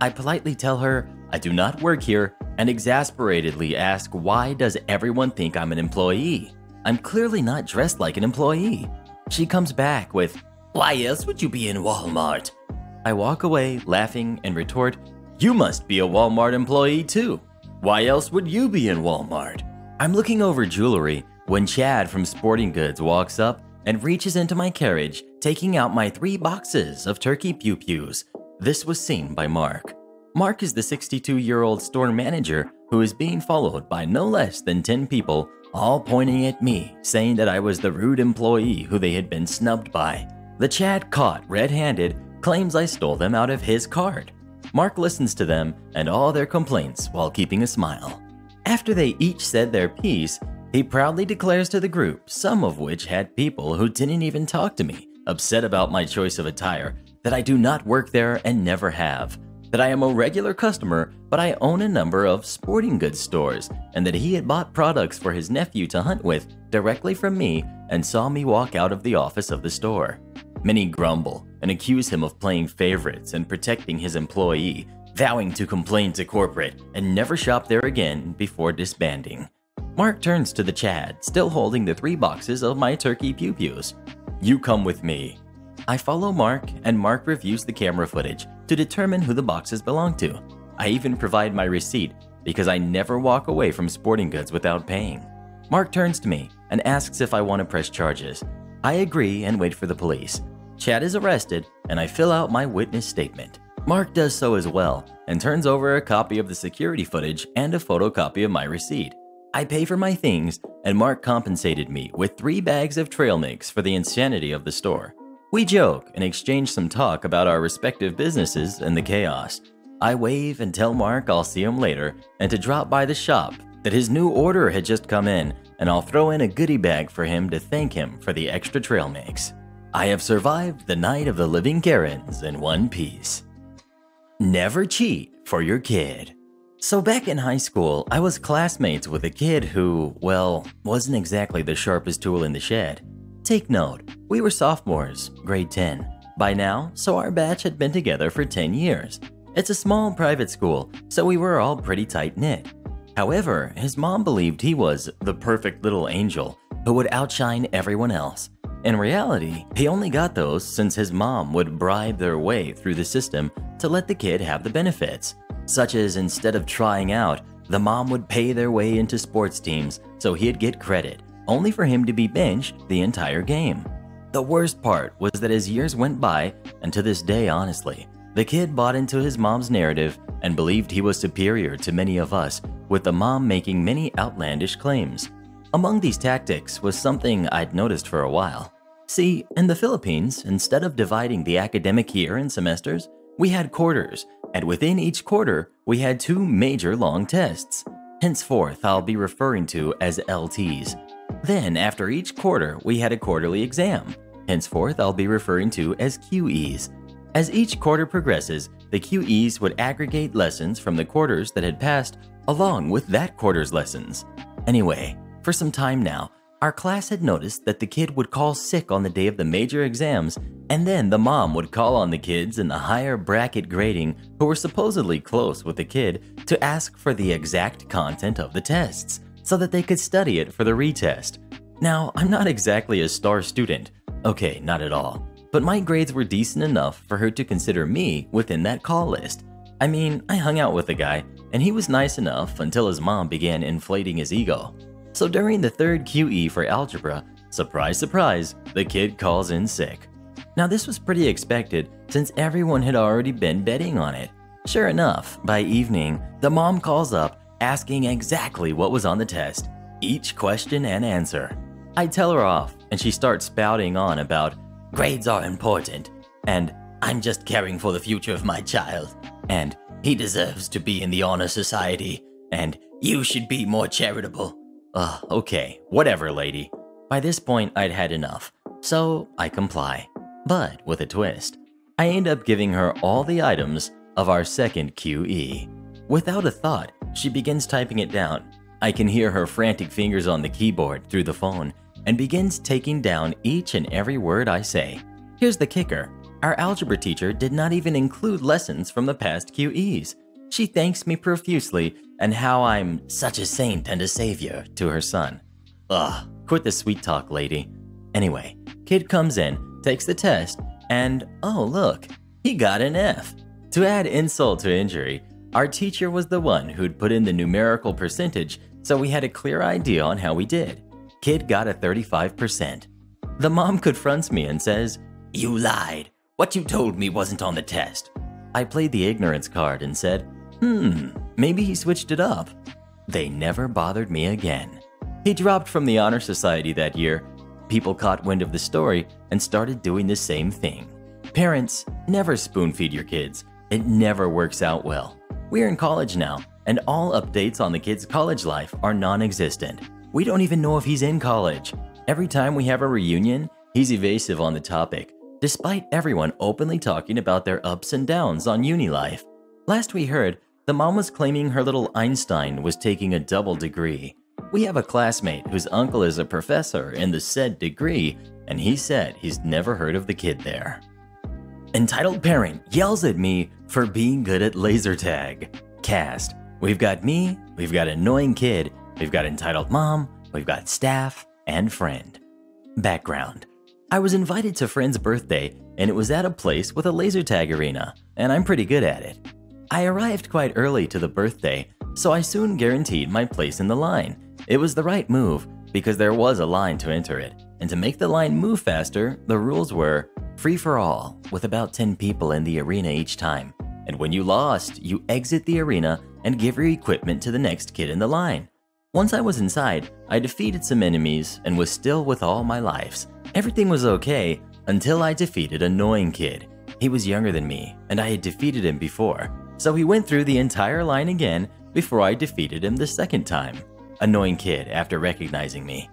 I politely tell her I do not work here and exasperatedly ask why does everyone think I'm an employee? I'm clearly not dressed like an employee. She comes back with, Why else would you be in Walmart? I walk away laughing and retort, You must be a Walmart employee too. Why else would you be in Walmart? I'm looking over jewelry when Chad from Sporting Goods walks up and reaches into my carriage, taking out my three boxes of turkey pew pews. This was seen by Mark. Mark is the 62 year old store manager who is being followed by no less than 10 people, all pointing at me, saying that I was the rude employee who they had been snubbed by. The Chad caught red handed claims I stole them out of his cart. Mark listens to them and all their complaints while keeping a smile. After they each said their piece, he proudly declares to the group, some of which had people who didn't even talk to me, upset about my choice of attire, that I do not work there and never have that I am a regular customer, but I own a number of sporting goods stores, and that he had bought products for his nephew to hunt with directly from me and saw me walk out of the office of the store. Many grumble and accuse him of playing favorites and protecting his employee, vowing to complain to corporate and never shop there again before disbanding. Mark turns to the Chad, still holding the three boxes of my turkey pew pews. You come with me. I follow Mark, and Mark reviews the camera footage to determine who the boxes belong to. I even provide my receipt because I never walk away from sporting goods without paying. Mark turns to me and asks if I want to press charges. I agree and wait for the police. Chad is arrested, and I fill out my witness statement. Mark does so as well and turns over a copy of the security footage and a photocopy of my receipt. I pay for my things, and Mark compensated me with three bags of trail mix for the insanity of the store. We joke and exchange some talk about our respective businesses and the chaos. I wave and tell Mark I'll see him later and to drop by the shop, that his new order had just come in, and I'll throw in a goodie bag for him to thank him for the extra trail mix. I have survived the night of the living Karens in one piece. Never cheat for your kid. So, back in high school, I was classmates with a kid who, well, wasn't exactly the sharpest tool in the shed. Take note, we were sophomores, grade 10, by now, so our batch had been together for 10 years. It's a small private school, so we were all pretty tight knit. However, his mom believed he was the perfect little angel who would outshine everyone else. In reality, he only got those since his mom would bribe their way through the system to let the kid have the benefits, such as instead of trying out, the mom would pay their way into sports teams so he'd get credit only for him to be benched the entire game. The worst part was that as years went by, and to this day honestly, the kid bought into his mom's narrative and believed he was superior to many of us, with the mom making many outlandish claims. Among these tactics was something I'd noticed for a while. See, in the Philippines, instead of dividing the academic year in semesters, we had quarters, and within each quarter, we had two major long tests. Henceforth, I'll be referring to as LTs, then, after each quarter, we had a quarterly exam. Henceforth, I'll be referring to as QEs. As each quarter progresses, the QEs would aggregate lessons from the quarters that had passed along with that quarter's lessons. Anyway, for some time now, our class had noticed that the kid would call sick on the day of the major exams, and then the mom would call on the kids in the higher bracket grading who were supposedly close with the kid to ask for the exact content of the tests so that they could study it for the retest. Now, I'm not exactly a star student. Okay, not at all. But my grades were decent enough for her to consider me within that call list. I mean, I hung out with the guy, and he was nice enough until his mom began inflating his ego. So during the third QE for algebra, surprise, surprise, the kid calls in sick. Now, this was pretty expected since everyone had already been betting on it. Sure enough, by evening, the mom calls up asking exactly what was on the test, each question and answer. I tell her off, and she starts spouting on about grades are important, and I'm just caring for the future of my child, and he deserves to be in the honor society, and you should be more charitable. Ugh, okay, whatever, lady. By this point, I'd had enough, so I comply, but with a twist. I end up giving her all the items of our second QE. Without a thought, she begins typing it down. I can hear her frantic fingers on the keyboard through the phone and begins taking down each and every word I say. Here's the kicker our algebra teacher did not even include lessons from the past QEs. She thanks me profusely and how I'm such a saint and a savior to her son. Ugh, quit the sweet talk, lady. Anyway, kid comes in, takes the test, and oh, look, he got an F. To add insult to injury, our teacher was the one who'd put in the numerical percentage, so we had a clear idea on how we did. Kid got a 35%. The mom confronts me and says, You lied. What you told me wasn't on the test. I played the ignorance card and said, Hmm, maybe he switched it up. They never bothered me again. He dropped from the Honor Society that year. People caught wind of the story and started doing the same thing. Parents, never spoon feed your kids. It never works out well. We're in college now, and all updates on the kid's college life are non existent. We don't even know if he's in college. Every time we have a reunion, he's evasive on the topic, despite everyone openly talking about their ups and downs on uni life. Last we heard, the mom was claiming her little Einstein was taking a double degree. We have a classmate whose uncle is a professor in the said degree, and he said he's never heard of the kid there. Entitled parent yells at me for being good at laser tag. Cast. We've got me, we've got annoying kid, we've got entitled mom, we've got staff, and friend. Background. I was invited to friend's birthday, and it was at a place with a laser tag arena, and I'm pretty good at it. I arrived quite early to the birthday, so I soon guaranteed my place in the line. It was the right move because there was a line to enter it, and to make the line move faster, the rules were free for all, with about 10 people in the arena each time. And when you lost, you exit the arena and give your equipment to the next kid in the line. Once I was inside, I defeated some enemies and was still with all my lives. Everything was okay until I defeated Annoying Kid. He was younger than me, and I had defeated him before, so he went through the entire line again before I defeated him the second time. Annoying Kid after recognizing me.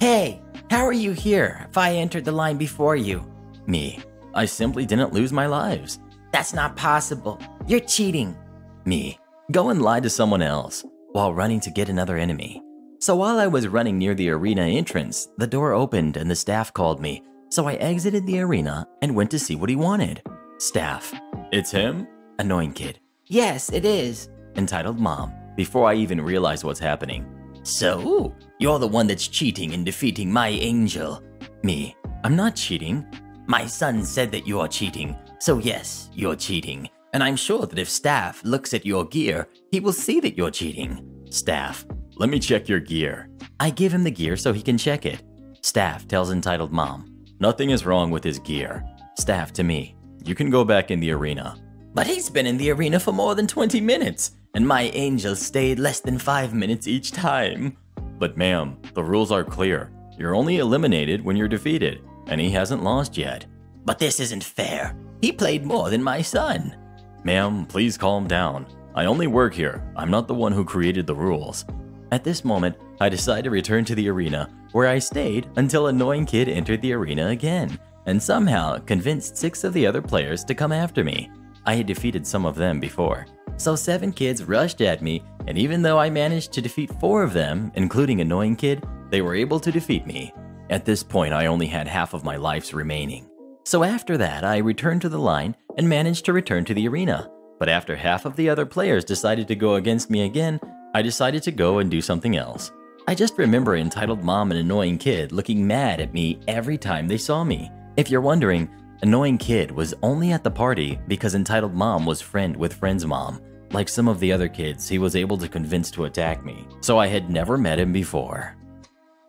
Hey, how are you here if I entered the line before you? Me. I simply didn't lose my lives. That's not possible. You're cheating. Me. Go and lie to someone else while running to get another enemy. So while I was running near the arena entrance, the door opened and the staff called me. So I exited the arena and went to see what he wanted. Staff. It's him? Annoying kid. Yes, it is. Entitled mom. Before I even realized what's happening. So, you're the one that's cheating and defeating my angel. Me. I'm not cheating. My son said that you are cheating, so yes, you're cheating. And I'm sure that if Staff looks at your gear, he will see that you're cheating. Staff, let me check your gear. I give him the gear so he can check it. Staff tells entitled mom, Nothing is wrong with his gear. Staff to me, You can go back in the arena. But he's been in the arena for more than 20 minutes, and my angel stayed less than 5 minutes each time. But ma'am, the rules are clear. You're only eliminated when you're defeated and he hasn't lost yet. But this isn't fair. He played more than my son. Ma'am, please calm down. I only work here. I'm not the one who created the rules. At this moment, I decide to return to the arena, where I stayed until Annoying Kid entered the arena again, and somehow convinced six of the other players to come after me. I had defeated some of them before. So seven kids rushed at me, and even though I managed to defeat four of them, including Annoying Kid, they were able to defeat me. At this point, I only had half of my lives remaining. So after that, I returned to the line and managed to return to the arena. But after half of the other players decided to go against me again, I decided to go and do something else. I just remember entitled mom and annoying kid looking mad at me every time they saw me. If you're wondering, annoying kid was only at the party because entitled mom was friend with friend's mom. Like some of the other kids, he was able to convince to attack me, so I had never met him before.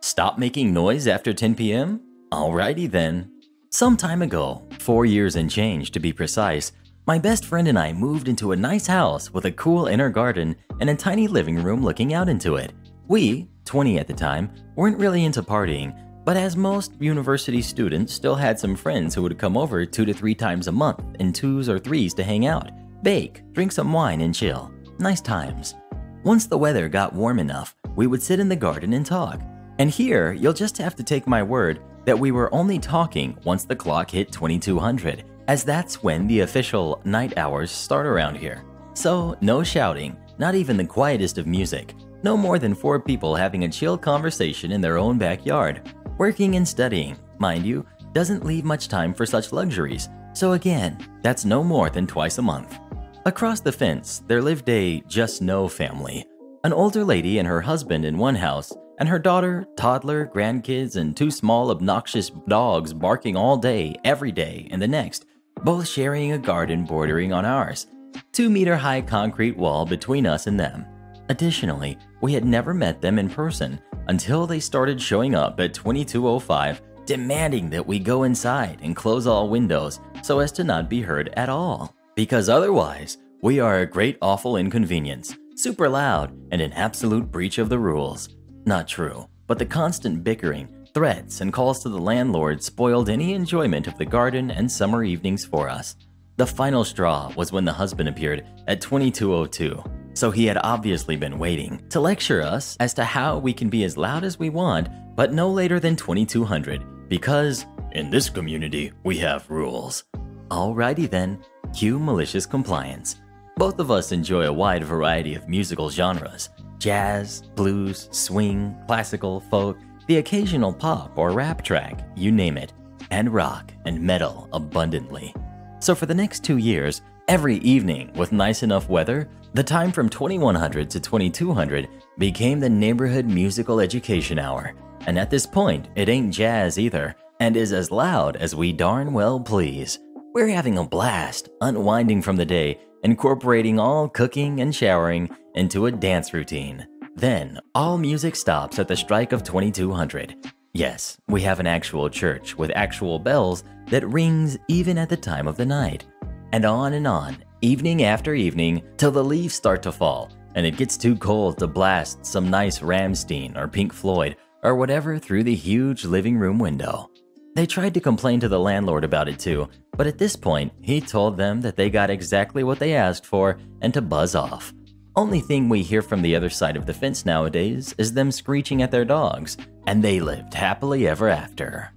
Stop making noise after 10 p.m.? Alrighty then. Some time ago, four years and change to be precise, my best friend and I moved into a nice house with a cool inner garden and a tiny living room looking out into it. We, 20 at the time, weren't really into partying, but as most university students still had some friends who would come over two to three times a month in twos or threes to hang out, bake, drink some wine, and chill. Nice times. Once the weather got warm enough, we would sit in the garden and talk. And here, you'll just have to take my word that we were only talking once the clock hit 2200, as that's when the official night hours start around here. So, no shouting, not even the quietest of music, no more than four people having a chill conversation in their own backyard. Working and studying, mind you, doesn't leave much time for such luxuries, so again, that's no more than twice a month. Across the fence, there lived a just no family. An older lady and her husband in one house, and her daughter, toddler, grandkids, and two small obnoxious dogs barking all day, every day, and the next, both sharing a garden bordering on ours. Two meter high concrete wall between us and them. Additionally, we had never met them in person until they started showing up at 2205 demanding that we go inside and close all windows so as to not be heard at all. Because otherwise, we are a great awful inconvenience, super loud, and an absolute breach of the rules. Not true, but the constant bickering, threats, and calls to the landlord spoiled any enjoyment of the garden and summer evenings for us. The final straw was when the husband appeared at 2202, so he had obviously been waiting to lecture us as to how we can be as loud as we want, but no later than 2200, because in this community we have rules. Alrighty then, cue malicious compliance. Both of us enjoy a wide variety of musical genres jazz, blues, swing, classical, folk, the occasional pop or rap track, you name it, and rock and metal abundantly. So for the next two years, every evening with nice enough weather, the time from 2100 to 2200 became the neighborhood musical education hour. And at this point, it ain't jazz either, and is as loud as we darn well please. We're having a blast, unwinding from the day, incorporating all cooking and showering into a dance routine. Then, all music stops at the strike of 2200. Yes, we have an actual church with actual bells that rings even at the time of the night. And on and on, evening after evening, till the leaves start to fall and it gets too cold to blast some nice Rammstein or Pink Floyd or whatever through the huge living room window. They tried to complain to the landlord about it too, but at this point, he told them that they got exactly what they asked for and to buzz off. Only thing we hear from the other side of the fence nowadays is them screeching at their dogs, and they lived happily ever after.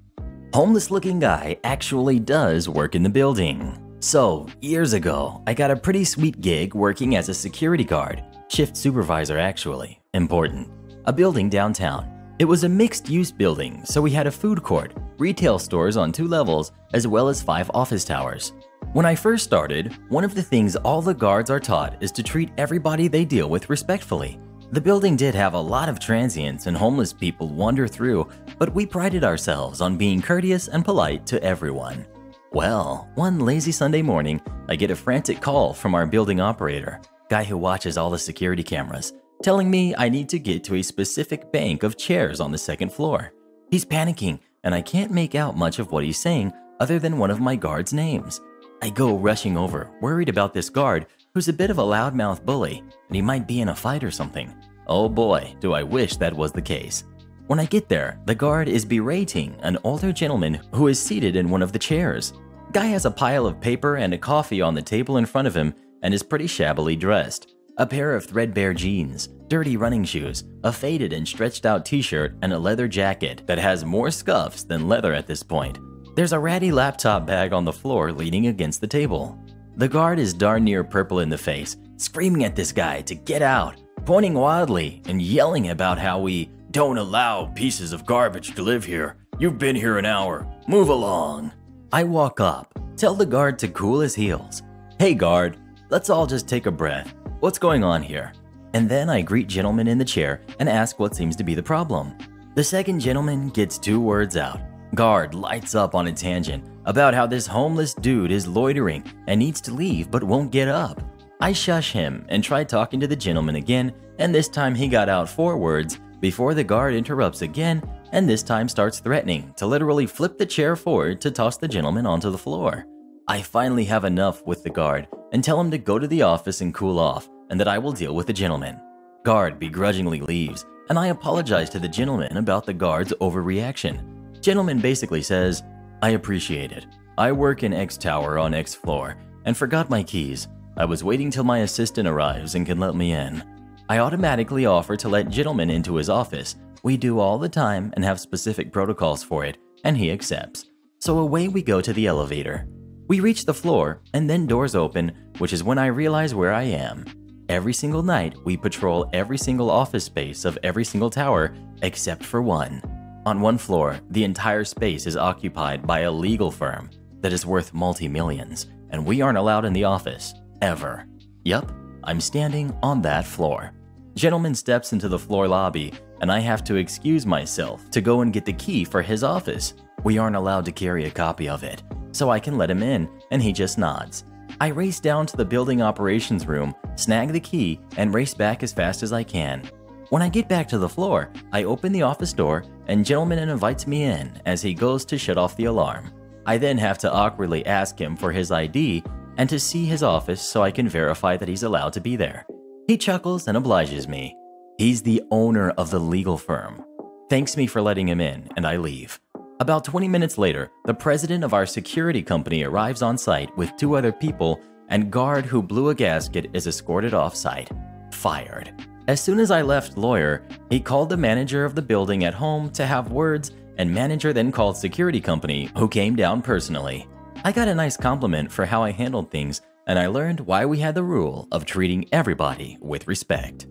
Homeless looking guy actually does work in the building. So, years ago, I got a pretty sweet gig working as a security guard, shift supervisor actually, important, a building downtown. It was a mixed use building, so we had a food court, retail stores on two levels, as well as five office towers. When I first started, one of the things all the guards are taught is to treat everybody they deal with respectfully. The building did have a lot of transients and homeless people wander through, but we prided ourselves on being courteous and polite to everyone. Well, one lazy Sunday morning, I get a frantic call from our building operator, guy who watches all the security cameras, telling me I need to get to a specific bank of chairs on the second floor. He's panicking, and I can't make out much of what he's saying other than one of my guard's names. I go rushing over, worried about this guard, who's a bit of a loudmouth bully, and he might be in a fight or something. Oh boy, do I wish that was the case. When I get there, the guard is berating an older gentleman who is seated in one of the chairs. Guy has a pile of paper and a coffee on the table in front of him and is pretty shabbily dressed. A pair of threadbare jeans, dirty running shoes, a faded and stretched out t shirt, and a leather jacket that has more scuffs than leather at this point. There's a ratty laptop bag on the floor leaning against the table. The guard is darn near purple in the face, screaming at this guy to get out, pointing wildly and yelling about how we don't allow pieces of garbage to live here. You've been here an hour. Move along. I walk up, tell the guard to cool his heels. Hey, guard, let's all just take a breath. What's going on here? And then I greet gentleman in the chair and ask what seems to be the problem. The second gentleman gets two words out. Guard lights up on a tangent about how this homeless dude is loitering and needs to leave but won't get up. I shush him and try talking to the gentleman again, and this time he got out four words before the guard interrupts again and this time starts threatening to literally flip the chair forward to toss the gentleman onto the floor. I finally have enough with the guard and tell him to go to the office and cool off, and that I will deal with the gentleman. Guard begrudgingly leaves, and I apologize to the gentleman about the guard's overreaction. Gentleman basically says, I appreciate it. I work in X tower on X floor and forgot my keys. I was waiting till my assistant arrives and can let me in. I automatically offer to let gentleman into his office. We do all the time and have specific protocols for it, and he accepts. So away we go to the elevator. We reach the floor, and then doors open, which is when I realize where I am. Every single night, we patrol every single office space of every single tower except for one. On one floor, the entire space is occupied by a legal firm that is worth multi millions, and we aren't allowed in the office, ever. Yup, I'm standing on that floor. Gentleman steps into the floor lobby, and I have to excuse myself to go and get the key for his office. We aren't allowed to carry a copy of it, so I can let him in, and he just nods. I race down to the building operations room, snag the key, and race back as fast as I can. When I get back to the floor, I open the office door, and gentleman invites me in as he goes to shut off the alarm. I then have to awkwardly ask him for his ID and to see his office so I can verify that he's allowed to be there. He chuckles and obliges me. He's the owner of the legal firm. Thanks me for letting him in, and I leave. About 20 minutes later, the president of our security company arrives on site with two other people, and guard who blew a gasket is escorted off site. Fired. As soon as I left lawyer, he called the manager of the building at home to have words, and manager then called security company who came down personally. I got a nice compliment for how I handled things, and I learned why we had the rule of treating everybody with respect.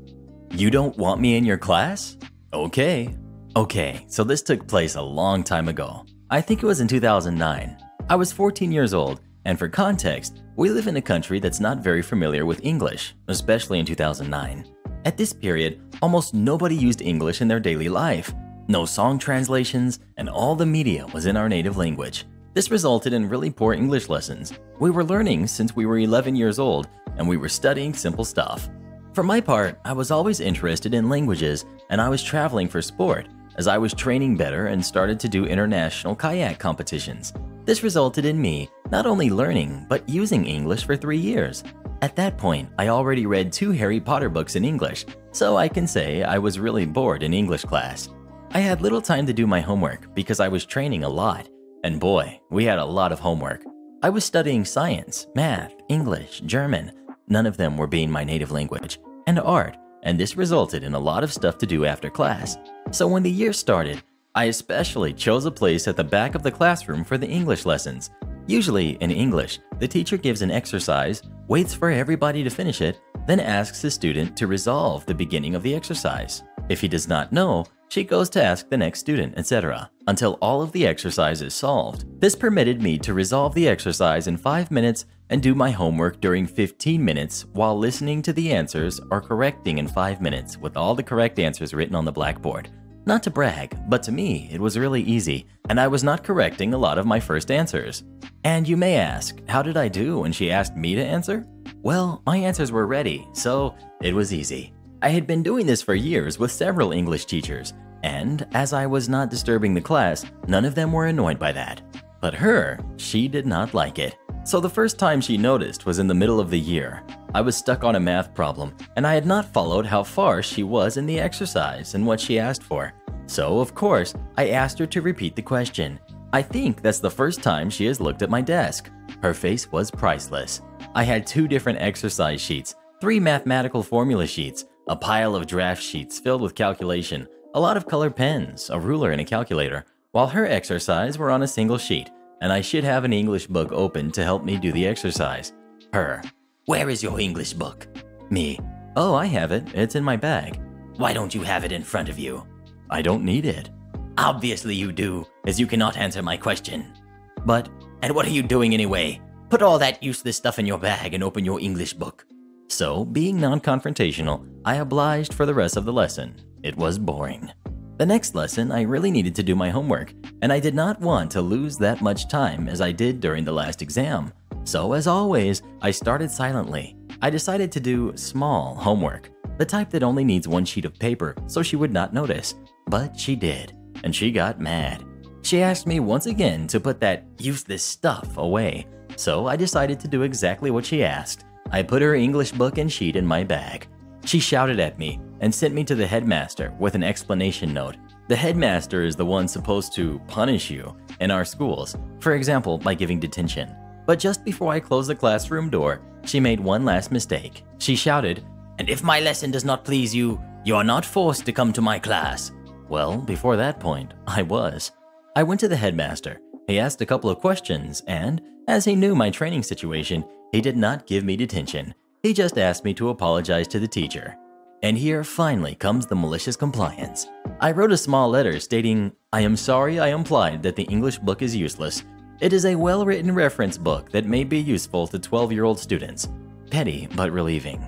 You don't want me in your class? Okay. Okay, so this took place a long time ago. I think it was in 2009. I was 14 years old, and for context, we live in a country that's not very familiar with English, especially in 2009. At this period, almost nobody used English in their daily life. No song translations, and all the media was in our native language. This resulted in really poor English lessons. We were learning since we were 11 years old, and we were studying simple stuff. For my part, I was always interested in languages, and I was traveling for sport, as I was training better and started to do international kayak competitions. This resulted in me not only learning, but using English for three years. At that point, I already read two Harry Potter books in English, so I can say I was really bored in English class. I had little time to do my homework because I was training a lot, and boy, we had a lot of homework. I was studying science, math, English, German. None of them were being my native language, and art, and this resulted in a lot of stuff to do after class. So when the year started, I especially chose a place at the back of the classroom for the English lessons. Usually, in English, the teacher gives an exercise, waits for everybody to finish it, then asks the student to resolve the beginning of the exercise. If he does not know, she goes to ask the next student, etc., until all of the exercise is solved. This permitted me to resolve the exercise in 5 minutes and do my homework during 15 minutes while listening to the answers or correcting in 5 minutes with all the correct answers written on the blackboard. Not to brag, but to me, it was really easy, and I was not correcting a lot of my first answers. And you may ask, how did I do when she asked me to answer? Well, my answers were ready, so it was easy. I had been doing this for years with several English teachers, and as I was not disturbing the class, none of them were annoyed by that. But her, she did not like it. So the first time she noticed was in the middle of the year. I was stuck on a math problem, and I had not followed how far she was in the exercise and what she asked for. So, of course, I asked her to repeat the question. I think that's the first time she has looked at my desk. Her face was priceless. I had two different exercise sheets, three mathematical formula sheets, a pile of draft sheets filled with calculation, a lot of colored pens, a ruler, and a calculator, while her exercise were on a single sheet, and I should have an English book open to help me do the exercise. Her. Where is your English book? Me. Oh, I have it. It's in my bag. Why don't you have it in front of you? I don't need it. Obviously you do, as you cannot answer my question. But. And what are you doing anyway? Put all that useless stuff in your bag and open your English book. So, being non confrontational, I obliged for the rest of the lesson. It was boring. The next lesson, I really needed to do my homework, and I did not want to lose that much time as I did during the last exam. So, as always, I started silently. I decided to do small homework, the type that only needs one sheet of paper so she would not notice. But she did, and she got mad. She asked me once again to put that useless stuff away, so I decided to do exactly what she asked I put her English book and sheet in my bag. She shouted at me and sent me to the headmaster with an explanation note. The headmaster is the one supposed to punish you in our schools, for example, by giving detention. But just before I closed the classroom door, she made one last mistake. She shouted, And if my lesson does not please you, you are not forced to come to my class. Well, before that point, I was. I went to the headmaster. He asked a couple of questions, and As he knew my training situation, he did not give me detention. He just asked me to apologize to the teacher. And here finally comes the malicious compliance. I wrote a small letter stating, I am sorry I implied that the English book is useless. It is a well written reference book that may be useful to 12 year old students. Petty, but relieving.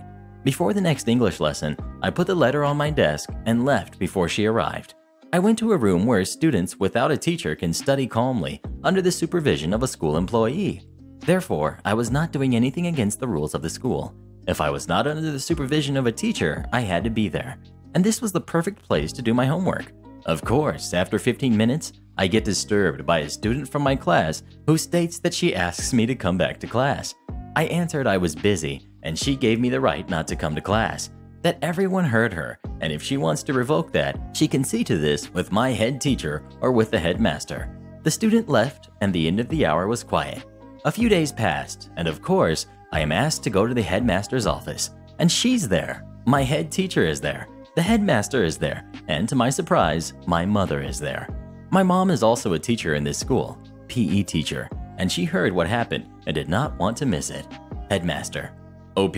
Before the next English lesson, I put the letter on my desk and left before she arrived. I went to a room where students without a teacher can study calmly under the supervision of a school employee. Therefore, I was not doing anything against the rules of the school. If I was not under the supervision of a teacher, I had to be there. And this was the perfect place to do my homework. Of course, after 15 minutes, I get disturbed by a student from my class who states that she asks me to come back to class. I answered I was busy, and she gave me the right not to come to class. That everyone heard her, and if she wants to revoke that, she can see to this with my head teacher or with the headmaster. The student left, and the end of the hour was quiet. A few days passed, and of course, I am asked to go to the headmaster's office, and she's there. My head teacher is there. The headmaster is there, and to my surprise, my mother is there. My mom is also a teacher in this school, PE teacher, and she heard what happened and did not want to miss it. Headmaster, OP,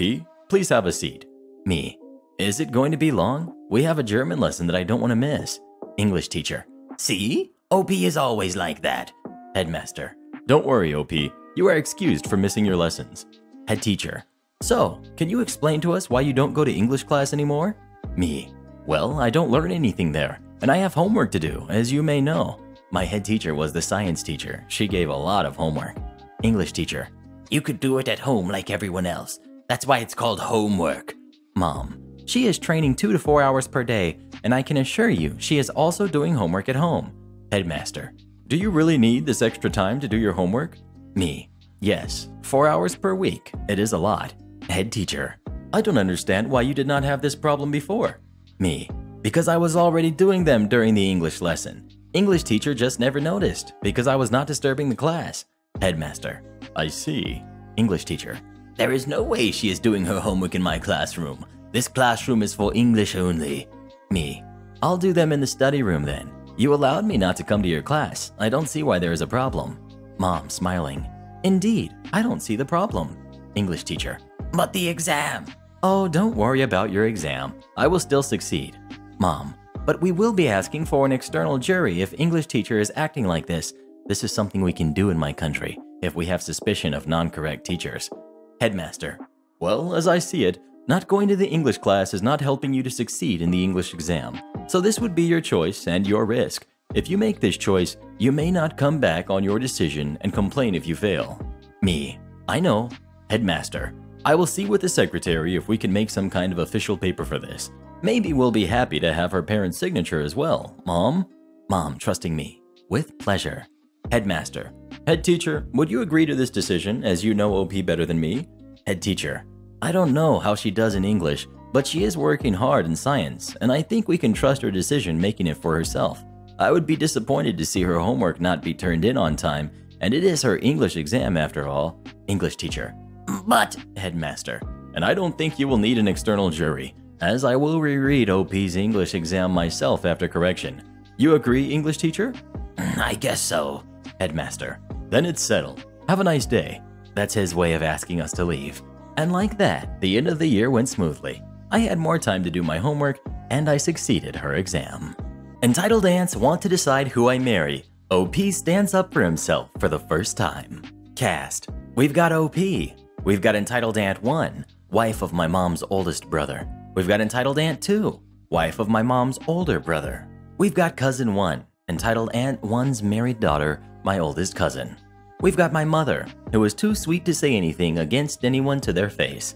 please have a seat. Me, is it going to be long? We have a German lesson that I don't want to miss. English teacher, see? OP is always like that. Headmaster, don't worry, OP. You are excused for missing your lessons. Head teacher. So, can you explain to us why you don't go to English class anymore? Me. Well, I don't learn anything there, and I have homework to do, as you may know. My head teacher was the science teacher. She gave a lot of homework. English teacher. You could do it at home like everyone else. That's why it's called homework. Mom. She is training two to four hours per day, and I can assure you she is also doing homework at home. Headmaster. Do you really need this extra time to do your homework? Me. Yes, four hours per week. It is a lot. Head teacher. I don't understand why you did not have this problem before. Me. Because I was already doing them during the English lesson. English teacher just never noticed because I was not disturbing the class. Headmaster. I see. English teacher. There is no way she is doing her homework in my classroom. This classroom is for English only. Me. I'll do them in the study room then. You allowed me not to come to your class. I don't see why there is a problem. Mom, smiling. Indeed, I don't see the problem. English teacher. But the exam. Oh, don't worry about your exam. I will still succeed. Mom. But we will be asking for an external jury if English teacher is acting like this. This is something we can do in my country if we have suspicion of non-correct teachers. Headmaster. Well, as I see it, not going to the English class is not helping you to succeed in the English exam. So this would be your choice and your risk. If you make this choice, you may not come back on your decision and complain if you fail. Me. I know. Headmaster. I will see with the secretary if we can make some kind of official paper for this. Maybe we'll be happy to have her parent's signature as well. Mom? Mom, trusting me. With pleasure. Headmaster. Head teacher, would you agree to this decision as you know OP better than me? Head teacher. I don't know how she does in English, but she is working hard in science, and I think we can trust her decision making it for herself. I would be disappointed to see her homework not be turned in on time, and it is her English exam after all. English teacher. But, headmaster, and I don't think you will need an external jury, as I will reread OP's English exam myself after correction. You agree, English teacher? I guess so, headmaster. Then it's settled. Have a nice day. That's his way of asking us to leave. And like that, the end of the year went smoothly. I had more time to do my homework, and I succeeded her exam. Entitled Aunts want to decide who I marry. OP stands up for himself for the first time. Cast. We've got OP. We've got Entitled Aunt 1, wife of my mom's oldest brother. We've got Entitled Aunt 2, wife of my mom's older brother. We've got Cousin 1, entitled Aunt 1's married daughter, my oldest cousin. We've got my mother, who was too sweet to say anything against anyone to their face.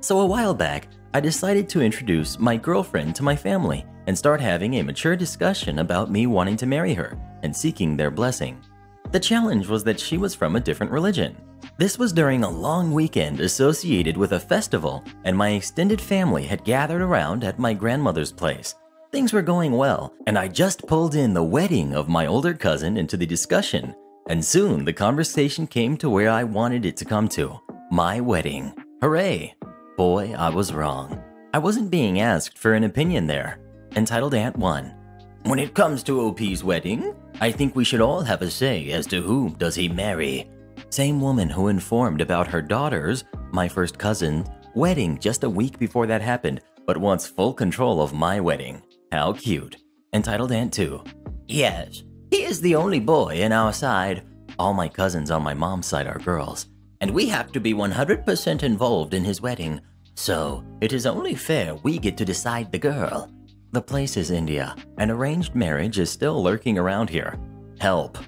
So a while back, I decided to introduce my girlfriend to my family and start having a mature discussion about me wanting to marry her and seeking their blessing. The challenge was that she was from a different religion. This was during a long weekend associated with a festival, and my extended family had gathered around at my grandmother's place. Things were going well, and I just pulled in the wedding of my older cousin into the discussion. And soon the conversation came to where I wanted it to come to my wedding. Hooray! Boy, I was wrong. I wasn't being asked for an opinion there. Entitled Aunt 1. When it comes to OP's wedding, I think we should all have a say as to whom does he marry. Same woman who informed about her daughter's, my first cousin, wedding just a week before that happened, but wants full control of my wedding. How cute. Entitled Aunt 2. Yes, he is the only boy in our side. All my cousins on my mom's side are girls, and we have to be 100% involved in his wedding. So, it is only fair we get to decide the girl. The place is India, and arranged marriage is still lurking around here. Help.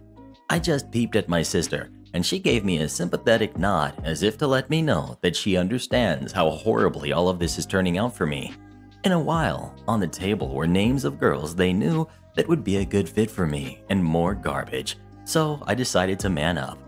I just peeped at my sister, and she gave me a sympathetic nod as if to let me know that she understands how horribly all of this is turning out for me. In a while, on the table were names of girls they knew that would be a good fit for me, and more garbage, so I decided to man up.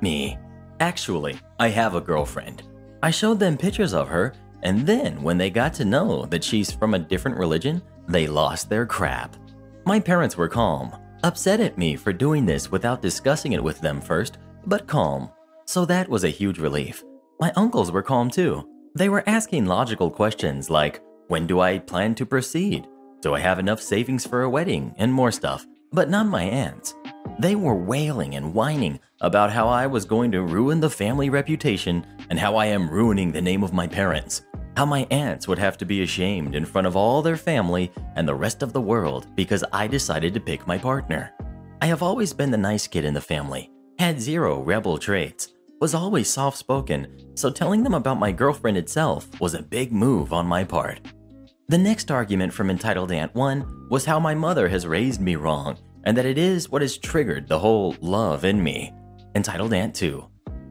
Me. Actually, I have a girlfriend. I showed them pictures of her, and then when they got to know that she's from a different religion, they lost their crap. My parents were calm, upset at me for doing this without discussing it with them first, but calm. So that was a huge relief. My uncles were calm too. They were asking logical questions like, when do I plan to proceed? Do I have enough savings for a wedding? And more stuff. But not my aunts. They were wailing and whining about how I was going to ruin the family reputation and how I am ruining the name of my parents. How my aunts would have to be ashamed in front of all their family and the rest of the world because I decided to pick my partner. I have always been the nice kid in the family, had zero rebel traits, was always soft spoken, so telling them about my girlfriend itself was a big move on my part. The next argument from Entitled Aunt 1 was how my mother has raised me wrong and that it is what has triggered the whole love in me. Entitled Aunt 2.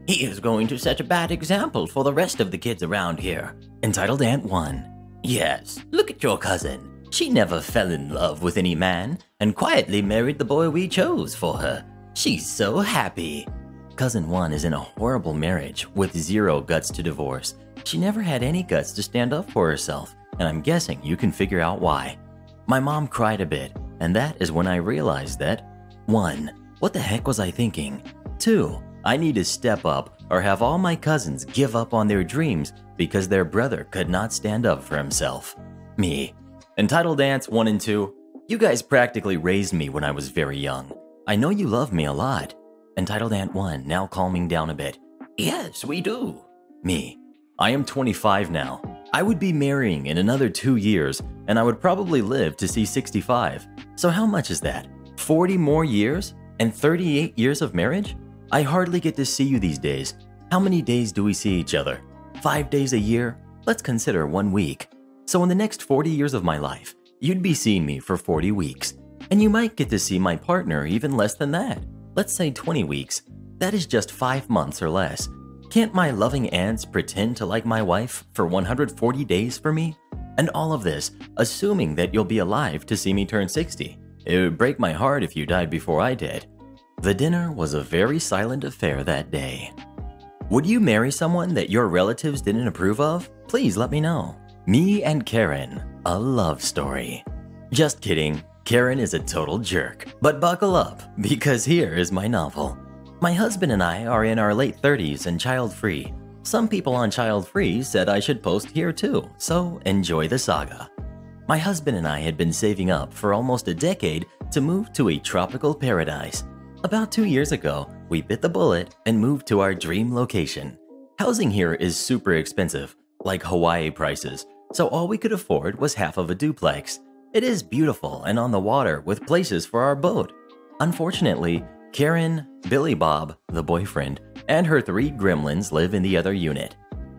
He is going to set a bad example for the rest of the kids around here. Entitled Aunt 1. Yes, look at your cousin. She never fell in love with any man and quietly married the boy we chose for her. She's so happy. Cousin 1 is in a horrible marriage with zero guts to divorce. She never had any guts to stand up for herself and I'm guessing you can figure out why. My mom cried a bit, and that is when I realized that 1. What the heck was I thinking? 2. I need to step up or have all my cousins give up on their dreams because their brother could not stand up for himself. Me. Entitled Aunts 1 and 2. You guys practically raised me when I was very young. I know you love me a lot. Entitled Aunt 1, now calming down a bit. Yes, we do. Me. I am 25 now. I would be marrying in another two years, and I would probably live to see 65. So, how much is that? 40 more years? And 38 years of marriage? I hardly get to see you these days. How many days do we see each other? Five days a year? Let's consider one week. So, in the next 40 years of my life, you'd be seeing me for 40 weeks. And you might get to see my partner even less than that. Let's say 20 weeks. That is just five months or less. Can't my loving aunts pretend to like my wife for 140 days for me? And all of this, assuming that you'll be alive to see me turn 60. It would break my heart if you died before I did. The dinner was a very silent affair that day. Would you marry someone that your relatives didn't approve of? Please let me know. Me and Karen, a love story. Just kidding, Karen is a total jerk. But buckle up, because here is my novel. My husband and I are in our late 30s and child free. Some people on child free said I should post here too, so enjoy the saga. My husband and I had been saving up for almost a decade to move to a tropical paradise. About two years ago, we bit the bullet and moved to our dream location. Housing here is super expensive, like Hawaii prices, so all we could afford was half of a duplex. It is beautiful and on the water with places for our boat. Unfortunately, Karen, Billy Bob, the boyfriend, and her three gremlins live in the other unit.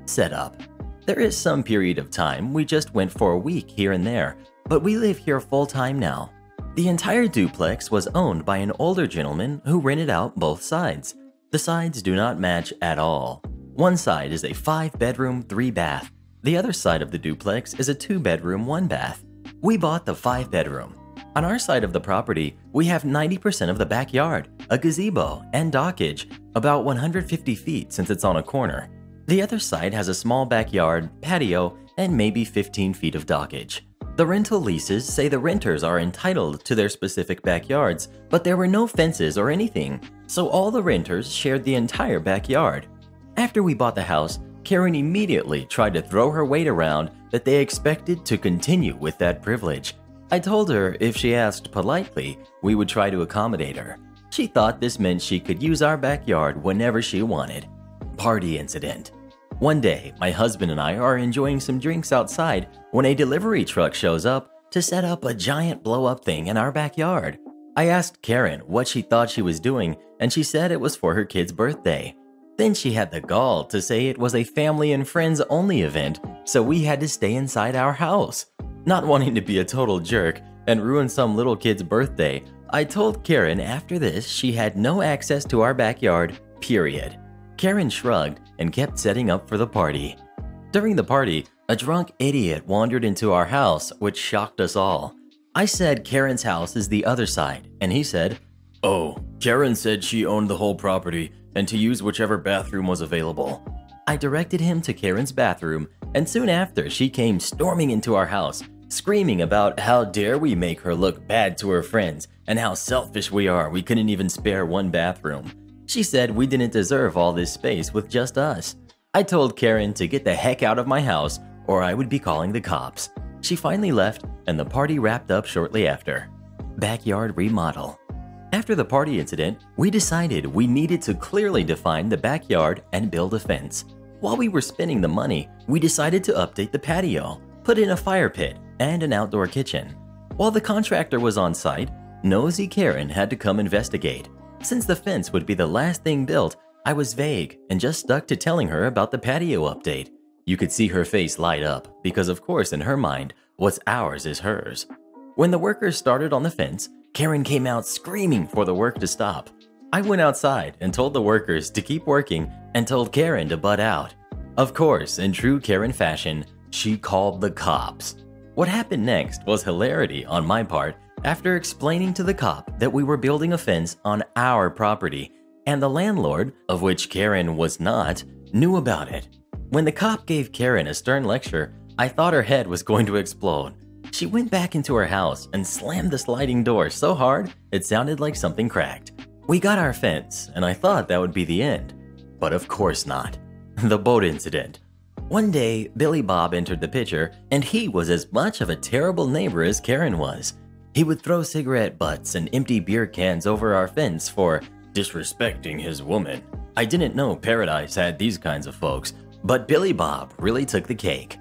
Set up. There is some period of time we just went for a week here and there, but we live here full time now. The entire duplex was owned by an older gentleman who rented out both sides. The sides do not match at all. One side is a 5 bedroom, 3 bath. The other side of the duplex is a 2 bedroom, 1 bath. We bought the 5 bedroom. On our side of the property, we have 90% of the backyard, a gazebo, and dockage, about 150 feet since it's on a corner. The other side has a small backyard, patio, and maybe 15 feet of dockage. The rental leases say the renters are entitled to their specific backyards, but there were no fences or anything, so all the renters shared the entire backyard. After we bought the house, Karen immediately tried to throw her weight around that they expected to continue with that privilege. I told her if she asked politely, we would try to accommodate her. She thought this meant she could use our backyard whenever she wanted. Party incident. One day, my husband and I are enjoying some drinks outside when a delivery truck shows up to set up a giant blow up thing in our backyard. I asked Karen what she thought she was doing, and she said it was for her kid's birthday. Then she had the gall to say it was a family and friends only event, so we had to stay inside our house. Not wanting to be a total jerk and ruin some little kid's birthday, I told Karen after this she had no access to our backyard, period. Karen shrugged and kept setting up for the party. During the party, a drunk idiot wandered into our house, which shocked us all. I said Karen's house is the other side, and he said, Oh, Karen said she owned the whole property and to use whichever bathroom was available. I directed him to Karen's bathroom, and soon after, she came storming into our house, screaming about how dare we make her look bad to her friends and how selfish we are we couldn't even spare one bathroom. She said we didn't deserve all this space with just us. I told Karen to get the heck out of my house or I would be calling the cops. She finally left, and the party wrapped up shortly after. Backyard remodel. After the party incident, we decided we needed to clearly define the backyard and build a fence. While we were spending the money, we decided to update the patio, put in a fire pit, and an outdoor kitchen. While the contractor was on site, Nosy Karen had to come investigate. Since the fence would be the last thing built, I was vague and just stuck to telling her about the patio update. You could see her face light up because, of course, in her mind, what's ours is hers. When the workers started on the fence, Karen came out screaming for the work to stop. I went outside and told the workers to keep working and told Karen to butt out. Of course, in true Karen fashion, she called the cops. What happened next was hilarity on my part after explaining to the cop that we were building a fence on our property and the landlord, of which Karen was not, knew about it. When the cop gave Karen a stern lecture, I thought her head was going to explode. She went back into her house and slammed the sliding door so hard it sounded like something cracked. We got our fence, and I thought that would be the end. But of course not. The boat incident. One day, Billy Bob entered the picture, and he was as much of a terrible neighbor as Karen was. He would throw cigarette butts and empty beer cans over our fence for disrespecting his woman. I didn't know Paradise had these kinds of folks, but Billy Bob really took the cake.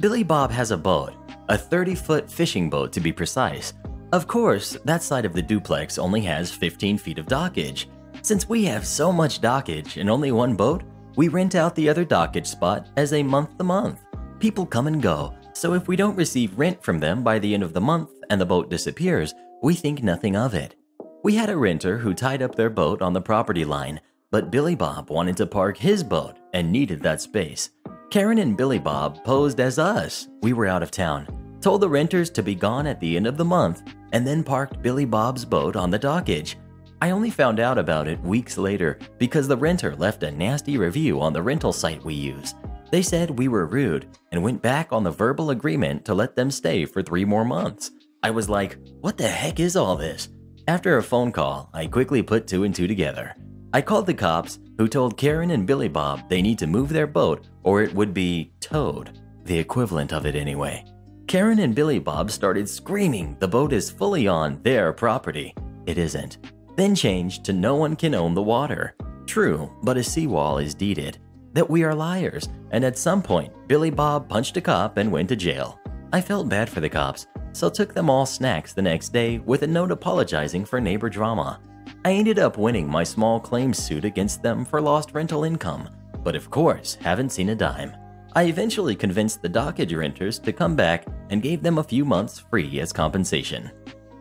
Billy Bob has a boat, a 30 foot fishing boat to be precise. Of course, that side of the duplex only has 15 feet of dockage. Since we have so much dockage and only one boat, we rent out the other dockage spot as a month to month. People come and go, so if we don't receive rent from them by the end of the month and the boat disappears, we think nothing of it. We had a renter who tied up their boat on the property line, but Billy Bob wanted to park his boat and needed that space. Karen and Billy Bob posed as us. We were out of town, told the renters to be gone at the end of the month, and then parked Billy Bob's boat on the dockage. I only found out about it weeks later because the renter left a nasty review on the rental site we use. They said we were rude and went back on the verbal agreement to let them stay for three more months. I was like, what the heck is all this? After a phone call, I quickly put two and two together. I called the cops, who told Karen and Billy Bob they need to move their boat or it would be towed, the equivalent of it anyway. Karen and Billy Bob started screaming the boat is fully on their property. It isn't. Then changed to no one can own the water. True, but a seawall is deeded. That we are liars, and at some point, Billy Bob punched a cop and went to jail. I felt bad for the cops, so took them all snacks the next day with a note apologizing for neighbor drama. I ended up winning my small claims suit against them for lost rental income, but of course, haven't seen a dime. I eventually convinced the dockage renters to come back and gave them a few months free as compensation.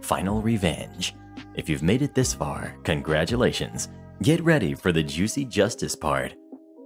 Final revenge. If you've made it this far, congratulations. Get ready for the juicy justice part.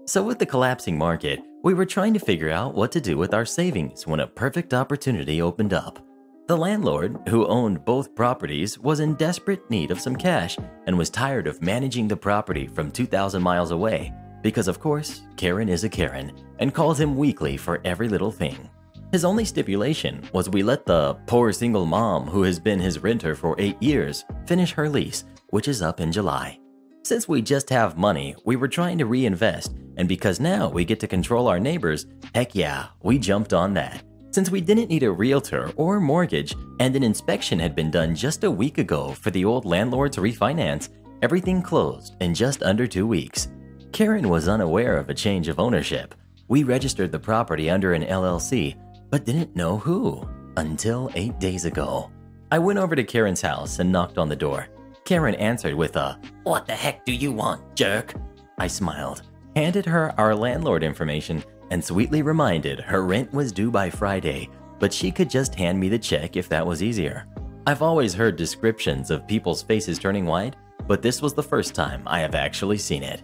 So, with the collapsing market, we were trying to figure out what to do with our savings when a perfect opportunity opened up. The landlord, who owned both properties, was in desperate need of some cash and was tired of managing the property from 2,000 miles away, because of course, Karen is a Karen, and called him weekly for every little thing. His only stipulation was we let the poor single mom who has been his renter for eight years finish her lease, which is up in July. Since we just have money, we were trying to reinvest, and because now we get to control our neighbors, heck yeah, we jumped on that. Since we didn't need a realtor or mortgage, and an inspection had been done just a week ago for the old landlord's refinance, everything closed in just under two weeks. Karen was unaware of a change of ownership. We registered the property under an LLC, but didn't know who until eight days ago. I went over to Karen's house and knocked on the door. Karen answered with a, What the heck do you want, jerk? I smiled, handed her our landlord information, and sweetly reminded her rent was due by Friday, but she could just hand me the check if that was easier. I've always heard descriptions of people's faces turning white, but this was the first time I have actually seen it.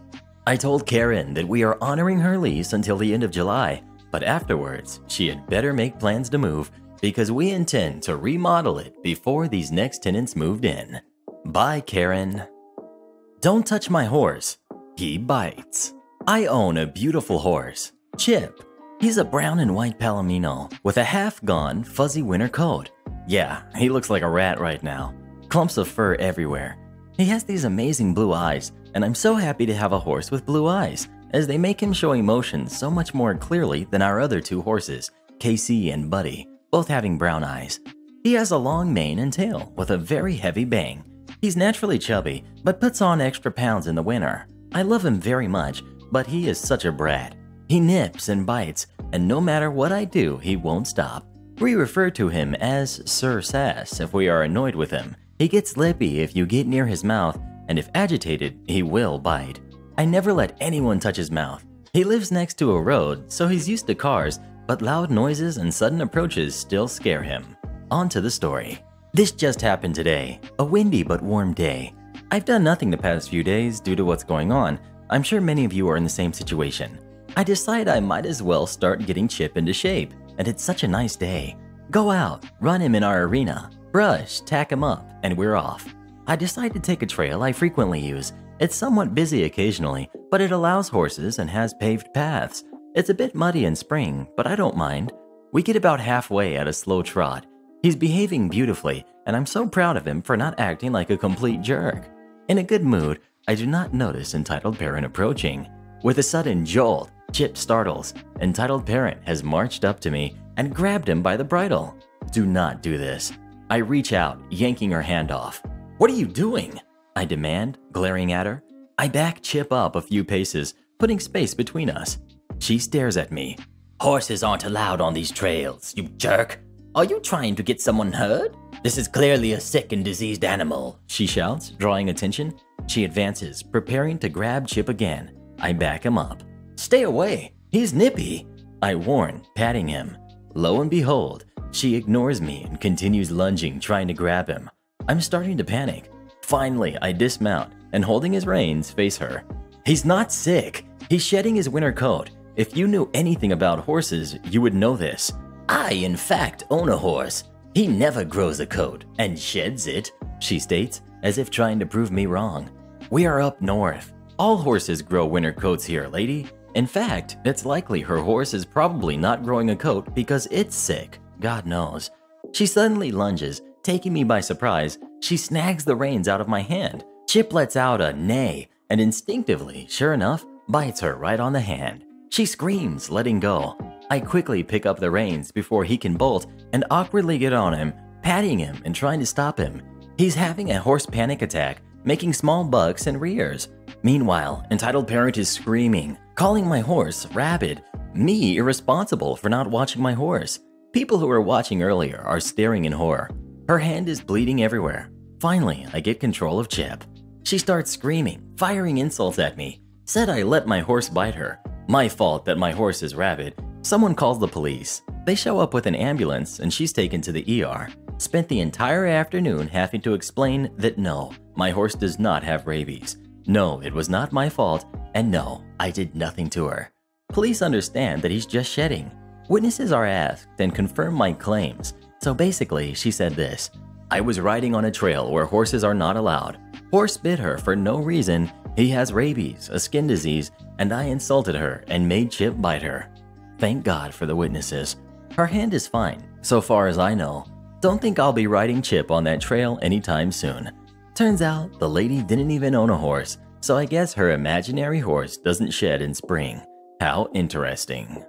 I told Karen that we are honoring her lease until the end of July, but afterwards, she had better make plans to move because we intend to remodel it before these next tenants moved in. Bye, Karen. Don't touch my horse. He bites. I own a beautiful horse, Chip. He's a brown and white palomino with a half gone, fuzzy winter coat. Yeah, he looks like a rat right now. Clumps of fur everywhere. He has these amazing blue eyes, and I'm so happy to have a horse with blue eyes, as they make him show emotions so much more clearly than our other two horses, Casey and Buddy, both having brown eyes. He has a long mane and tail with a very heavy bang. He's naturally chubby, but puts on extra pounds in the winter. I love him very much, but he is such a brat. He nips and bites, and no matter what I do, he won't stop. We refer to him as Sir Sass if we are annoyed with him. He gets lippy if you get near his mouth, and if agitated, he will bite. I never let anyone touch his mouth. He lives next to a road, so he's used to cars, but loud noises and sudden approaches still scare him. On to the story. This just happened today, a windy but warm day. I've done nothing the past few days due to what's going on. I'm sure many of you are in the same situation. I decide I might as well start getting Chip into shape, and it's such a nice day. Go out, run him in our arena, brush, tack him up, and we're off. I decide to take a trail I frequently use. It's somewhat busy occasionally, but it allows horses and has paved paths. It's a bit muddy in spring, but I don't mind. We get about halfway at a slow trot. He's behaving beautifully, and I'm so proud of him for not acting like a complete jerk. In a good mood, I do not notice entitled parent approaching. With a sudden jolt, Chip startles. Entitled parent has marched up to me and grabbed him by the bridle. Do not do this. I reach out, yanking her hand off. What are you doing? I demand, glaring at her. I back Chip up a few paces, putting space between us. She stares at me. Horses aren't allowed on these trails, you jerk. Are you trying to get someone hurt? This is clearly a sick and diseased animal, she shouts, drawing attention. She advances, preparing to grab Chip again. I back him up. Stay away. He's nippy. I warn, patting him. Lo and behold, she ignores me and continues lunging, trying to grab him. I'm starting to panic. Finally, I dismount and holding his reins, face her. He's not sick. He's shedding his winter coat. If you knew anything about horses, you would know this. I, in fact, own a horse. He never grows a coat and sheds it, she states, as if trying to prove me wrong. We are up north. All horses grow winter coats here, lady. In fact, it's likely her horse is probably not growing a coat because it's sick. God knows. She suddenly lunges, taking me by surprise. She snags the reins out of my hand. Chip lets out a neigh and instinctively, sure enough, bites her right on the hand. She screams, letting go. I quickly pick up the reins before he can bolt and awkwardly get on him, patting him and trying to stop him. He's having a horse panic attack, making small bucks and rears. Meanwhile, entitled parent is screaming, calling my horse rabid, me irresponsible for not watching my horse. People who were watching earlier are staring in horror. Her hand is bleeding everywhere. Finally, I get control of Chip. She starts screaming, firing insults at me. Said I let my horse bite her. My fault that my horse is rabid. Someone calls the police. They show up with an ambulance and she's taken to the ER. Spent the entire afternoon having to explain that no, my horse does not have rabies. No, it was not my fault, and no, I did nothing to her. Police understand that he's just shedding. Witnesses are asked and confirm my claims. So basically, she said this I was riding on a trail where horses are not allowed. Horse bit her for no reason. He has rabies, a skin disease, and I insulted her and made Chip bite her. Thank God for the witnesses. Her hand is fine, so far as I know. Don't think I'll be riding Chip on that trail anytime soon. Turns out the lady didn't even own a horse, so I guess her imaginary horse doesn't shed in spring. How interesting.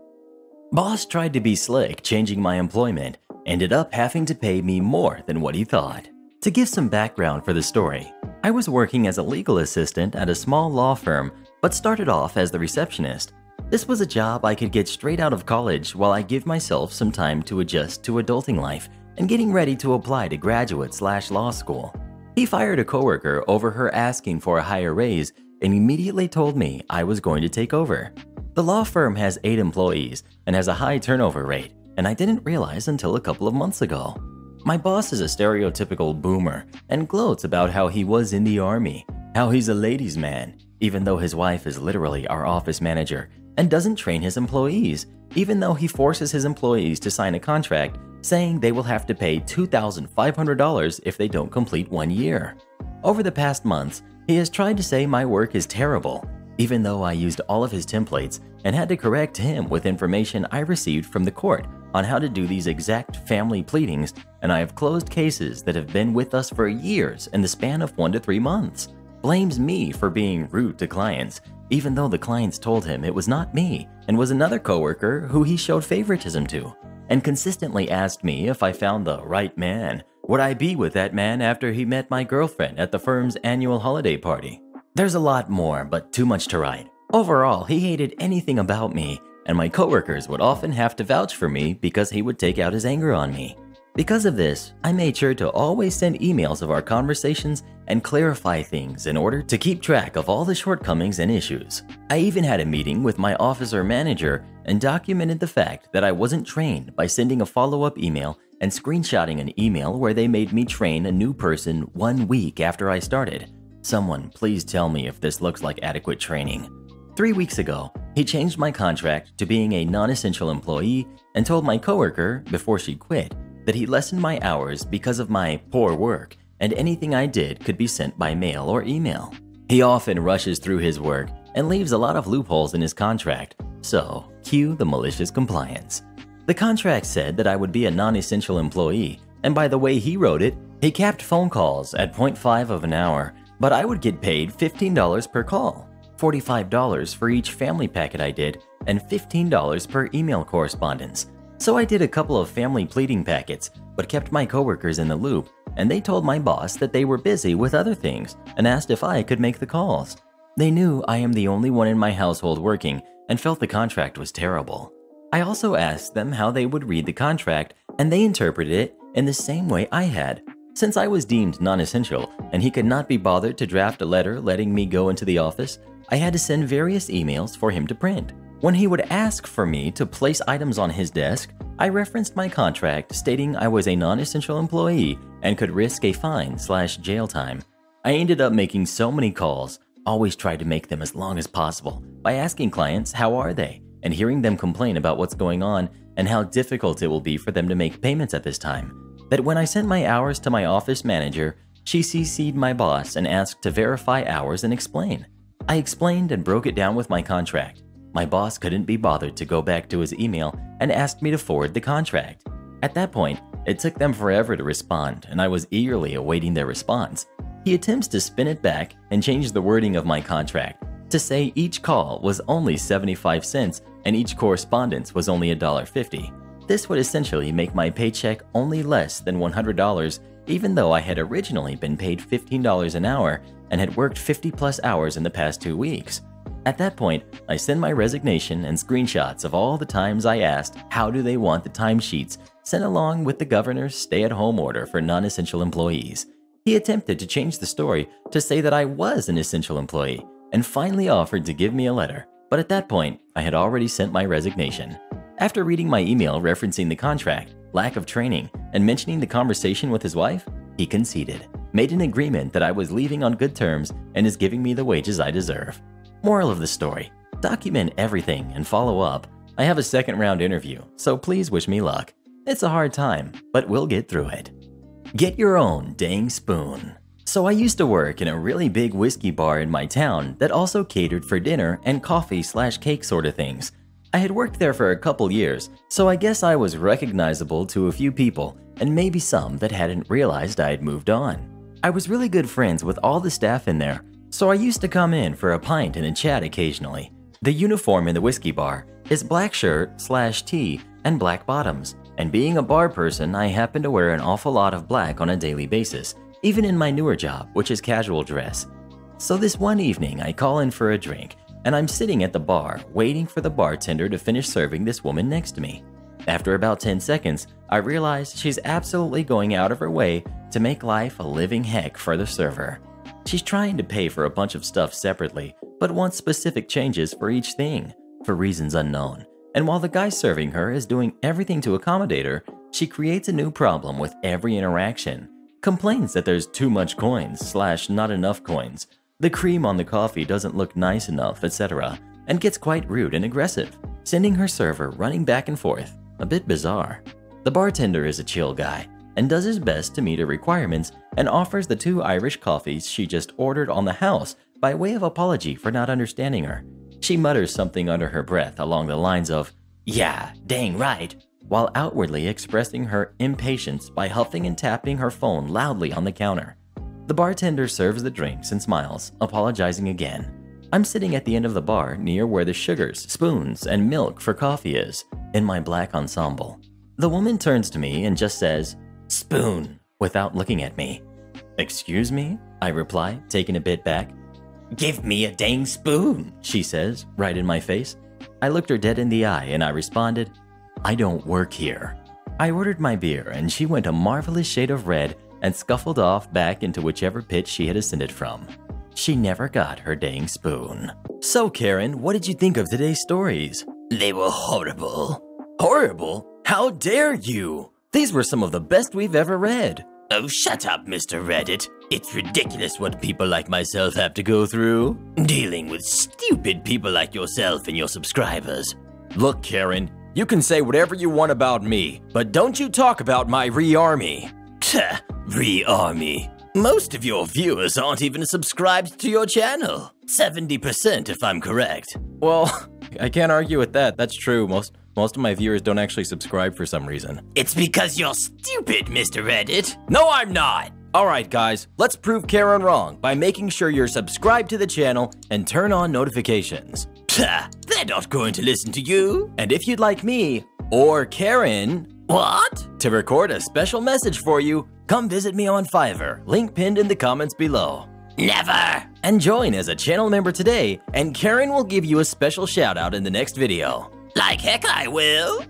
Boss tried to be slick changing my employment, ended up having to pay me more than what he thought. To give some background for the story, I was working as a legal assistant at a small law firm, but started off as the receptionist. This was a job I could get straight out of college while I give myself some time to adjust to adulting life and getting ready to apply to graduate slash law school. He fired a coworker over her asking for a higher raise and immediately told me I was going to take over. The law firm has eight employees and has a high turnover rate, and I didn't realize until a couple of months ago. My boss is a stereotypical boomer and gloats about how he was in the army, how he's a ladies' man, even though his wife is literally our office manager, and doesn't train his employees, even though he forces his employees to sign a contract saying they will have to pay $2,500 if they don't complete one year. Over the past months, he has tried to say my work is terrible, even though I used all of his templates and had to correct him with information I received from the court on how to do these exact family pleadings, and I have closed cases that have been with us for years in the span of one to three months. Blames me for being rude to clients, even though the clients told him it was not me and was another coworker who he showed favoritism to, and consistently asked me if I found the right man. Would I be with that man after he met my girlfriend at the firm's annual holiday party? There's a lot more, but too much to write. Overall, he hated anything about me and my coworkers would often have to vouch for me because he would take out his anger on me. Because of this, I made sure to always send emails of our conversations and clarify things in order to keep track of all the shortcomings and issues. I even had a meeting with my officer manager and documented the fact that I wasn't trained by sending a follow up email and screenshotting an email where they made me train a new person one week after I started. Someone please tell me if this looks like adequate training. Three weeks ago, he changed my contract to being a non essential employee and told my coworker, before she quit, that he lessened my hours because of my poor work and anything I did could be sent by mail or email. He often rushes through his work and leaves a lot of loopholes in his contract, so cue the malicious compliance. The contract said that I would be a non essential employee, and by the way he wrote it, he capped phone calls at 0.5 of an hour, but I would get paid $15 per call. $45 for each family packet I did, and $15 per email correspondence. So I did a couple of family pleading packets, but kept my coworkers in the loop, and they told my boss that they were busy with other things and asked if I could make the calls. They knew I am the only one in my household working and felt the contract was terrible. I also asked them how they would read the contract, and they interpreted it in the same way I had. Since I was deemed non essential and he could not be bothered to draft a letter letting me go into the office, I had to send various emails for him to print. When he would ask for me to place items on his desk, I referenced my contract stating I was a non-essential employee and could risk a fine slash jail time. I ended up making so many calls, always tried to make them as long as possible by asking clients how are they and hearing them complain about what's going on and how difficult it will be for them to make payments at this time. That when I sent my hours to my office manager, she CC'd my boss and asked to verify hours and explain. I explained and broke it down with my contract. My boss couldn't be bothered to go back to his email and asked me to forward the contract. At that point, it took them forever to respond, and I was eagerly awaiting their response. He attempts to spin it back and change the wording of my contract to say each call was only 75 cents and each correspondence was only $1.50. This would essentially make my paycheck only less than $100, even though I had originally been paid $15 an hour and had worked 50 plus hours in the past two weeks. At that point, I send my resignation and screenshots of all the times I asked how do they want the timesheets sent along with the governor's stay at home order for non essential employees. He attempted to change the story to say that I was an essential employee and finally offered to give me a letter, but at that point, I had already sent my resignation. After reading my email referencing the contract, lack of training, and mentioning the conversation with his wife, he conceded made an agreement that I was leaving on good terms and is giving me the wages I deserve. Moral of the story document everything and follow up. I have a second round interview, so please wish me luck. It's a hard time, but we'll get through it. Get your own dang spoon. So, I used to work in a really big whiskey bar in my town that also catered for dinner and coffee slash cake sort of things. I had worked there for a couple years, so I guess I was recognizable to a few people and maybe some that hadn't realized I had moved on. I was really good friends with all the staff in there, so I used to come in for a pint and a chat occasionally. The uniform in the whiskey bar is black shirt slash tee and black bottoms, and being a bar person, I happen to wear an awful lot of black on a daily basis, even in my newer job, which is casual dress. So this one evening, I call in for a drink, and I'm sitting at the bar waiting for the bartender to finish serving this woman next to me. After about 10 seconds, I realize she's absolutely going out of her way to make life a living heck for the server. She's trying to pay for a bunch of stuff separately, but wants specific changes for each thing, for reasons unknown. And while the guy serving her is doing everything to accommodate her, she creates a new problem with every interaction. Complains that there's too much coins slash not enough coins, the cream on the coffee doesn't look nice enough, etc., and gets quite rude and aggressive, sending her server running back and forth. A bit bizarre. The bartender is a chill guy and does his best to meet her requirements and offers the two Irish coffees she just ordered on the house by way of apology for not understanding her. She mutters something under her breath along the lines of, Yeah, dang right, while outwardly expressing her impatience by huffing and tapping her phone loudly on the counter. The bartender serves the drinks and smiles, apologizing again. I'm sitting at the end of the bar near where the sugars, spoons, and milk for coffee is, in my black ensemble. The woman turns to me and just says, Spoon, without looking at me. Excuse me? I reply, taken a bit back. Give me a dang spoon, she says, right in my face. I looked her dead in the eye and I responded, I don't work here. I ordered my beer and she went a marvelous shade of red and scuffled off back into whichever pit she had ascended from. She never got her dang spoon. So, Karen, what did you think of today's stories? They were horrible. Horrible? How dare you? These were some of the best we've ever read. Oh, shut up, Mr. Reddit. It's ridiculous what people like myself have to go through. Dealing with stupid people like yourself and your subscribers. Look, Karen, you can say whatever you want about me, but don't you talk about my re-army. Re-army. Most of your viewers aren't even subscribed to your channel. 70% if I'm correct. Well, I can't argue with that. That's true. Most most of my viewers don't actually subscribe for some reason. It's because you're stupid, Mr. Reddit. No, I'm not. Alright guys, let's prove Karen wrong by making sure you're subscribed to the channel and turn on notifications. Pah, They're not going to listen to you. And if you'd like me, or Karen, what? To record a special message for you, come visit me on Fiverr, link pinned in the comments below. Never! And join as a channel member today, and Karen will give you a special shout out in the next video. Like heck I will!